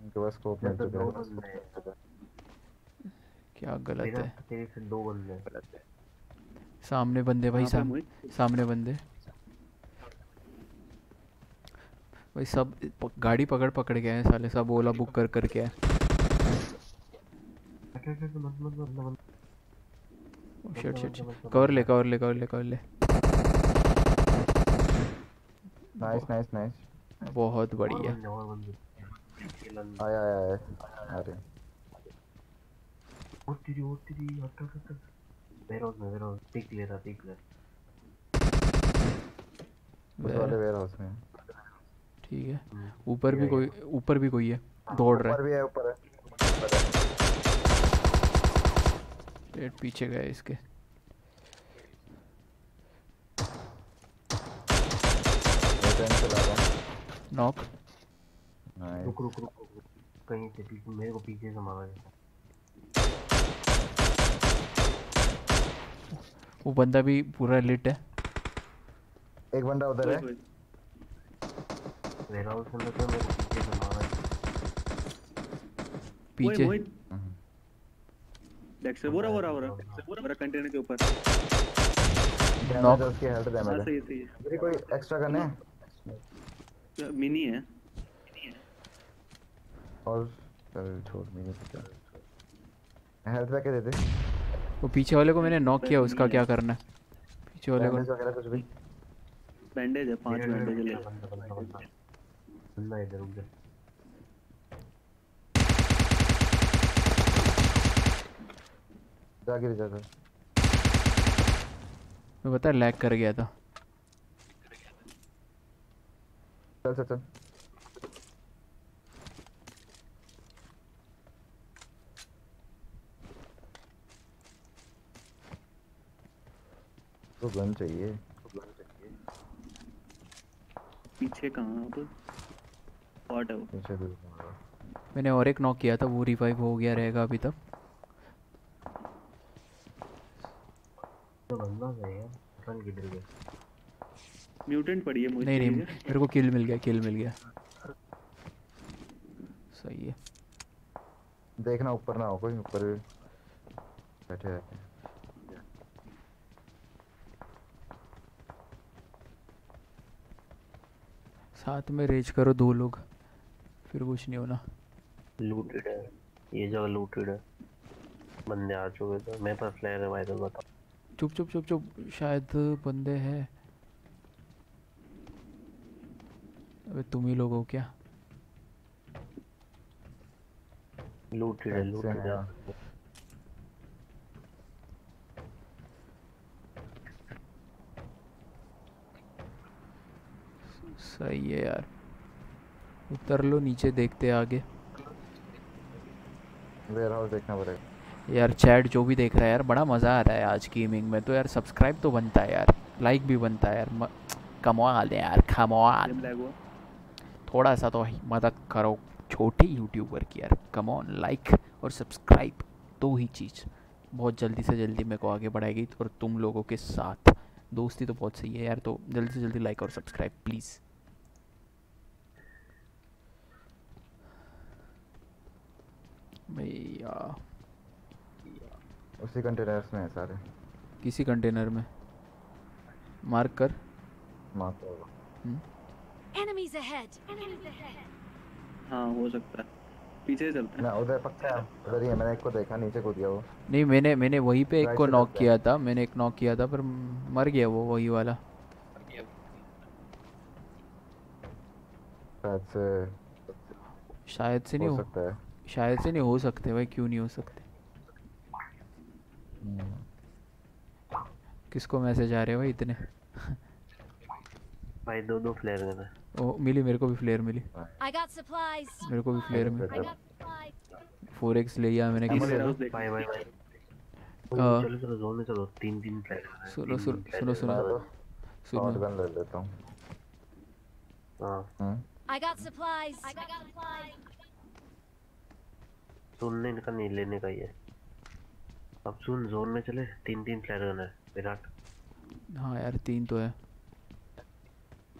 उनके पास स्कोप मिल तो चुका है। क्या गलत है। तेरे से दो बंदे हैं। सामने बंदे भाई? सामने बंदे। भाई सब प- गाड़ी पकड़ पकड़ के आए हैं साले सब ओला बुक कर करके आए शिट शिट कवर ले कवर ले कवर ले कवर ले। नाइस नाइस नाइस बहुत बढ़िया। आया आया आया। अरे। ओ तेरी ओ तेरी हट हट हट वेयरहाउस में वेयरहाउस पिक ले रहा पिक ले उस वाले वेयर हाउस में। ठीक है। ऊपर भी कोई ऊपर भी कोई है। दौड़ रहा ऊपर है भी है ऊपर है। ऊपर है पेट पीछे गए इसके। हूँ। नॉक रुक रुक रुक रुक कहीं से पीछे मेरे को पीछे से मारा गया वो बंदा भी पूरा लिट है। एक बंदा उधर है। में तो मेरे पीछे से ओए पीछे रहा वो रहा वो रहा कंटेनर के ऊपर है उसकी हेल्थ हाँ डैमेज है है सही है मेरी कोई एक्स्ट्रा गन है मिनी है और चल छोड़ चल हेल्थ पैक दे दे वो पीछे वाले को मैंने नॉक किया उसका क्या करना है पीछे वाले बैंडेज को वगैरह कुछ भी बैंडेज है पाँच बैंडेज ले बंदा इधर रुक जा जा गिर जा जा मैं पता है लैग कर गया था चल चल चल तो गन चाहिए पीछे कहाँ अब स्पॉट है? वो मैंने और एक नॉक किया था वो रिवाइव हो गया रहेगा अभी तक। तो है म्यूटेंट पड़ी है नहीं नहीं मेरे को किल मिल गया किल मिल गया। सही है। देखना ऊपर ना हो कोई ऊपर बैठे रहते हैं। साथ में रेज करो दो लोग। फिर कुछ नहीं होना। लूटेड है। ये जगह लूटेड है। बंदे आ चुके थे मेरे पास फ्लेयर है भाई तो बता। चुप चुप चुप चुप। शायद बंदे हैं। अबे तुम ही लोग हो क्या? लूटेड है लूटेड है। सही है यार। उतर लो नीचे देखते आगे। वेयर हाउस देखना पड़ेगा। यार चैट जो भी देख रहा है यार बड़ा मज़ा आ रहा है आज गेमिंग में। तो यार सब्सक्राइब तो बनता है यार। लाइक भी बनता है यार। कमवाल है यार हुआ। थोड़ा सा तो मदद करो छोटे यूट्यूबर की यार। कम ऑन लाइक और सब्सक्राइब दो ही चीज़। बहुत जल्दी से जल्दी मेरे को आगे बढ़ाएगी और तुम लोगों के साथ। दोस्ती तो बहुत सही है यार तो जल्दी से जल्दी लाइक और सब्सक्राइब प्लीज़ भैया। उसी कंटेनर्स में है सारे। किसी कंटेनर में? मार्क कर। माफ़ करो Enemies ahead. Enemies ahead. हाँ हो सकता है। पीछे चलते हैं। ना उधर पक्का उधर ही है मैंने एक को देखा नीचे कूद गया वो। नहीं मैंने मैंने वहीं पे एक को नॉक किया था मैंने एक नॉक किया था पर मर गया वो वही वाला। शायद से शायद से नहीं हो। सकता है। शायद से नहीं हो सकते भाई क्यों नहीं हो सकते? किसको मैसेज आ रहे हैं भाई इतने? भाई दो दो फ्लेयर है ओ मिली मेरे को भी फ्लेयर मिली। I got supplies. मेरे को भी फ्लेयर मिली. फोर एक्स ले लिया मैंने किसी Warehouse से। देख भाई भाई भाई। चलो चलो जोन में चलो। तीन तीन फ्लेयर सुनो सुनो सुनो सुनो। सुनो गन ले लेता हूँ। हाँ। I got supplies. I got supplies. सुनने का नहीं लेने का ही है। अब सुन जोन में चले तीन तीन फ्लेयर गन है विराट। हाँ यार तीन तो है।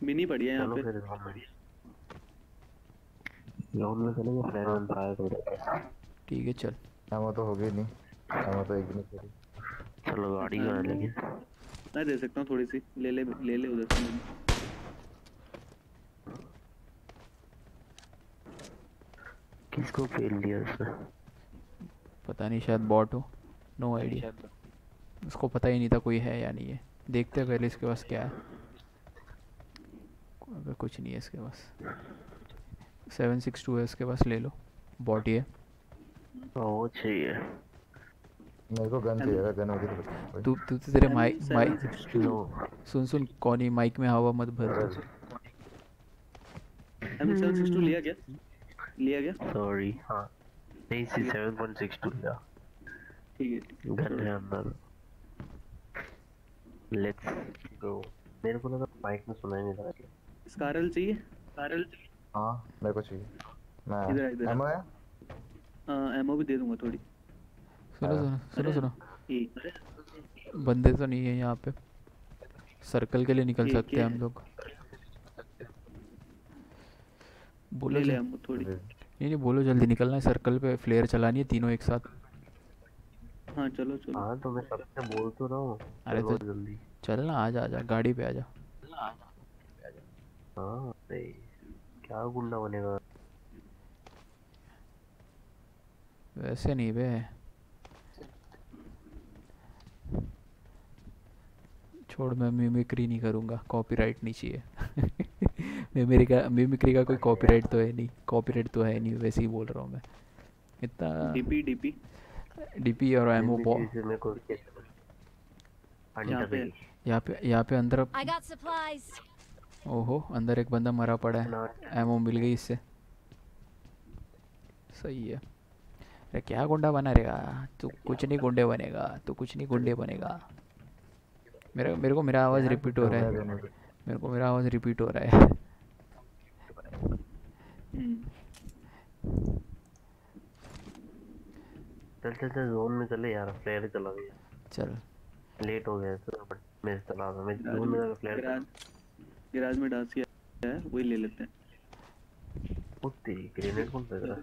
मिनी पड़ी है यहाँ पे। जोन में। जोन में चलेंगे फ्लेयर गन फायर करो ठीक है चल। एमो तो होगी नहीं। एमो तो एक नहीं पड़ी चलो गाड़ी का है लेकिन मैं दे सकता हूँ थोड़ी सी ले ले ले ले उधर से। किसको फेल दिया उसने? पता नहीं शायद बॉट हो। नो आइडिया उसको पता ही नहीं था कोई है या नहीं है। देखते हैं पहले इसके पास क्या है। अगर कुछ नहीं है इसके पास। सेवन सिक्स टू है इसके पास ले लो। बॉट ही है। वो चाहिए। मेरे को गन चाहिए गन होगी तो तू तू तो तेरे माइक माइक सुन सुन कौन ही माइक में हवा मत भर। एम सेवन सिक्स टू लिया क्या? लिया क्या सॉरी हाँ। नहीं C seven point six two लिया। ठीक है। गन है अंदर लेट्स गो मेरे को लगा माइक में सुनाई नहीं दे रहा स्कारल चाहिए? स्कारल हाँ मेरे को चाहिए। मैं इधर इधर एमओ है हाँ एमओ भी दे दूँगा थोड़ी। सुनो सुनो सुनो सुनो। बंदे तो नहीं है यहाँ पे। सर्कल के लिए निकल सकते है। हम लोग। बोलो ले ले जल- थोड़ी। नहीं नहीं बोलो जल्दी निकलना है सर्कल पे फ्लेयर चलानी है तीनों एक साथ। हाँ चलो चलो। हाँ तो मैं सबसे बोल तो रहा हूँ। अरे तो जल्दी। चल ना आजा आजा गाड़ी पे आजा हाँ अरे क्या गुंडा बनेगा? वैसे नहीं बे। छोड़ मैं मिमिक्री नहीं करूँगा कॉपीराइट नहीं चाहिए। मिमिक्री का मिमिक्री का कोई कॉपीराइट तो है नहीं। कॉपीराइट तो है नहीं वैसे ही बोल रहा हूँ मैं। इतना डीपी डीपी डीपी और एमओ यहाँ पे। यहाँ पे अंदर. ओहो अंदर एक बंदा मरा पड़ा है। एमओ मिल गई इससे। सही है। अरे क्या गुंडा बना रहेगा तू कुछ नहीं गुंडे बनेगा तू कुछ नहीं गुंडे बनेगा। मेरे मेरे को मेरा आवाज़ रिपीट हो रहा है। मेरे को मेरा आवाज़ रिपीट हो रहा है। चल। चल चल जोन में चले यार फ्लेयर चला गया चल लेट हो गया तो बट मैं चला रहा मैं जोन में जाकर फ्लेयर गिराज गिराज में डांसिया है वही ले लेते हैं। ओ तेरी ग्रेनेड कौन फेंक? रहा है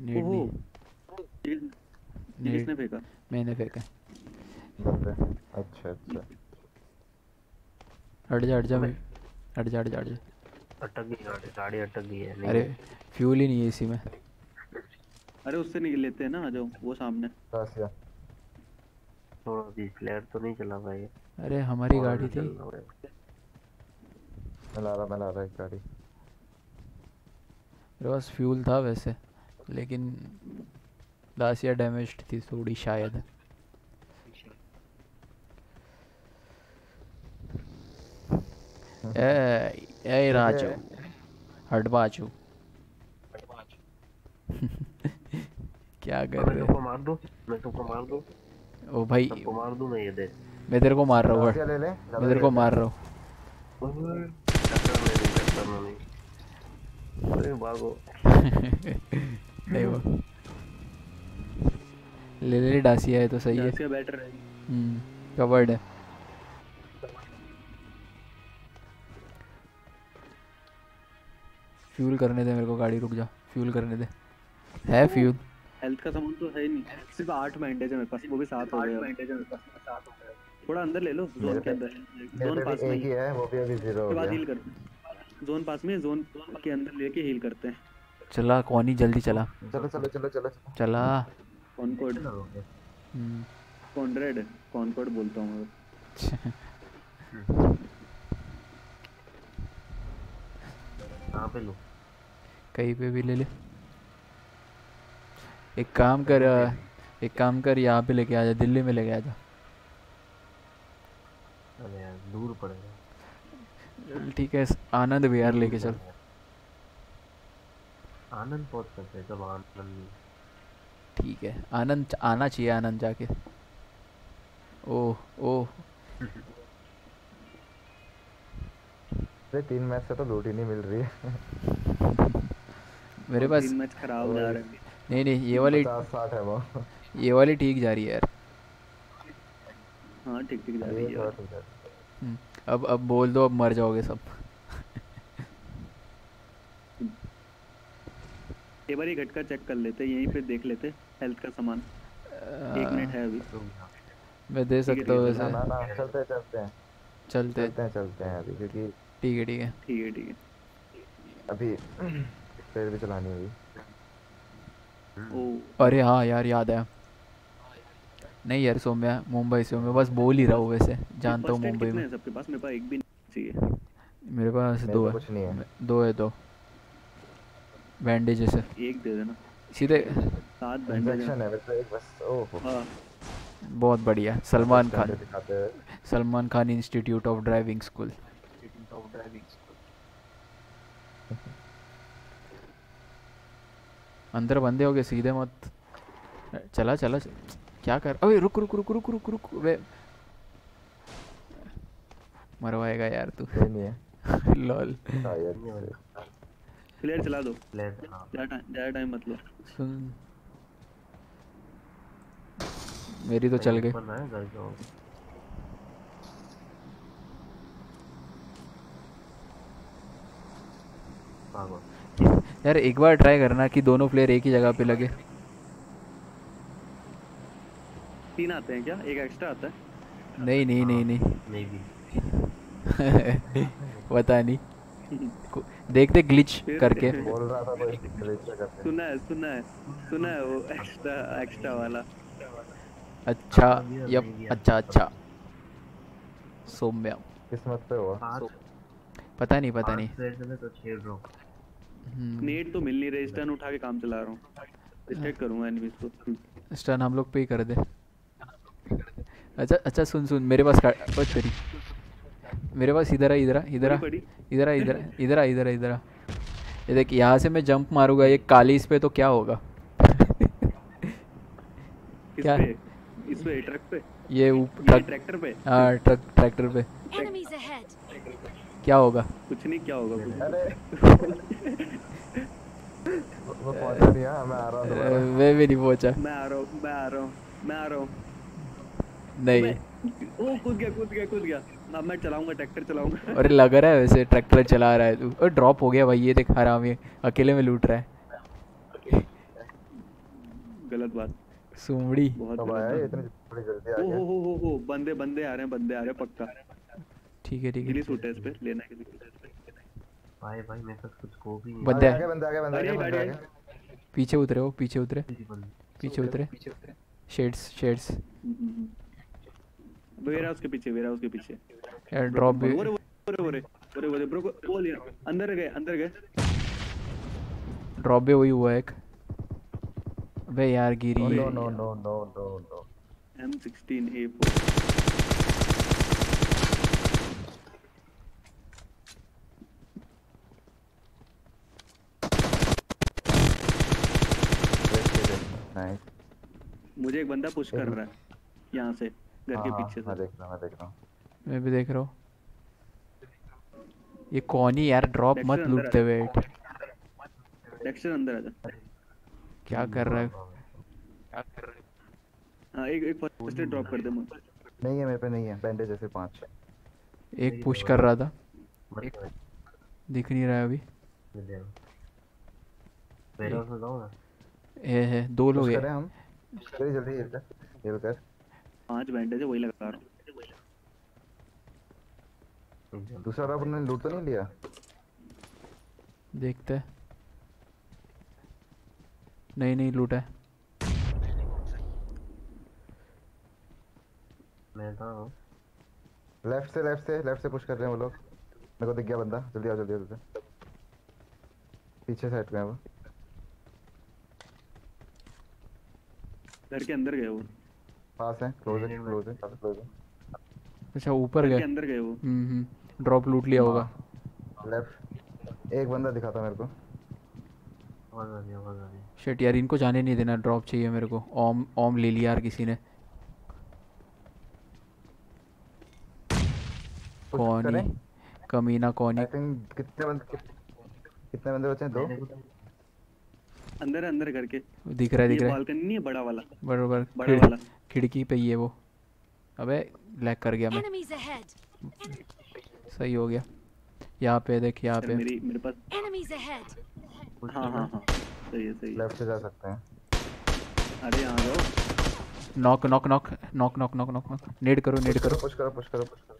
नीड नहीं नीड किसने फेंका मैंने फेंका। अच्छा अच्छा। हट जा हट जा भाई। हट जा हट जा हट जा। अटक गई गाड़ी गाड़ी अटक गई है अरे फ्यूल ही नहीं है इसी में। अरे उससे निकल लेते हैं ना आ जाओ वो सामने। थोड़ा भी फ्लेयर तो नहीं चला भाई। अरे हमारी गाड़ी थी। मैं ला रहा मैं ला रहा एक गाड़ी। पास फ्यूल था वैसे लेकिन दासिया डैमेज्ड थी थोड़ी शायद। ए ए राजू हट बाजू। क्या कर रहे हो? मार दूँ? मैं तुमको मार दूँ? ओ भाई। सबको मार दूँ मैं ये दे। मैं तेरे को मार रहा हूँ रासिया ले ले मैं तेरे को मार रहा हूँ। ओए, टक्कर में नहीं टक्कर में नहीं अरे भागो। नहीं वो। ले ले डासिया है तो सही है। डांसिया बेटर है। हम्म कवर्ड है। फ्यूल करने दे मेरे को गाड़ी रुक जा। फ्यूल करने दे। है फ्यूल? हेल्थ का सामान तो है ही नहीं। सिर्फ़ आठ बैंडेज है मेरे पास वो भी सात हो गए। थोड़ा अंदर ले लो जोन के अंदर। जोन पास में ही। ही है वो भी अभी ज़ीरो हो गया। हील करते हैं। जोन पास में जोन के अंदर लेके हील करते हैं। चला कौन ही जल्दी चला। चलो चलो चलो चलो। चला। कॉनकॉर्ड हम्म। कॉन्ड्रेड कॉनकॉर्ड बोलता हूँ मैं। कहाँ पे लो? कहीं पे भी ले ले। एक काम कर एक काम कर यहाँ पे लेके आ जा दिल्ली में लेके आ जा। अरे यार दूर पड़ेगा। चल ठीक है आनंद विहार लेके चल। आनंद पहुँच सकते हैं चलो आनंद ठीक है आनंद आना चाहिए आनंद जाके। ओह ओह। अरे तीन मैच से तो लूट ही नहीं मिल रही है। मेरे पास मैच खराब जा रहे हैं। नहीं नहीं ये वाली साठ है वो। ये वाली ठीक जा रही है यार। हाँ ठीक ठीक जा रही है। है। हम्म, अब अब बोल दो अब मर जाओगे सब। एक बार ये घटका चेक कर लेते यहीं पे देख लेते हेल्थ का सामान। एक मिनट है अभी। मैं दे सकता हूँ वैसे। ना ना चलते चलते हैं। चलते चलते हैं चलते हैं अभी क्योंकि ठीक है ठीक है। ठीक है ठीक है। अभी स्पेयर भी चलानी होगी अरे हाँ यार याद है। नहीं यार सौम्या मुंबई से मैं। बस बोल ही रहा हूँ वैसे। जानता हूँ मुंबई में। सबके पास? मेरे पास एक भी नहीं चाहिए। मेरे पास दो है। कुछ नहीं है। दो है दो बैंडेजेस है एक दे देना। सीधे सात बैंडेज है। को एक बस। ओह। हाँ। बहुत बढ़िया। Salman Khan. Salman Khan institute of driving school. अंदर बंदे हो गए सीधे मत। चला चला क्या कर? अबे रुक रुक रुक रुक रुक रुक। वे मरवाएगा यार तू। है। लॉल। शायद फ्लेयर चला दो। प्लेयर हाँ। ज़्यादा टाइम मत लो। सुन। मेरी तो चल गई। है। भागो यार एक बार ट्राई करना कि दोनों प्लेयर एक ही जगह पे लगे। तीन आते हैं क्या? एक एक्स्ट्रा आता है? नहीं नहीं नहीं नहीं। बी पता नहीं। देखते ग्लिच करके। बोल रहा था कोई सुना है सुना है सुना है वो एक्स्ट्रा एक्स्ट्रा वाला। अच्छा यप अच्छा अच्छा। सौम्या। किस्मत पे हुआ। पता नहीं पता नहीं। नेट तो मिल नहीं रही स्टन उठा के काम चला रहा हूँ। चेक करूँगा एनिमीज को। स्टन हम लोग पे ही कर दे। अच्छा अच्छा सुन सुन मेरे पास ओ तेरी मेरे पास इधर आ इधर आ इधर आ इधर आ इधर आ, इधर आ इधर आ इधर आ। ये देख यहाँ से मैं जंप मारूँगा ये काली इस पे तो क्या होगा? किस क्या? पे? इस पे ट्रक पे? ये ट्रैक्टर पे? हाँ ट्रक ट्रैक्टर पे. क्या होगा? कुछ नहीं क्या होगा कुछ अरे। वो पहुँचा नहीं हाँ मैं आ रहा हूँ मैं भी नहीं पहुँचा। मैं आ रहा हूँ मैं आ रहा हूँ मैं आ रहा हूँ। नहीं। ओ कूद गया कूद गया कूद गया। अब मैं चलाऊँगा ट्रैक्टर चलाऊँगा। अरे लग रहा है वैसे ट्रैक्टर चला रहा है तू। और ड्रॉप हो गया भाई ये देख हराम ये। अकेले में लूट रहा है। गलत बात। सुमड़ी। बहुत। इतनी जल्दी आ ओ हो हो हो बंदे बंदे आ रहे हैं बंदे आ रहे हैं पक्का। ठीक है ठीक है इस पे? लेना भाई भाई मेरे पास कुछ को भी बंदा। बंदा पीछे उतरे हो पीछे उतरे। पीछे उतरे। शेड्स शेड्स वेरा उसके पीछे वेरा उसके पीछे। एयर ड्रॉप भी। ओरे ओरे ओरे ओरे ओरे ब्रो को लिया। अंदर गए अंदर गए। ड्रॉप भी वही हुआ एक। अबे यार गिरी। No no no no no M16A4 मुझे एक बंदा पुश कर रहा है यहाँ से घर के पीछे से। मैं देख रहा हूँ मैं देख रहा हूँ। मैं भी देख रहा हूँ। ये कौन ही यार ड्रॉप मत लूटते हुए। डेक्स्टर अंदर आ जा। क्या कर रहा है? क्या कर रहा है हाँ एक एक फ़र्स्ट एड ड्रॉप कर दे मुझे। नहीं है मेरे पे नहीं है। बैंडेज ऐसे पाँच। एक पुश कर रहा था। एक दिख नहीं रहा है अभी। ये है दो लोग हैं। हम? जल्दी जल्दी हिल कर हिल कर पाँच बैंडेज है वही लगा रहा हूँ। दूसरा रॉब ने लूट तो नहीं लिया? देखते हैं। नहीं नहीं लूटा है। मैं था लेफ़्ट से लेफ़्ट से लेफ़्ट से पुश कर रहे हैं वो लोग। मेरे को दिख गया बंदा। जल्दी आओ जल्दी आओ जल्दी पीछे साइड पे है वो। घर के अंदर गए वो। पास है क्लोज है क्लोज है काफ़ी क्लोज है। अच्छा ऊपर गए। अंदर गए वो। हम्म हम्म ड्रॉप लूट लिया होगा। लेफ़्ट एक बंदा दिखा था मेरे को। आवाज़ आ रही आवाज़ आ रही शिट यार इनको जाने नहीं देना ड्रॉप चाहिए मेरे को। ओम ओम ले लिया यार किसी ने। कौन ही कमीना कौन ही। कितने बंदे कितने बंदे बचे हैं? दो। अंदर अंदर करके। दिख रहा है दिख रहा है। बालकनी नहीं है बड़ा वाला। बराबर। बड़ा वाला। खिड़की पे ही है वो। अबे लैग कर गया मैं। सही हो गया। यहाँ पे देख यहाँ पे। मेरी मेरे पास हाँ हाँ हाँ। सही है सही लेफ़्ट से जा सकते हैं। अरे यहाँ जाओ। Knock knock knock knock knock knock knock knock नेड करो नेड करो पुश करो पुश करो पुश करो।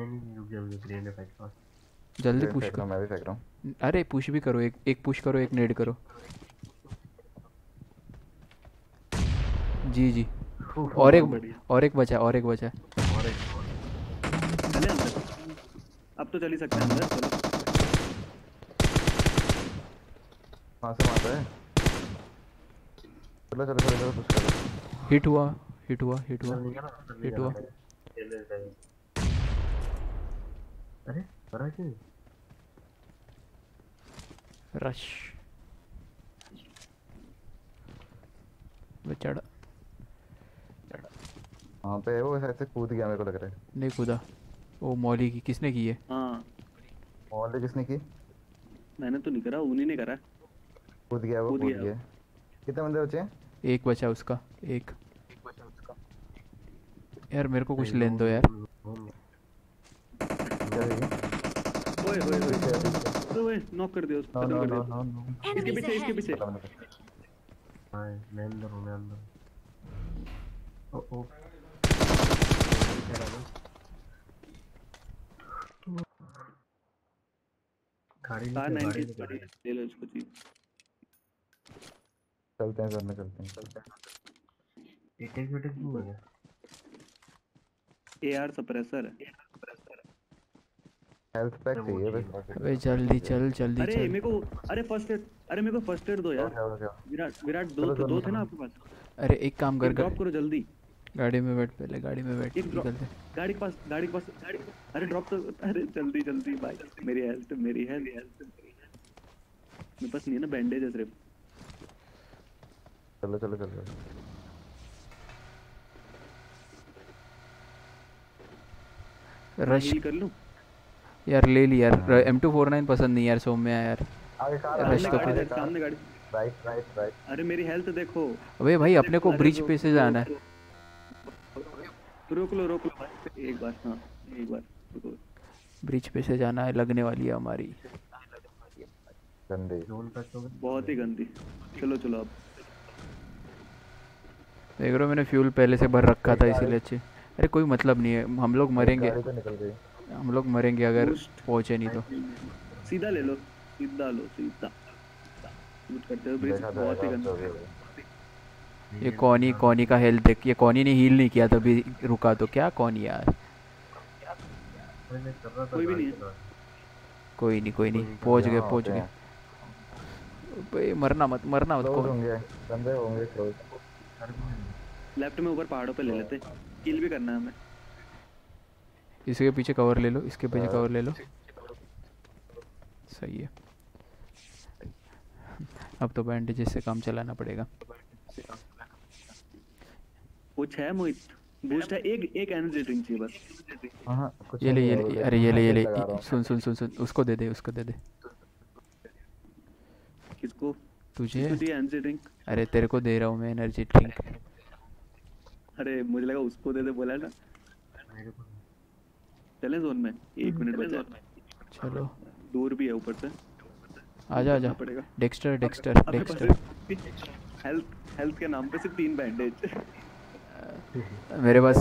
नहीं नहीं रुक जाओ मुझे ग्रेनेड फेंक जल्दी पुश रहा हूँ, करो। मैं भी फेंक रहा हूँ। अरे पुश भी करो एक एक पुश करो एक नेड करो। जी जी। और एक बढ़िया। और एक बचा और एक बचा। चले अंदर। अब तो चल ही सकते हैं अंदर। चलो। कहाँ से मारता है चलो चलो चलो चलो पुश करो। हिट हुआ हिट हुआ हिट हुआ हिट हुआ। मेरे अरे करा क्यों? रश चढ़ा वहाँ पे वो ऐसे कूद गया मेरे को लग रहा है नहीं खुदा वो मौली की किसने की है हाँ मॉल किसने की मैंने तो नहीं करा उन्हीं ने करा कूद गया वो कूद कूद गया गया कितने बंदे बचे हैं एक बचा उसका एक यार मेरे को कुछ लेन दो यार है ये? ओए ओए ओए ओए नॉक कर दिया उसको खत्म कर दिया इसके पीछे इसके पीछे। हाँ मैं अंदर हूँ मैं अंदर ओ ओ। गाड़ी कार लेके गाड़ी 90 लेके पड़ी ले लो इसको जी। चलते हैं करने चलते हैं चलते हैं। एक एक मिनट। हो गया एआर सप्रेसर है। हेल्थ पैक चाहिए बस। अबे जल्दी चल जल्दी अरे मेरे को अरे फ़र्स्ट एड अरे मेरे को फ़र्स्ट एड दो यार। हो विराट विराट दो चलो, दो थे ना आपके पास। अरे एक काम कर ड्रॉप करो। जल्दी। गाड़ी में बैठ पहले गाड़ी में बैठ निकलते गाड़ी के पास गाड़ी के पास गाड़ी अरे ड्रॉप तो अरे जल्दी जल्दी भाई। मेरी हेल्थ मेरी हेल्थ मेरे पास नहीं है ना बैंडेज है सिर्फ़। चलो चलो चलो। रश कर लूँ? यार ले ली यार। एम टू फोर नाइन पसंद नहीं यार सौम्य यार। रश सामने तो गाड़ी कर। गाड़ी। राइट राइट राइट अरे मेरी हेल्थ देखो। अबे भाई अपने को ब्रिज पे से जाना है। रोक लो रोक लो भाई। एक बार हाँ एक बार रुको। ब्रिज पे से जाना है लगने वाली है हमारी। गंदे। बहुत ही गंदी। चलो चलो अब। देख रहे हो मैंने फ्यूल पहले से भर रखा था इसीलिए अच्छे। अरे कोई मतलब नहीं है। हम लोग मरेंगे। तो निकल गई। हम लोग मरेंगे अगर पहुँचे नहीं तो। सीधा ले लो सीधा लो सीधा। करते हो ब्रिज बहुत ही गंदा जो ये कौनी कौनी का हेल्थ देख ये कौनी ने हील नहीं किया तभी रुका तो क्या कौनी यार? कोई भी नहीं कोई नहीं कोई नहीं पहुँच गए पहुँच गए। भाई मरना मत मरना मत कौन? होंगे बंदे होंगे क्लोज लेफ़्ट में ऊपर पहाड़ों पे ले लेते। किल भी करना है हमें। इसके पीछे कवर ले लो इसके पीछे हाँ। कवर ले लो। सही है। अब तो बैंडेजेस से काम चलाना पड़ेगा। कुछ है मोहित? बूस्ट है? एक एक एनर्जी ड्रिंक चाहिए बस। हाँ कुछ ये ले ये ले अरे ये ले ये ले। हूँ। सुन सुन सुन सुन। उसको दे दे उसको दे दे। किसको? तुझे? एनर्जी ड्रिंक अरे तेरे को दे रहा हूँ मैं एनर्जी ड्रिंक अरे मुझे लगा उसको दे दे बोला ना। चले जोन में। एक मिनट बचा चलो। दूर भी है ऊपर से। आजा आजा। Dexter Dexter Dexter health health के नाम पे सिर्फ़ तीन बैंडेज मेरे पास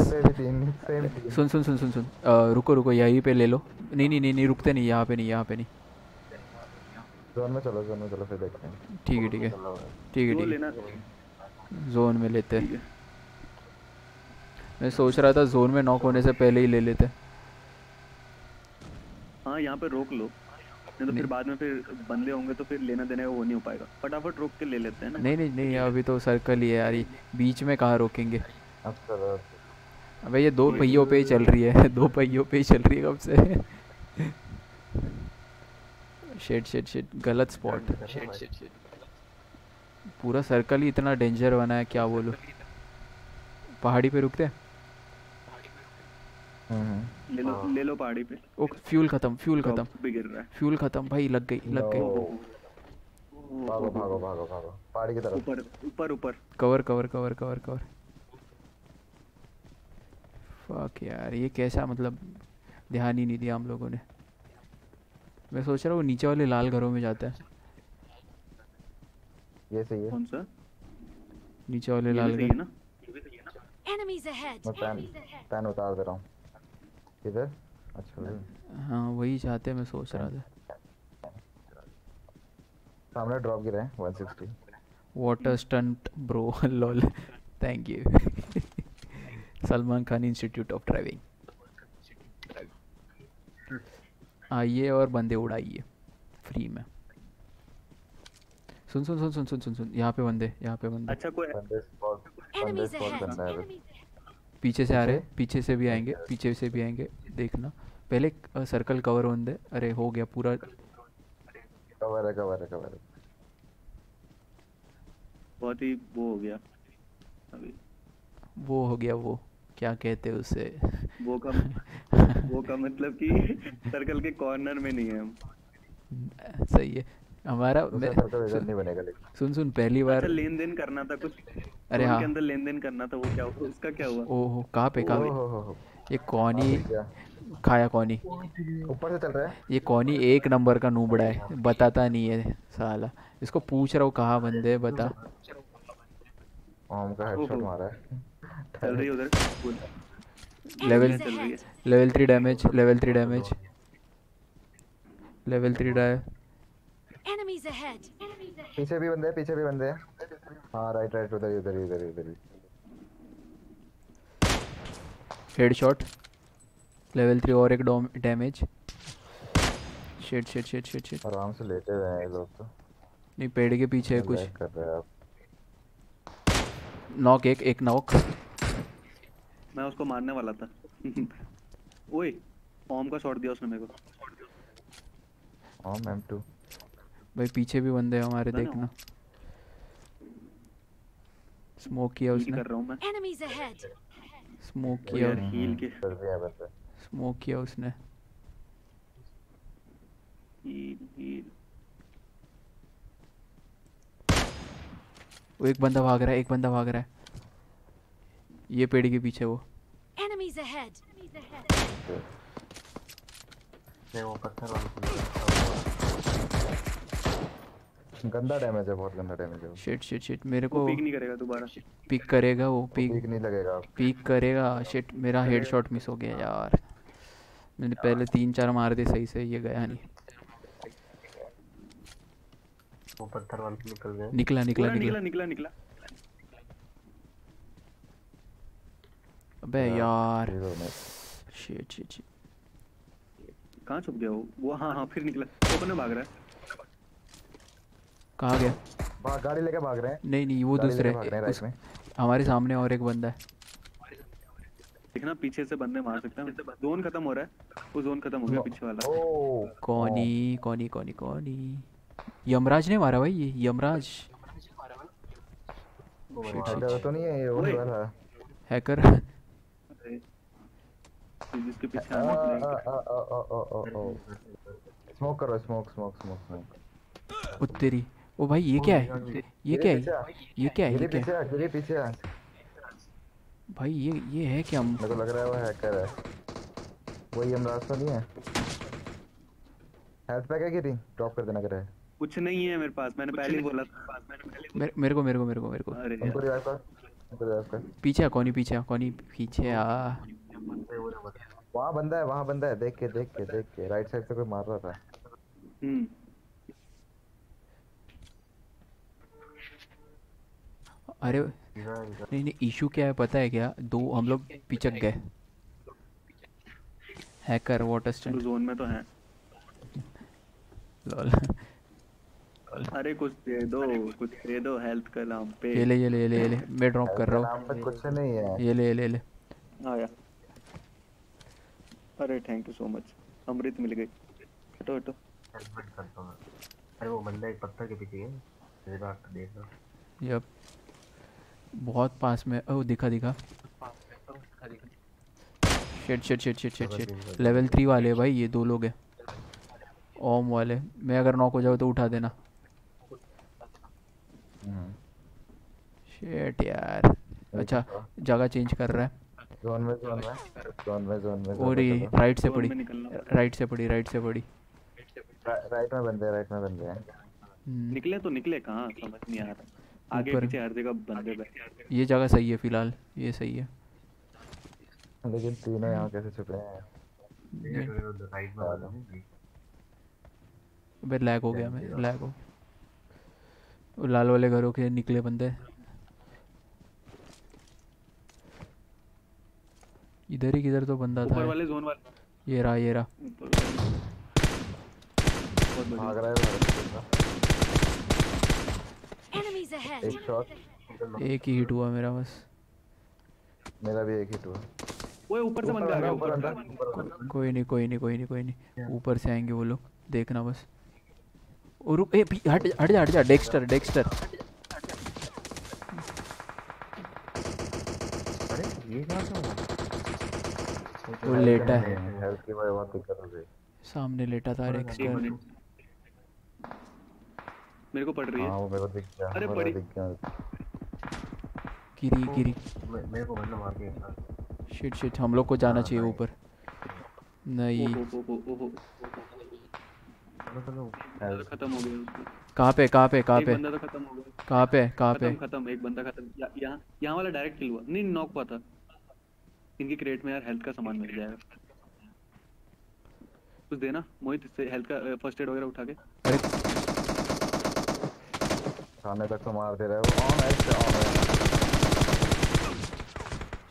सुन सुन सुन सुन सुन। अ, रुको रुको यहीं पे ले लो। नहीं नहीं नहीं नहीं रुकते नहीं यहाँ पे नहीं यहाँ पे नहीं। जोन में चलो जोन में चलो फिर देखते हैं। ठीक है ठीक है। ठीक है ठीक है। जोन में लेते हैं। मैं सोच रहा था जोन में नॉक होने से पहले ही ले लेते। हाँ यहाँ पे रोक लो। नहीं तो फिर बाद में फिर बंदे होंगे तो फिर लेना देने वो नहीं हो पाएगा। फटाफट रोक के ले लेते हैं ना। नहीं नहीं नहीं अभी तो सर्कल ही है यार। बीच में कहाँ रोकेंगे? अब अबे ये दो पहियों पे ही चल रही है। दो पहियों पे ही चल रही है कब से? शेट शेट शेट गलत स्पॉट पूरा सर्कल ही इतना डेंजर बना है क्या बोलो? पहाड़ी पे रुकते हैं? हम्म। ले लो ले लो पहाड़ी पे। ओ फ्यूल खत्म फ्यूल खत्म। गिर रहा है। फ्यूल खत्म भाई लग गई लग गई। भागो भागो भागो भागो। पहाड़ी की तरफ़। ऊपर ऊपर ऊपर। Cover cover cover cover cover. Fuck यार ये कैसा मतलब ध्यान ही नहीं दिया हम लोगों ने। मैं सोच रहा हूँ नीचे वाले लाल घरों में जाता है। ये सही है। कौन सा? नीचे वाले ये भी लाल सही है घर ना? Enemies ahead. मैं पैन पैन उतार दे रहा हूँ। किधर? अच्छा हाँ वही चाहते मैं सोच रहा था। सामने ड्रॉप गिरा है 160 water stunt bro lol thank you Salman Khan institute of driving आइए और बंदे उड़ाइए फ्री में। सुन सुन सुन सुन सुन सुन सुन यहाँ पे बंदे यहाँ पे बंदे। अच्छा कोई बंदे स्पॉट बंदे स्पॉट करना है। पीछे से आ रहे पीछे से भी आएँगे पीछे से भी आएँगे देखना। पहले सर्कल कवर होने दे अरे हो गया पूरा। कवर है कवर है कवर है। बहुत ही वो हो गया। अभी। वो हो गया वो। क्या कहते हैं उसे? वो का वो का मतलब कि सर्कल के कॉर्नर में नहीं है हम। सही है। हमारा दूसरा मैं नहीं बनेगा सुन सुन पहली बार अच्छा लेन देन करना था कुछ? अरे हाँ। के अंदर लेन देन करना था वो क्या हुआ? उसका क्या हुआ? ओहो कहाँ पे कहाँ ओहो हो हो पे ये कौनी खाया कौनी? ऊपर से चल रहा है? ये कौनी एक नंबर का नूबड़ा है बताता नहीं है साला। इसको पूछ रहा हूँ कहाँ बंदे बता। ओम का हेडशॉट मारा है। चल रही उधर। लेवल चल रही है। Level three damage level three damage level three डै Enemies ahead. पीछे भी बंदे हैं पीछे भी बंदे। हैं हाँ राइट राइट उधर ही, उधर ही, उधर ही, उधर ही। हेडशॉट लेवल थ्री और एक damage shit shit shit shit shit आराम से हुए हैं ये लोग तो। नहीं पेड़ के पीछे है कुछ। कर रहे हैं आप? नॉक एक एक नॉक मैं उसको मारने वाला था। ओए ओम का शॉट दिया उसने मेरे को। ओम M2 भाई पीछे भी बंदे हैं हमारे। देखना। स्मोक किया उसने। कर रहा हूँ मैं। स्मोक किया यार हील के कर दिया बंदे। स्मोक किया उसने। हील हील वो एक बंदा भाग रहा है एक बंदा भाग रहा है। ये पेड़ के पीछे वो। Enemies ahead. नहीं वो पत्थर वाला गंदा डैमेज है बहुत गंदा डैमेज है शिट शिट शिट मेरे को पिक नहीं करेगा दोबारा। पिक करेगा वो पिक पीक नहीं लगेगा। पीक करेगा शिट मेरा हेडशॉट मिस हो गया यार। मैंने पहले तीन चार मार दिए सही से ये गया नहीं। वो पत्थर वाला निकल गया। निकला निकला निकला। निकला निकला निकला। अबे यार शिट शिट शिट कहाँ छुप गया वो? वो हाँ हाँ फिर निकला। ओपन में भाग रहा है। कहाँ गया? भाग गाड़ी लेके भाग रहे हैं। नहीं नहीं वो दूसरे हैं हमारे सामने और एक बंदा है। देखना पीछे से बंदे मार सकते हैं। जोन खत्म हो रहा है। वो जोन खत्म हो गया पीछे वाला। ओ कौनी कौनी कौनी कौनी। यमराज ने मारा भाई ये यमराज। तो नहीं है ये वो वाला। हैकर जिसके पीछे आ, आना आ, आ, आ, आ, आ, आ, आ। स्मोक करो स्मोक स्मोक स्मोक स्मोक ओ तेरी ओ भाई ये क्या है? ये क्या है? ये क्या है? ये क्या पीछे है? आ पीछे आ भाई ये ये है क्या मेरे को लग रहा है वो हैकर है। वही हम रास्ता नहीं है। हेल्थ पैक है गिरी ड्रॉप कर देना करे। कुछ नहीं है मेरे पास मैंने पहले ही बोला था। मेरे मेरे को मेरे को मेरे को मेरे को। यार। रिवाइव कर उनको रिवाइव कर पीछे आ कौनी पीछे आ कौनी पीछे आ। वहाँ बंदा है वहाँ बंदा है। देख के देख के देख के। राइट साइड से कोई मार रहा था। अरे नहीं नहीं इशू क्या है पता है क्या? दो हम लोग पिचक गए। हैकर वाटर स्टैंड जोन में तो है। लॉल अरे कुछ दे दो कुछ दे दो हेल्थ का नाम पे। ये ले ये ले ये ले ये ले। मैं ड्रॉप कर रहा नाम पे कुछ नहीं है। ये ले ये ले। ये। ले आया अरे थैंक यू सो मच अमृत मिल गई। हटो हटो। हेलमेट करता हूँ। अरे वो बंदा एक पत्थर के पीछे है विराट देख रहा यप बहुत पास में ओ दिखा दिखा। Shit shit shit shit shit shit level three वाले भाई ये दो लोग हैं। ओम वाले। मैं अगर नॉक हो जाऊँ तो उठा देना। शिट यार। अच्छा जगह चेंज कर रहा है। जोन में जोन में। जोन में जोन में और ये राइट से पड़ी। राइट से पड़ी राइट से पड़ी। राइट में बंदे राइट में बंदे हैं। हम्म, निकले तो निकले कहाँ? समझ नहीं आ रहा। आगे। पीछे हर जगह बंदे बैठे ये जगह सही है फ़िलहाल ये सही है। लेकिन तीनों यहाँ कैसे छुपे हैं? अबे लैग हो गया मैं लैग हो वो लाल वाले घरों के निकले बंदे। इधर ही किधर तो बंदा ऊपर था वाले जोन वाले। ये रहा ये रहा। बहुत बढ़िया। भाग रहा है मेरे को Enemies ahead. एक शॉट एक ही हिट हुआ मेरा बस। मेरा भी एक हिट हुआ। ओए ऊपर से बंदे आ गए ऊपर ऊपर। अंदर कोई नहीं कोई नहीं कोई नहीं कोई नहीं। ऊपर से आएँगे वो लोग देखना बस। ओ रुक ए हट हट जा हट जा डेक्स्टर डेक्स्टर अरे ये कहाँ से वो लेटा है। हो सामने लेटा था डेक्स्टर मेरे को पड़ रही हाँ। है वो मेरे को दिख गया अरे को दिख गया। गिरी गिरी। मेरे को मतलब मार के शिट शिट हम लोग को जाना हाँ, चाहिए ऊपर। नहीं। बंदा तो खत्म हो गया कहाँ पे कहाँ पे कहाँ पे? बंदा तो खत्म हो गया। कहाँ पे कहाँ पे? खत्म खत्म एक बंदा खत्म। यहाँ यहाँ वाला डायरेक्ट किल हुआ। नहीं नॉक हुआ था। इनकी क्रेट में यार हेल्थ का सामान मिल जाएगा। कुछ देना? मोहित इससे हेल्थ का फ़र्स्ट एड वगैरह उठा के। सामने तक तो मार दे रहा है वो ऑन है इससे ऑन है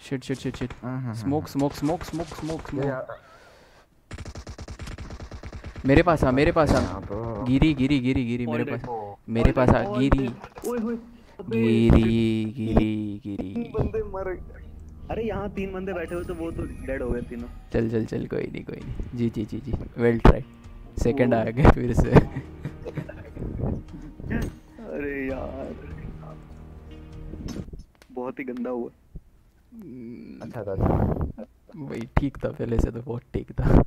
शिट शिट शिट शिट हम्म, smoke smoke smoke smoke smoke मेरे पास आ मेरे पास आ। तो गिरी गिरी गिरी गिरी मेरे पास। मेरे पास आ गिरी। ओए होए गिरी गिरी गिरी। बंदे मर। अरे यहाँ तीन बंदे बैठे हुए तो वो तो डेड हो गए तीनों। चल चल चल कोई नहीं कोई नहीं। जी जी जी जी। वेल ट्राई सेकंड आ गए फिर से। अरे यार। बहुत ही गंदा हुआ। अच्छा था अच्छा वही ठीक था पहले से तो बहुत ठीक था।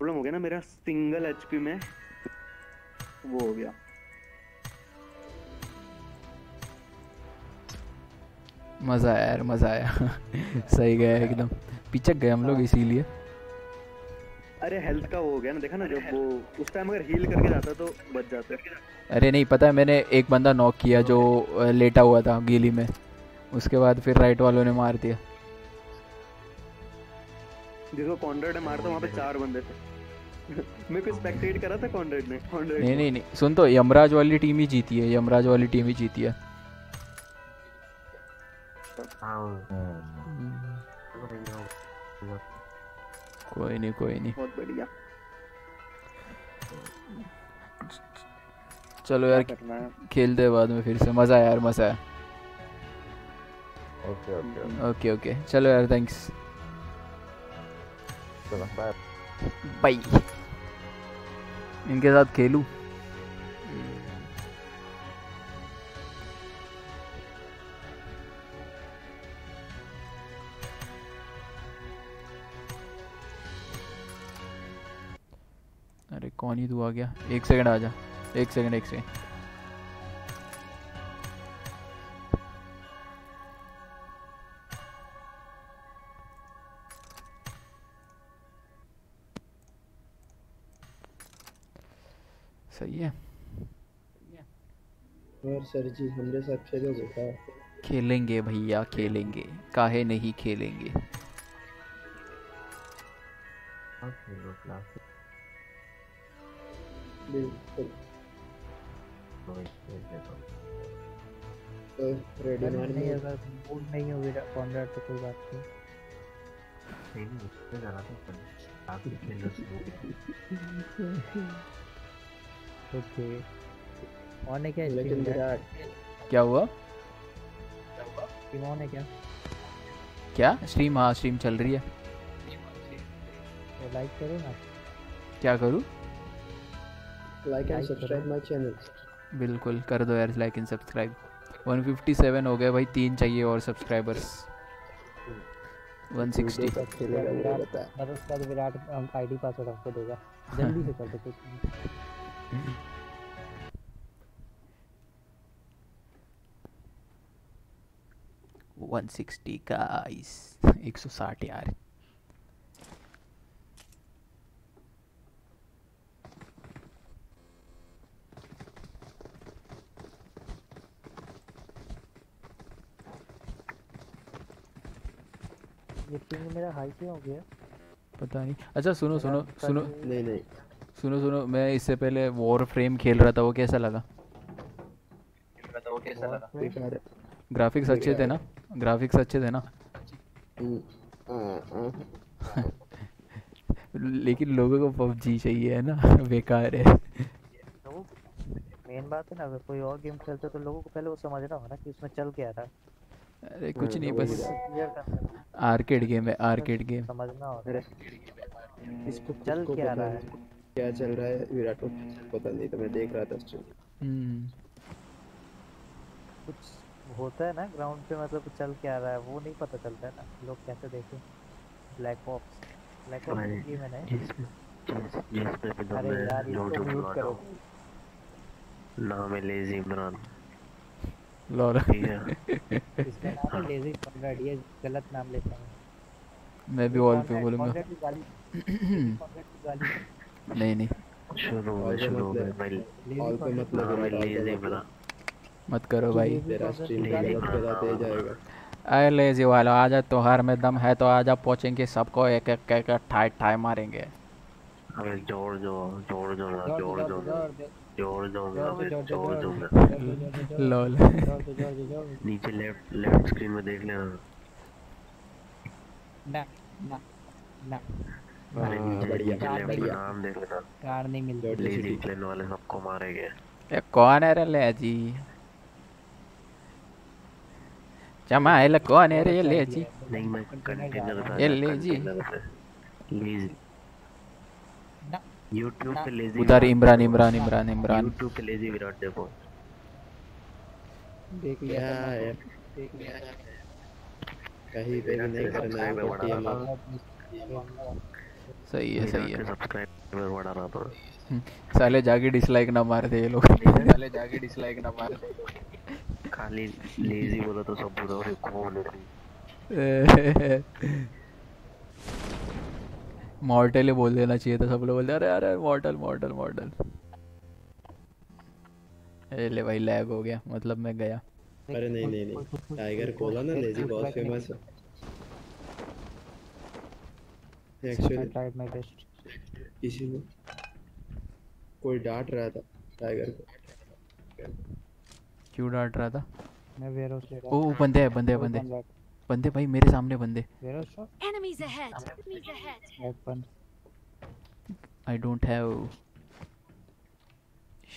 प्रॉब्लम हो गया ना मेरा सिंगल एचपी में। वो हो गया। मज़ा आया यार मज़ा आया। सही गया एकदम। पिचक गए हम लोग इसीलिए। अरे हेल्थ का वो हो गया ना देखा ना जब वो उस टाइम अगर हील करके जाता तो बच जाते। अरे नहीं पता है मैंने एक बंदा नॉक किया जो लेटा हुआ था गीली में। उसके बाद फिर राइट वालों ने मार दिया। जिसको कॉन्ड्रेड ने मारता वहाँ पे चार बंदे थे। मेरे को स्पेक्टेट करा था कॉन्ड्रेड ने। कॉन्ड्रेड नहीं नहीं नहीं सुन तो यमराज वाली टीम ही जीती है यमराज वाली टीम ही जीती है। हाँ चलो कोई नहीं कोई नहीं। बहुत बढ़िया। चलो यार? खेलते हैं बाद में फिर से। मज़ा आया यार मज़ा आया ओके ओके ओके ओके चलो यार थैंक्स चलो बाय बाय इनके साथ खेलूं? अरे कौन ही तू आ गया? एक सेकंड आ जा। एक सेकंड एक सेकंड सही है। और सर जी हमरे साथ खेलोगे क्या खेलेंगे भैया खेलेंगे। काहे नहीं खेलेंगे? खेलो क्लास बिल्कुल। तो वही खेल लेता हूँ। तो रेडी नहीं अगर मूड नहीं हो गया तो कोई बात नहीं। नहीं नहीं उसमें जाना था कल रात में ओके। ऑन है क्या लेकिन विराट? क्या हुआ? on है क्या? क्या? स्ट्रीम हाँ स्ट्रीम चल रही है। तो लाइक करो ना। क्या करूँ? Like and subscribe my channel बिल्कुल कर दो यार लाइक एंड सब्सक्राइब 157 हो गए भाई तीन चाहिए और सब्सक्राइबर्स 160 तक खेलेगा वो बता बस उसके बाद विराट आईडी पासवर्ड हमको देगा। जल्दी से कर दो कुछ। वन सिक्सटी गाइस एक सौ साठ यार। ये पिंग मेरा हाई क्यों हो गया। पता नहीं। अच्छा सुनो सुनो सुनो। नहीं नहीं। सुनो सुनो मैं इससे पहले वॉर फ्रेम खेल रहा था वो कैसा लगा? तो कैसा लगा ग्राफिक्स अच्छे थे ना? ग्राफिक्स अच्छे थे ना। लेकिन लोगों को पबजी चाहिए है ना? बेकार है। मेन बात है ना अगर कोई और गेम खेलते तो लोगों को पहले वो समझना होगा ना कि उसमें चल क्या रहा है। अरे कुछ नहीं बस आर्केड गेम है। आर्केड गेम समझना होगा इसको चल क्या रहा है? क्या चल रहा है? विराट को पता नहीं तो मैं देख रहा था स्ट्रीम हम्म। कुछ होता है ना ग्राउंड पे मतलब चल क्या रहा है वो नहीं पता चलता है ना। लोग कैसे देखें? ब्लैक ऑप्स ब्लैक ऑप्स भाई गेम है ना जिस जिसमें फ़िल्म अरे में यार इसको म्यूट करो। नाम है लेजी इमरान है इसका नाम लेजी कॉन्रेड ये गलत नाम लेता हूँ। मैं भी ऑल पे बोलूँगा। नहीं नहीं। शुरू में पे शुरू में मतलब भाई। ऑल पे मतलब है विराट ऑल लेजी इमरान मत करो भाई। तेरा स्ट्रीम गलत तेज आएगा अरे लेजी वाला आजा त्योहार में दम है तो आजा पहुँचेंगे सबको एक एक एक ठाई ठाई मारेंगे। अबे ज़ोर ज़ोर ज़ोर ज़ोर। ज़ोर ज़ोर। लॉल। नीचे लेफ़्ट लेफ़्ट स्क्रीन में देख लेना। ना ना ना। अरे हाँ, नीचे बढ़िया, बढ़िया। नाम देख लेना। कार नहीं मिलती। क्लेन वाले सबको मारेंगे ये कौन है रे लेजी जमाइल कौन है रे लेजी नहीं मैं कंटेनर था ये लेजी लेजी ना यूट्यूब पे लेजी उधर इमरान इमरान इमरान इमरान। यूट्यूब पे लेजी विराट देखो। देख लिया है? देख लिया कहीं पे भी नहीं करना है सही है सही है। सब्सक्राइबर बढ़ा रहा था। हम्म, साले जाके डिसलाइक ना मार दे ये लोग। पहले जाके डिसलाइक ना मार खाली लेजी बोला तो सब बोला अरे कौन है मॉर्टल ही बोल देना चाहिए था सब लोग बोलते अरे अरे मॉर्टल मॉर्टल मॉर्टल ए ले भाई लैग हो गया मतलब मैं गया। अरे नहीं नहीं नहीं टाइगर कोला ना लेजी बहुत फ़ेमस है। एक्चुअली ट्राइड माय बेस्ट किसी ने कोई डांट रहा था टाइगर को? क्यों डांट रहा था? मैं वेयरहाउस ले रहा ओ बंदे हैं बंदे हैं। बंदे बंदे भाई मेरे सामने बंदे। Warehouse shop Enemies ahead. Enemies I don't have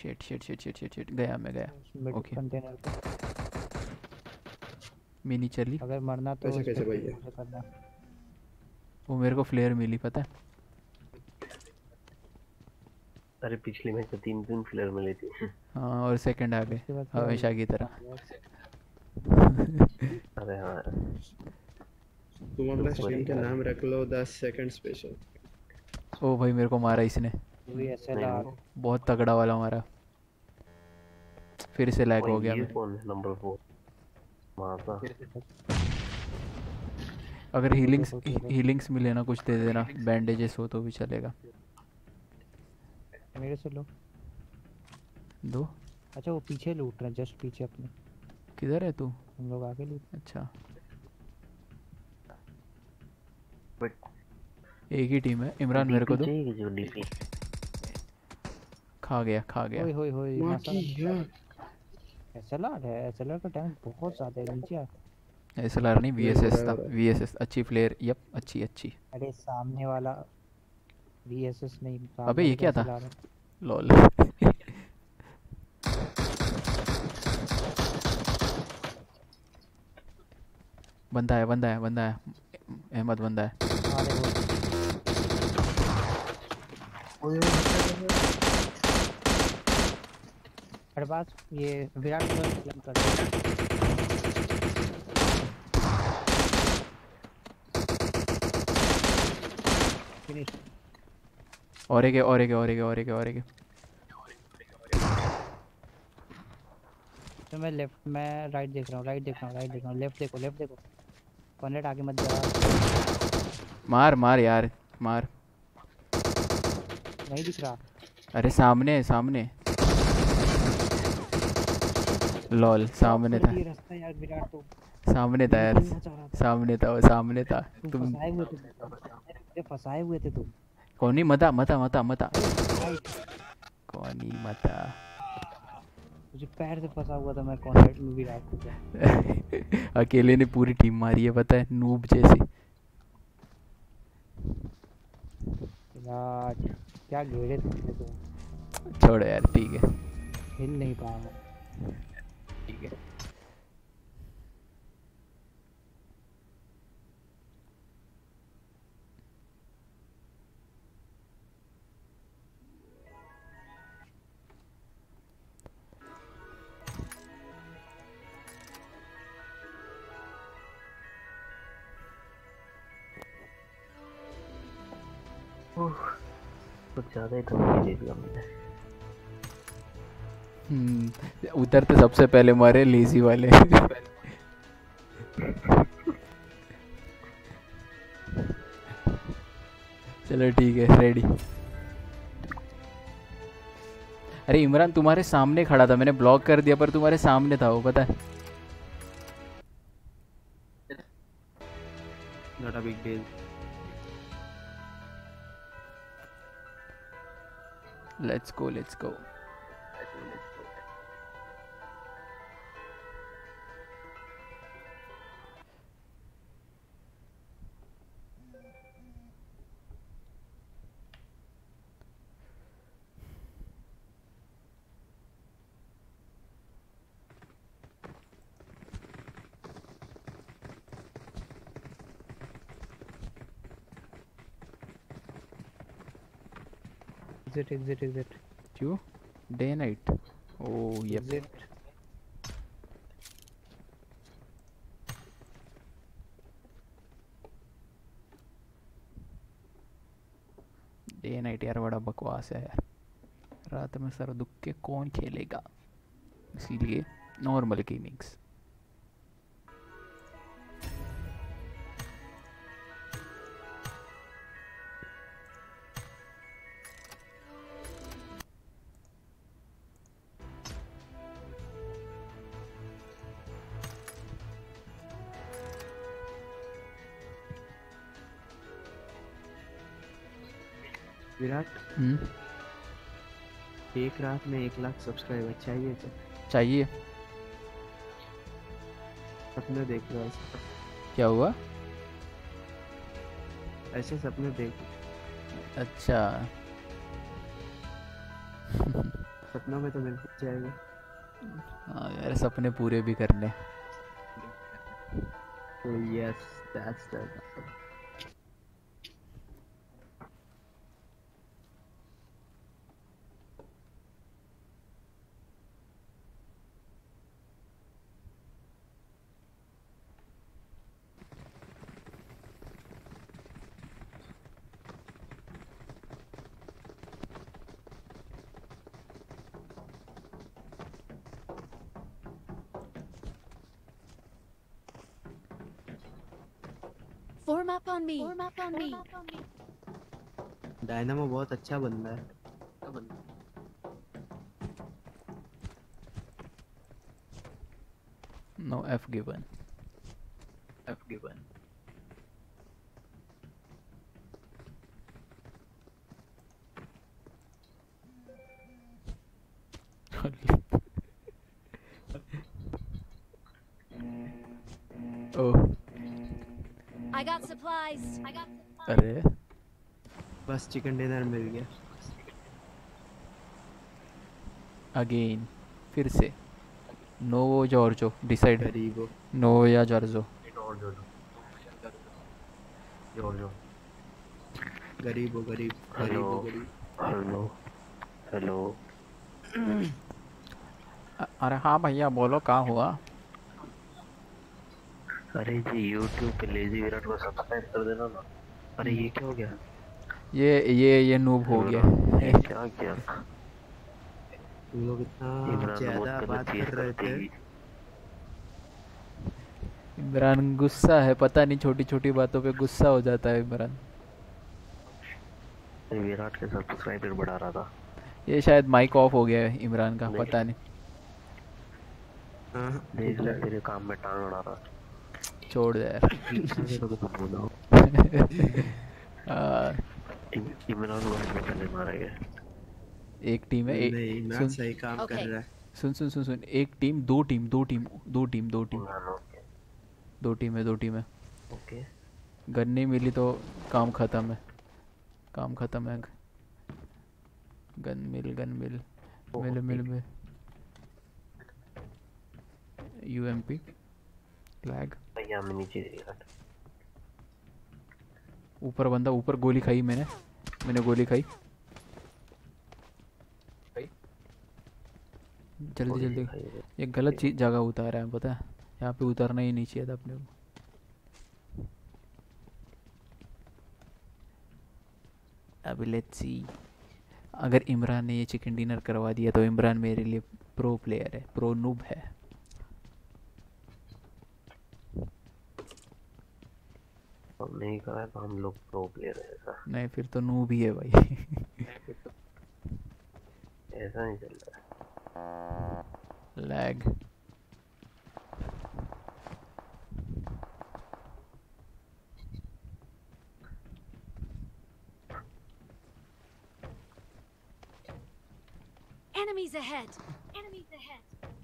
shit shit shit shit shit shit गया मैं गया। ओके मिनी चली। अगर मरना तो कैसे कैसे? क्लिक करना वो मेरे को फ्लेयर मिली पता है? अरे पिछली मैच में तीन तीन प्लेयर मिली थी। हाँ और सेकंड आ गए हमेशा की तरह। अरे हाँ। तुम अपना स्ट्रीम का नाम रख लो दस सेकंड स्पेशल ओ भाई मेरे को मारा इसने। बहुत तगड़ा वाला मारा। फिर से लैग हो गया नंबर फोर माता अगर हीलिंग्स हीलिंग्स मिले ना कुछ दे देना। बैंडेजेस हो तो भी चलेगा। मेरे से लो। दो। अच्छा वो पीछे लूट रहे हैं जस्ट पीछे अपने। किधर है तू? हम लोग आगे लूट अच्छा। बट एक ही टीम है। इमरान मेरे को दो। खा गया खा गया। ओए होए होए माँ मसाला की यार एसएलआर है एसएलआर का डैमेज बहुत ज़्यादा है नीचे आ। एसएलआर नहीं नहीं, वीएसएस था। है, हो वीएसएस अच्छी फ्लेयर यप अच्छी अच्छी। अरे सामने वाला वीएसएस नहीं अबे ये क्या था? लॉल बंदा है बंदा है बंदा है। अहमद बंदा है। ये विराट कोहली कर और एक और एक और एक और एक और एक तो मैं लेफ़्ट मैं राइट देख रहा हूँ राइट देख रहा हूँ राइट देख रहा हूँ। लेफ़्ट देखो लेफ़्ट देखो। कॉर्नर आगे मत जा मार मार यार मार। नहीं दिख रहा। अरे सामने है सामने। लॉल सामने था। तो। सामने था यार। सामने था सामने था। तुम तुम फंसाए हुए थे फंसाए हुए थे तुम। कौन ही मता मता मता मता। कौन ही मता। मुझे पैर से फंसा हुआ था मैं कॉन्ट्रैक्ट में भी रात को अकेले ने पूरी टीम मारी है पता है नूब जैसी। यार क्या घेरे थे तुम छोड़ो यार ठीक है। हिल नहीं पाया। ठीक है। ज़्यादा ही धमकी दे दिया मैंने हम्म, उतरते सबसे पहले मरे लेजी वाले। चलो ठीक है रेडी अरे इमरान तुम्हारे सामने खड़ा था मैंने ब्लॉक कर दिया पर तुम्हारे सामने था वो पता है। Not a big deal. Let's go let's go exit exit क्यों डे नाइट ओ ये एग्जिट डे नाइट यार बड़ा बकवास है यार। रात में सर दुख के कौन खेलेगा? इसीलिए नॉर्मल गेमिंग्स हम्म। एक रात में एक लाख सब्सक्राइबर चाहिए तो। चाहिए। सपने देख लो ऐसे। क्या हुआ? ऐसे सपने देख। अच्छा। सपनों में तो मिल जाएगा। हाँ यार सपने पूरे भी करने। तो yes that's the up on me. Dynamo बहुत अच्छा बंदा है नो एफ गिवन बस चिकन डिनर मिल गया। अगेन फिर से। नोवो जॉर्जो डिसाइड गरीबो नोवो या जॉर्जो जॉर्जो गरीब हो गरीब गरीब हेलो हो गरीब हेलो हेलो अरे हाँ भैया बोलो कहाँ हुआ? अरे जी यूट्यूब पे लेजी विराट को सब्सक्राइब कर देना ना। अरे ये क्या हो गया? ये ये ये नूब हो गया। क्या तुम लोग इतना ज़्यादा बात कर रहे थे इमरान गुस्सा है, पता नहीं छोटी छोटी बातों पे गुस्सा हो जाता है इमरान। विराट के सब्सक्राइबर बढ़ा रहा था ये शायद माइक ऑफ़ हो गया है इमरान का, पता नहीं। देख ले तेरे काम में टांग अड़ा रहा छोड़ दे यार। इमरान को पहले मारा गया एक टीम है ए- नहीं, इमरान सुन। सही काम कर रहा है। सुन सुन सुन सुन। एक टीम दो टीम दो टीम दो टीम दो टीम। दो टीम है दो टीम है। ओके। गन नहीं मिली तो काम खत्म है। काम खत्म है। गन मिल गन मिल। मिल मिल मिल। यूएमपी लैग भैया मैं नीचे गिरा ऊपर बंदा ऊपर गोली खाई मैंने। मैंने गोली खाई। जल्दी जल्दी। ये गलत चीज़ जगह उतारा है पता है? यहाँ पे उतरना ही नहीं चाहिए था अपने को। अभी लेट्स सी अगर इमरान ने ये चिकन डिनर करवा दिया तो इमरान मेरे लिए प्रो प्लेयर है प्रो नूब है। हमने ही कहा तो हम लोग प्रो प्लेयर है ऐसा। नहीं फिर तो नूब ही है भाई। ऐसा नहीं चल रहा lag Enemies ahead. Enemies ahead.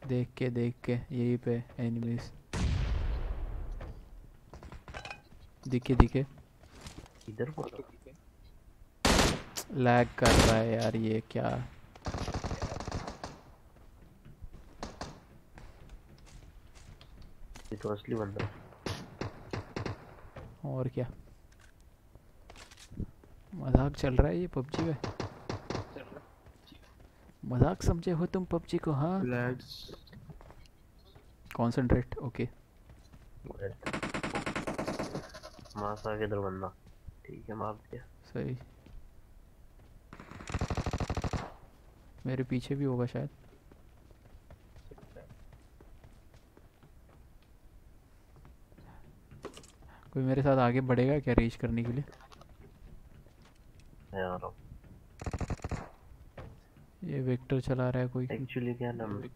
देख के देख के यही पे एनिमीज दिखे दिखे। इधर लैग कर रहा है यार ये क्या? ये तो असली बंदा और क्या? मज़ाक चल रहा है ये पबजी में? मज़ाक समझे हो तुम पबजी को हाँ? कंसंट्रेट ओके मासा के इधर बंदा। ठीक है मार दिया। सही। मेरे पीछे भी होगा शायद। कोई मेरे साथ आगे बढ़ेगा क्या रीच करने के लिए? मैं आ रहा हूँ। ये वेक्टर चला रहा है कोई। एक्चुअली क्या नाम है?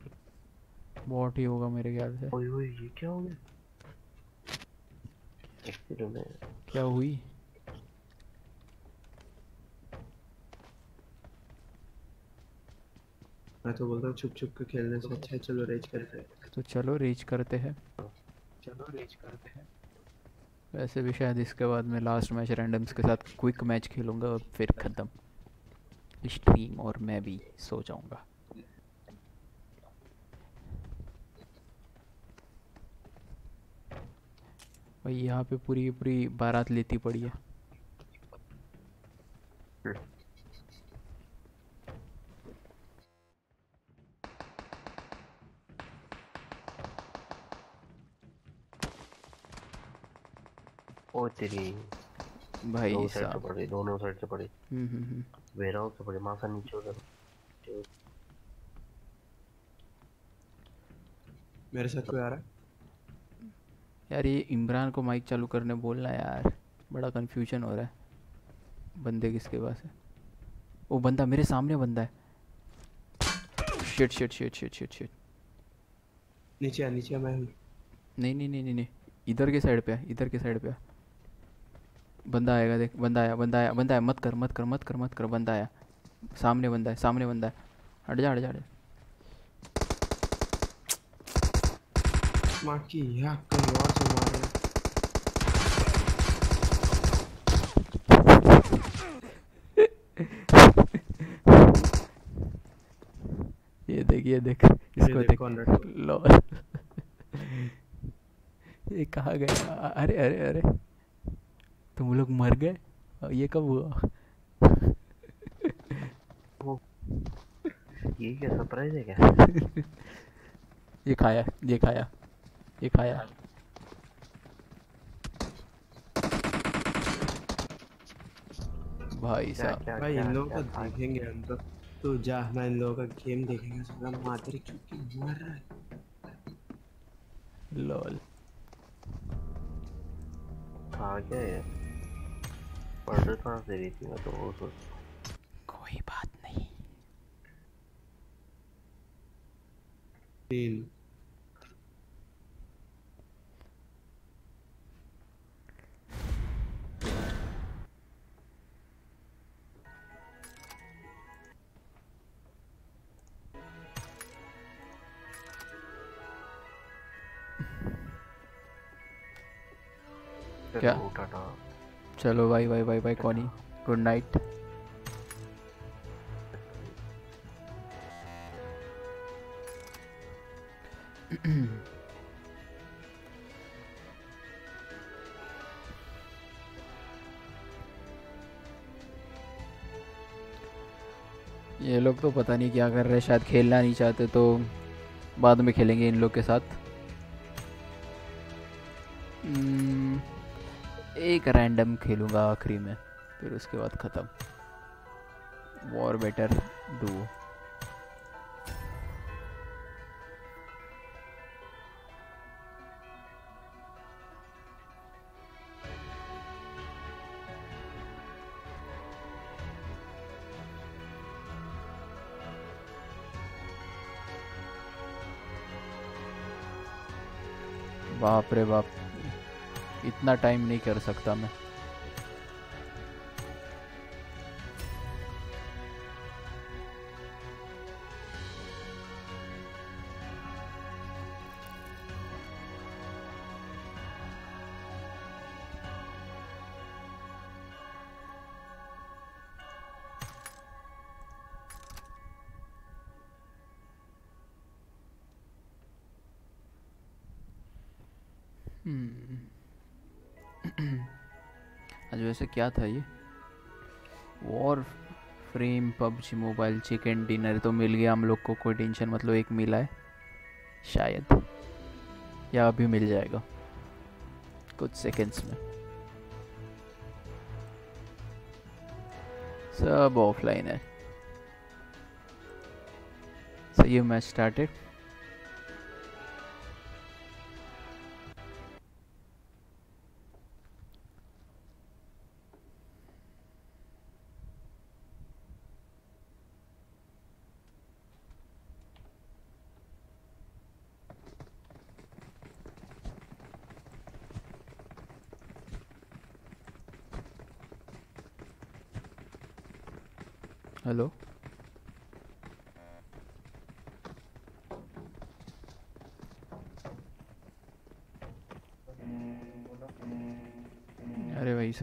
बॉट ही होगा मेरे ख्याल से। ओए ओए ये क्या हो गया? क्या हुई मैं तो बोलता हूँ छुप छुप के खेलने से अच्छा है चलो रेज करते हैं तो चलो रीच करते हैं चलो रेज करते हैं वैसे भी शायद इसके बाद मैं लास्ट मैच रैंडम्स के साथ क्विक मैच खेलूँगा और फिर ख़त्म स्ट्रीम और मैं भी सो जाऊँगा भाई यहाँ पे पूरी पूरी बारात लेती पड़ी है। ओ तेरी भाई दो साइड से साहब। पड़ी दोनों साइड से पड़ी। हम्म हम्म हम्म। से पड़ी मासा नीचे उधर। मेरे साथ कोई आ रहा है? यार ये इमरान को माइक चालू करने बोलना यार बड़ा कंफ्यूजन हो रहा है। बंदे किसके पास है? वो बंदा मेरे सामने बंदा है। Shit shit shit shit shit shit नीचे आ नीचे मैं हूँ। नहीं नहीं नहीं नहीं नहीं। इधर के साइड पे है इधर के साइड पे बंदा आएगा देख बंदा आया बंदा आया बंदा आया। मत कर मत कर मत कर मत कर। बंदा आया। सामने बंदा है सामने बंदा है। हट जा हट जा हट जा। माँ की या कहीं और से मार रहा है ये देख ये देख इसको देख। देख लॉल। ये कहाँ गए? अ- अरे अरे अरे। तुम लोग मर गए? ये कब हुआ? ये क्या सरप्राइज़ है क्या? ये खाया ये खाया ये खाया। भाई साहब। भाई इन लोगों को देखेंगे हम तो तू जा मैं इन लोगों का गेम देखेंगे साला मादर चुकी मर रहा है। लॉल। कहाँ क्या है पर्दे कहाँ से रही थी मैं तो वो सोच। कोई बात नहीं। तीन। क्या? चलो टाटा चलो बाय बाय बाय बाय कॉनी। गुड नाइट ये लोग तो पता नहीं क्या कर रहे हैं। शायद खेलना नहीं चाहते तो बाद में खेलेंगे इन लोग के साथ। एक रैंडम खेलूँगा आखिरी में, फिर उसके बाद ख़त्म। वॉर बेटर डू बाप रे बाप। इतना टाइम नहीं कर सकता मैं। क्या था ये? Warframe PUBG mobile chicken dinner तो मिल गया, हम लोग को कोई टेंशन मतलब एक मिला है। शायद। या अभी मिल जाएगा। कुछ सेकंड्स में। सब ऑफलाइन है। ये मैच स्टार्टेड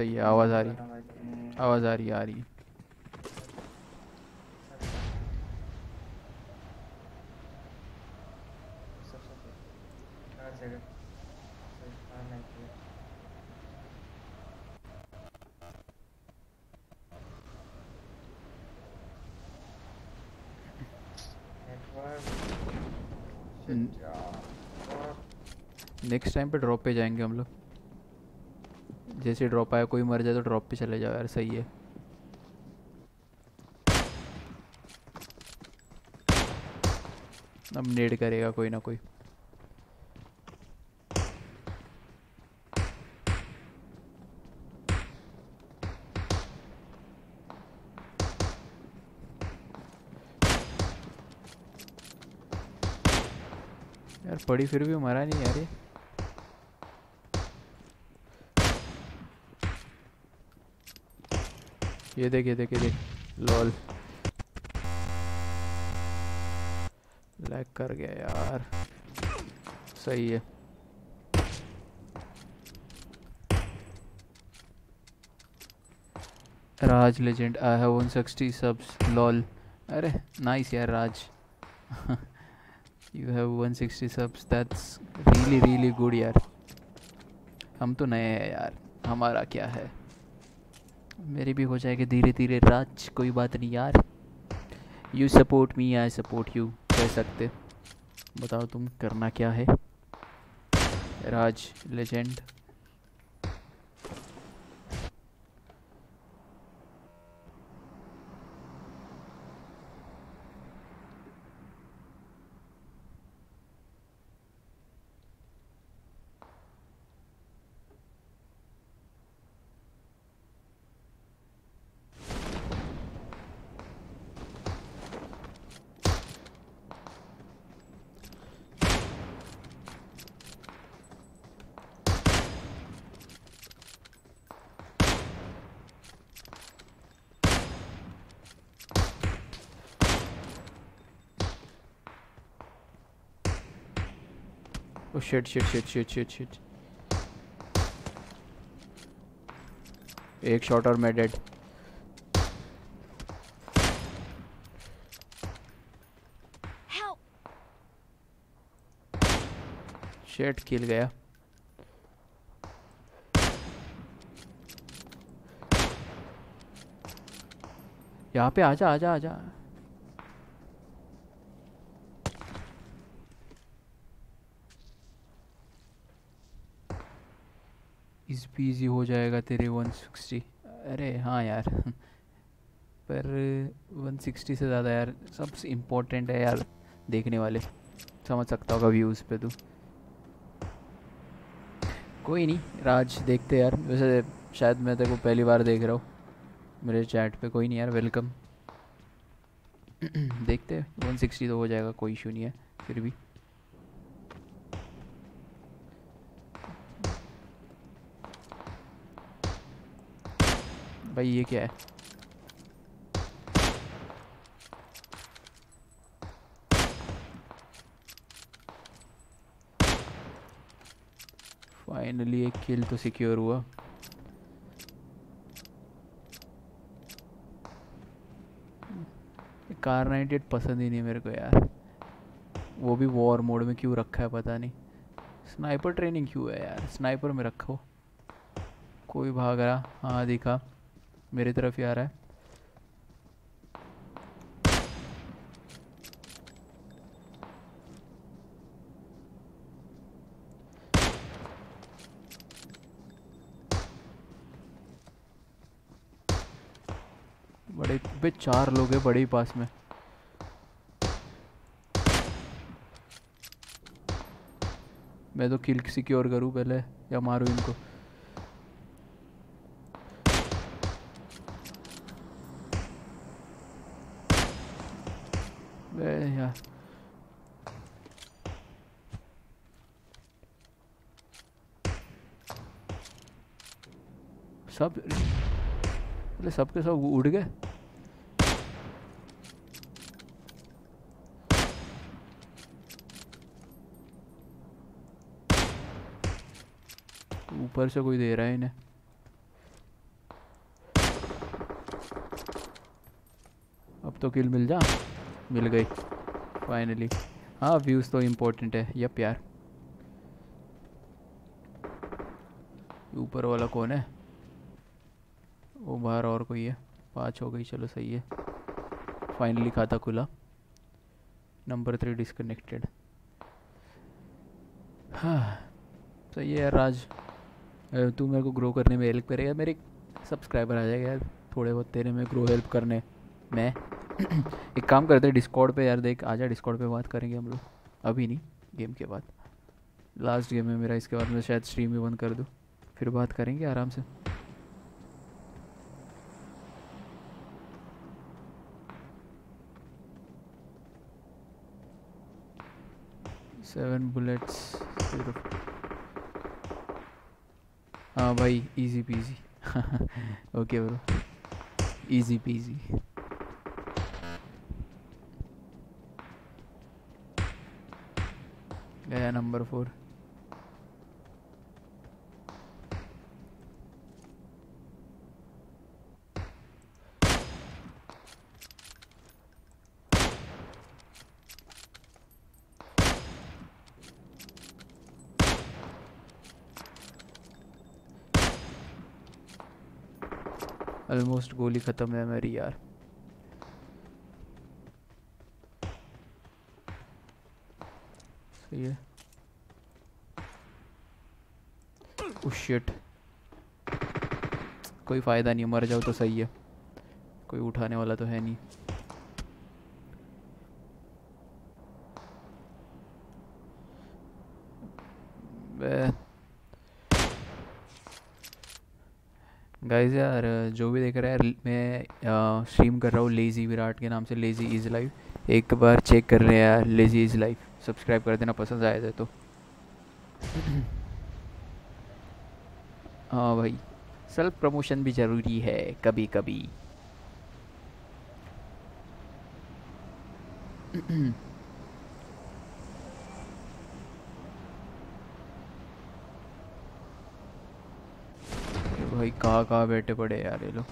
सही है आवाज़ आ रही आवाज़ आ रही आ रही नेक्स्ट टाइम पे ड्रॉप पे जाएँगे हम लोग। जैसे ड्रॉप आया, कोई मर जाए तो ड्रॉप पे चले जाओ यार, सही है। अब नेड करेगा कोई ना कोई। यार पड़ी फिर भी मरा नहीं यार ये। ये देख ये देख ये देख। लॉल लैग कर गया यार। सही है। Raj legend I have 160 subs lol अरे नाइस यार Raj. You have 160 subs that's really really good यार। हम तो नए हैं यार। हमारा क्या है? मेरी भी हो जाएगी धीरे धीरे। राज, कोई बात नहीं यार। You support me I support you कह सकते। बताओ तुम करना क्या है? Raj legend shit, shit, shit, shit, shit, shit. एक शॉट और मैं डेड शेट किल गया. यहाँ पे आजा आजा आजा इस इजी हो जाएगा तेरे 160 अरे हाँ यार। पर 160 से ज़्यादा यार, सबसे इम्पोर्टेंट है यार देखने वाले। समझ सकता होगा व्यूज़ पे तू। कोई नहीं, राज देखते यार। वैसे शायद मैं तेरे को पहली बार देख रहा हूँ। मेरे चैट पे कोई नहीं यार वेलकम देखते 160 तो हो जाएगा, कोई इशू नहीं है, फिर भी। भाई ये क्या है? फाइनली एक किल तो सिक्योर हुआ। कार 98 पसंद ही नहीं मेरे को यार। वो भी वॉर मोड में क्यों रखा है पता नहीं। स्नाइपर ट्रेनिंग क्यों है यार? स्नाइपर में रखो। कोई भाग रहा? हाँ दिखा। मेरी तरफ़ ही आ रहा है। बड़े चार लोग हैं बड़े ही पास में। मैं तो किल सिक्योर करूँ पहले या मारूँ इनको बे यार सब अरे सब के सब उड़ गए। ऊपर से कोई दे रहा है इन्हें। अब तो किल मिल जा। मिल गई। फाइनली हाँ व्यूज़ तो इम्पोर्टेंट है। यप यार। ऊपर वाला कौन है? बाहर और कोई है? पाँच हो गई, चलो सही है। फाइनली खाता खुला। नंबर थ्री डिसकनेक्टेड हाँ सही है यार राज। तू मेरे को ग्रो करने में हेल्प करेगा। मेरे सब्सक्राइबर आ जाएगा यार। थोड़े बहुत तेरे में ग्रो हेल्प करने। मैं एक काम करते हैं डिस्कॉर्ड पे यार देख, आजा डिस्कॉर्ड पे बात करेंगे हम लोग। अभी नहीं गेम के बाद। लास्ट गेम है मेरा, इसके बाद मैं शायद स्ट्रीम भी बंद कर दूँ। फिर बात करेंगे आराम से। सेवन बुलेट्स सिर्फ़ हाँ भाई easy peasy okay bro easy peasy गया नंबर फोर ऑलमोस्ट गोली ख़त्म है मेरी यार। सही है। शिट कोई फ़ायदा नहीं, मर जाओ तो सही है। कोई उठाने वाला तो है नहीं। गाइस यार, जो भी देख रहा है मैं स्ट्रीम कर रहा हूँ लेज़ी विराट के नाम से लेज़ी इज़ लाइफ एक बार चेक कर रहे हैं, यार लेज़ी इज़ लाइफ सब्सक्राइब कर देना, पसंद आया जाए तो। हाँ भाई सेल्फ प्रमोशन भी ज़रूरी है कभी कभी भाई कहाँ कहाँ बैठे पड़े यार ये लोग।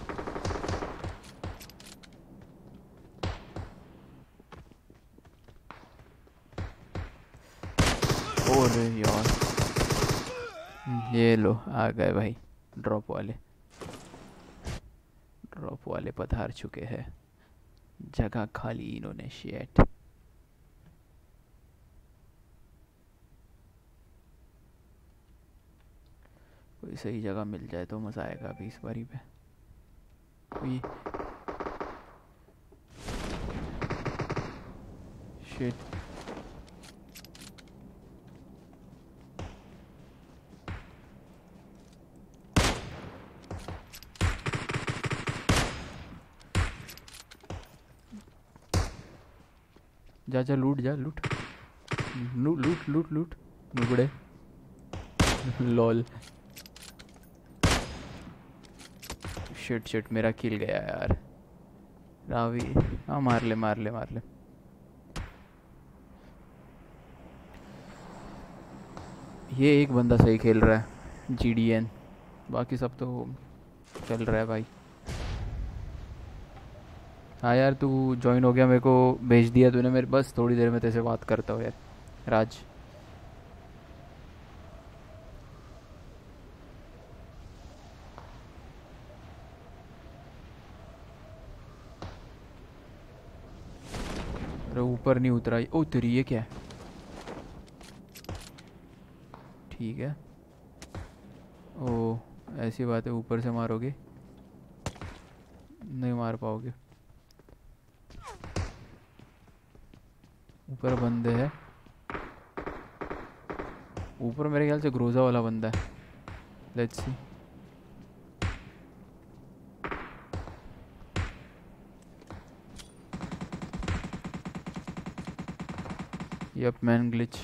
ये लो, आ गए भाई ड्रॉप वाले। ड्रॉप वाले पधार चुके हैं। जगह खाली इन्होंने शेट सही जगह मिल जाए तो मज़ा आएगा अभी इस बारी पे। शिट जा जा लूट जा लूट। लू, लूट लूट लूट। नुबड़े लॉल। शिट शिट मेरा किल गया यार। रावी। हाँ मार ले मार ले मार ले। ये एक बंदा सही खेल रहा है जी डी एन बाकी सब तो चल रहा है भाई। हाँ यार, तू ज्वाइन हो गया मेरे को, भेज दिया तूने मेरे बस थोड़ी देर में तेरे से बात करता हूँ यार। राज अरे ऊपर नहीं उतरा। ओ, तेरी ये क्या है? ठीक है। ओ, ऐसी बात है, ऊपर से मारोगे? नहीं मार पाओगे। ऊपर बंदे है। ऊपर मेरे ख्याल से ग्रोजा वाला बंदा है। Let's see yup man glitch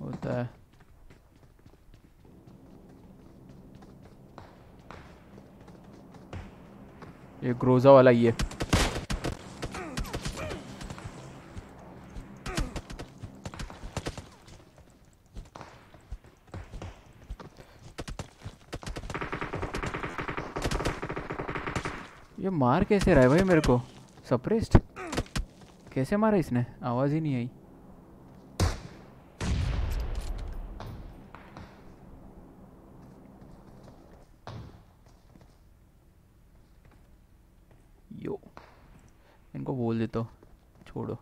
होता है ये ग्रोजा वाला है ये मार कैसे रहा है भाई मेरे को? सप्रेस्ड कैसे मारा इसने? आवाज़ ही नहीं आई यो इनको बोल देता हूँ छोड़ो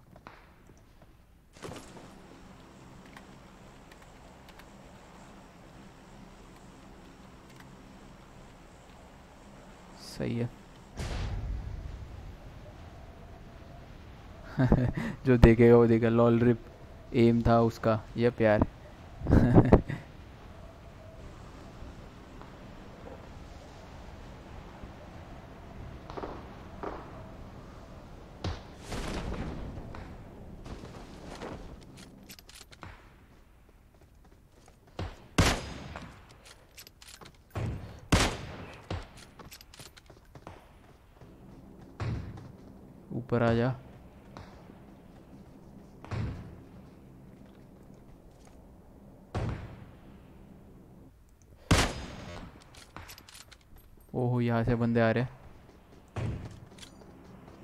सही है जो देखेगा वो देखेगा लॉल रिप एम था उसका यह प्यार ऊपर आ जा ओहो यहाँ से बंदे आ रहे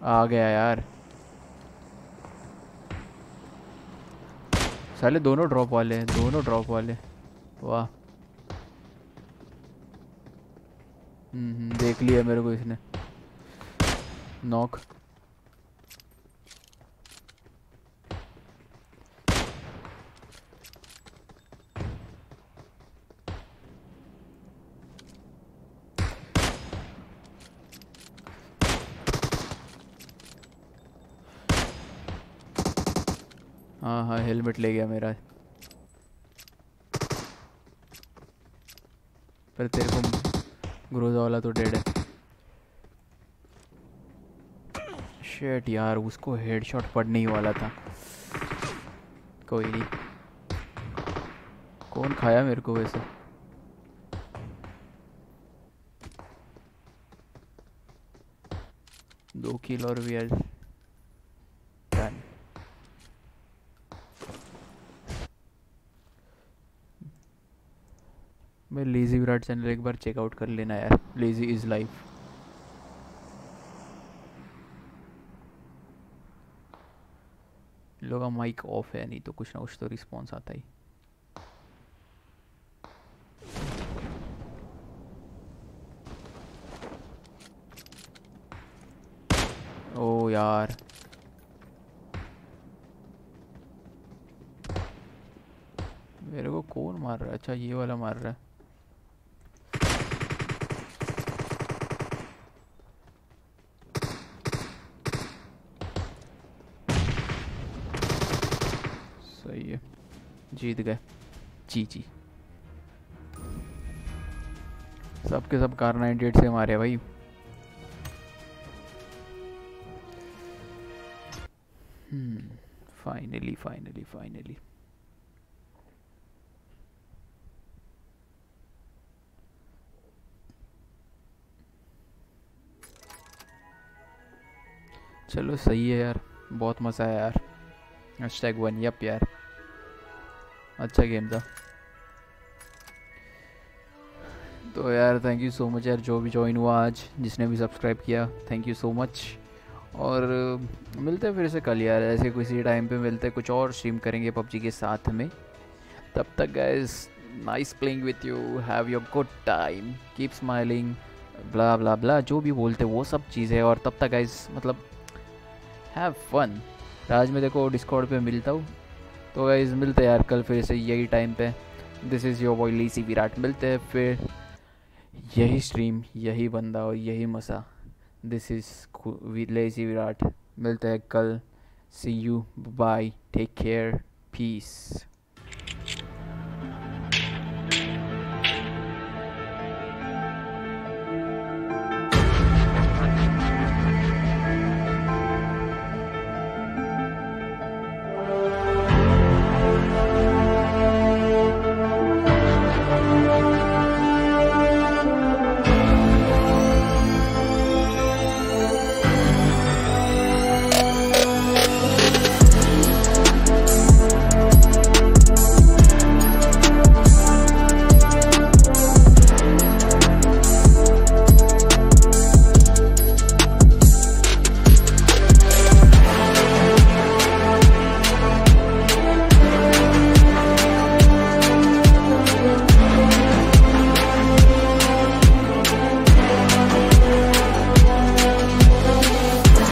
आ गया यार। साले दोनों ड्रॉप वाले हैं दोनों ड्रॉप वाले वाह। हम्म हम्म, देख लिया मेरे को इसने। नॉक हाँ हाँ हेलमेट ले गया मेरा। पर तेरे को ग्रोजा वाला तो डेड है। शेट यार, उसको हेडशॉट पड़ने ही वाला था। कोई नहीं। कौन खाया मेरे को वैसे? दो किल और we are done Virat channel एक बार चेकआउट कर लेना यार लेजी इज़ लाइफ लोग माइक ऑफ़ है, नहीं तो कुछ ना कुछ तो रिस्पॉन्स आता ही. ओ यार. मेरे को कौन मार रहा है? अच्छा ये वाला मार रहा है सही है जीत गए। जी जी। सबके सब कार 98 से मारे भाई। फाइनली फाइनली फाइनली चलो, सही है यार। बहुत मज़ा आया यार। हैशटैग वन यप यार। अच्छा गेम था। तो यार थैंक यू सो मच यार, जो भी ज्वाइन हुआ आज, जिसने भी सब्सक्राइब किया थैंक यू सो मच और, मिलते हैं फिर से कल यार, ऐसे किसी टाइम पे मिलते हैं, कुछ और स्ट्रीम करेंगे पबजी के साथ में। तब तक guys nice playing with you have your good time keep smiling blah blah blah जो भी बोलते वो सब चीज़ें और तब तक गाइस मतलब हैव फन आज मैं देखो डिस्कॉर्ड पे मिलता हूँ। तो गाइज़ मिलते हैं यार कल फिर से यही टाइम पे। This is your boy lazy Virat मिलते हैं फिर। यही स्ट्रीम यही बंदा और यही मसा। दिस इज़ लेसी विराट मिलते हैं कल। See you bye take care peace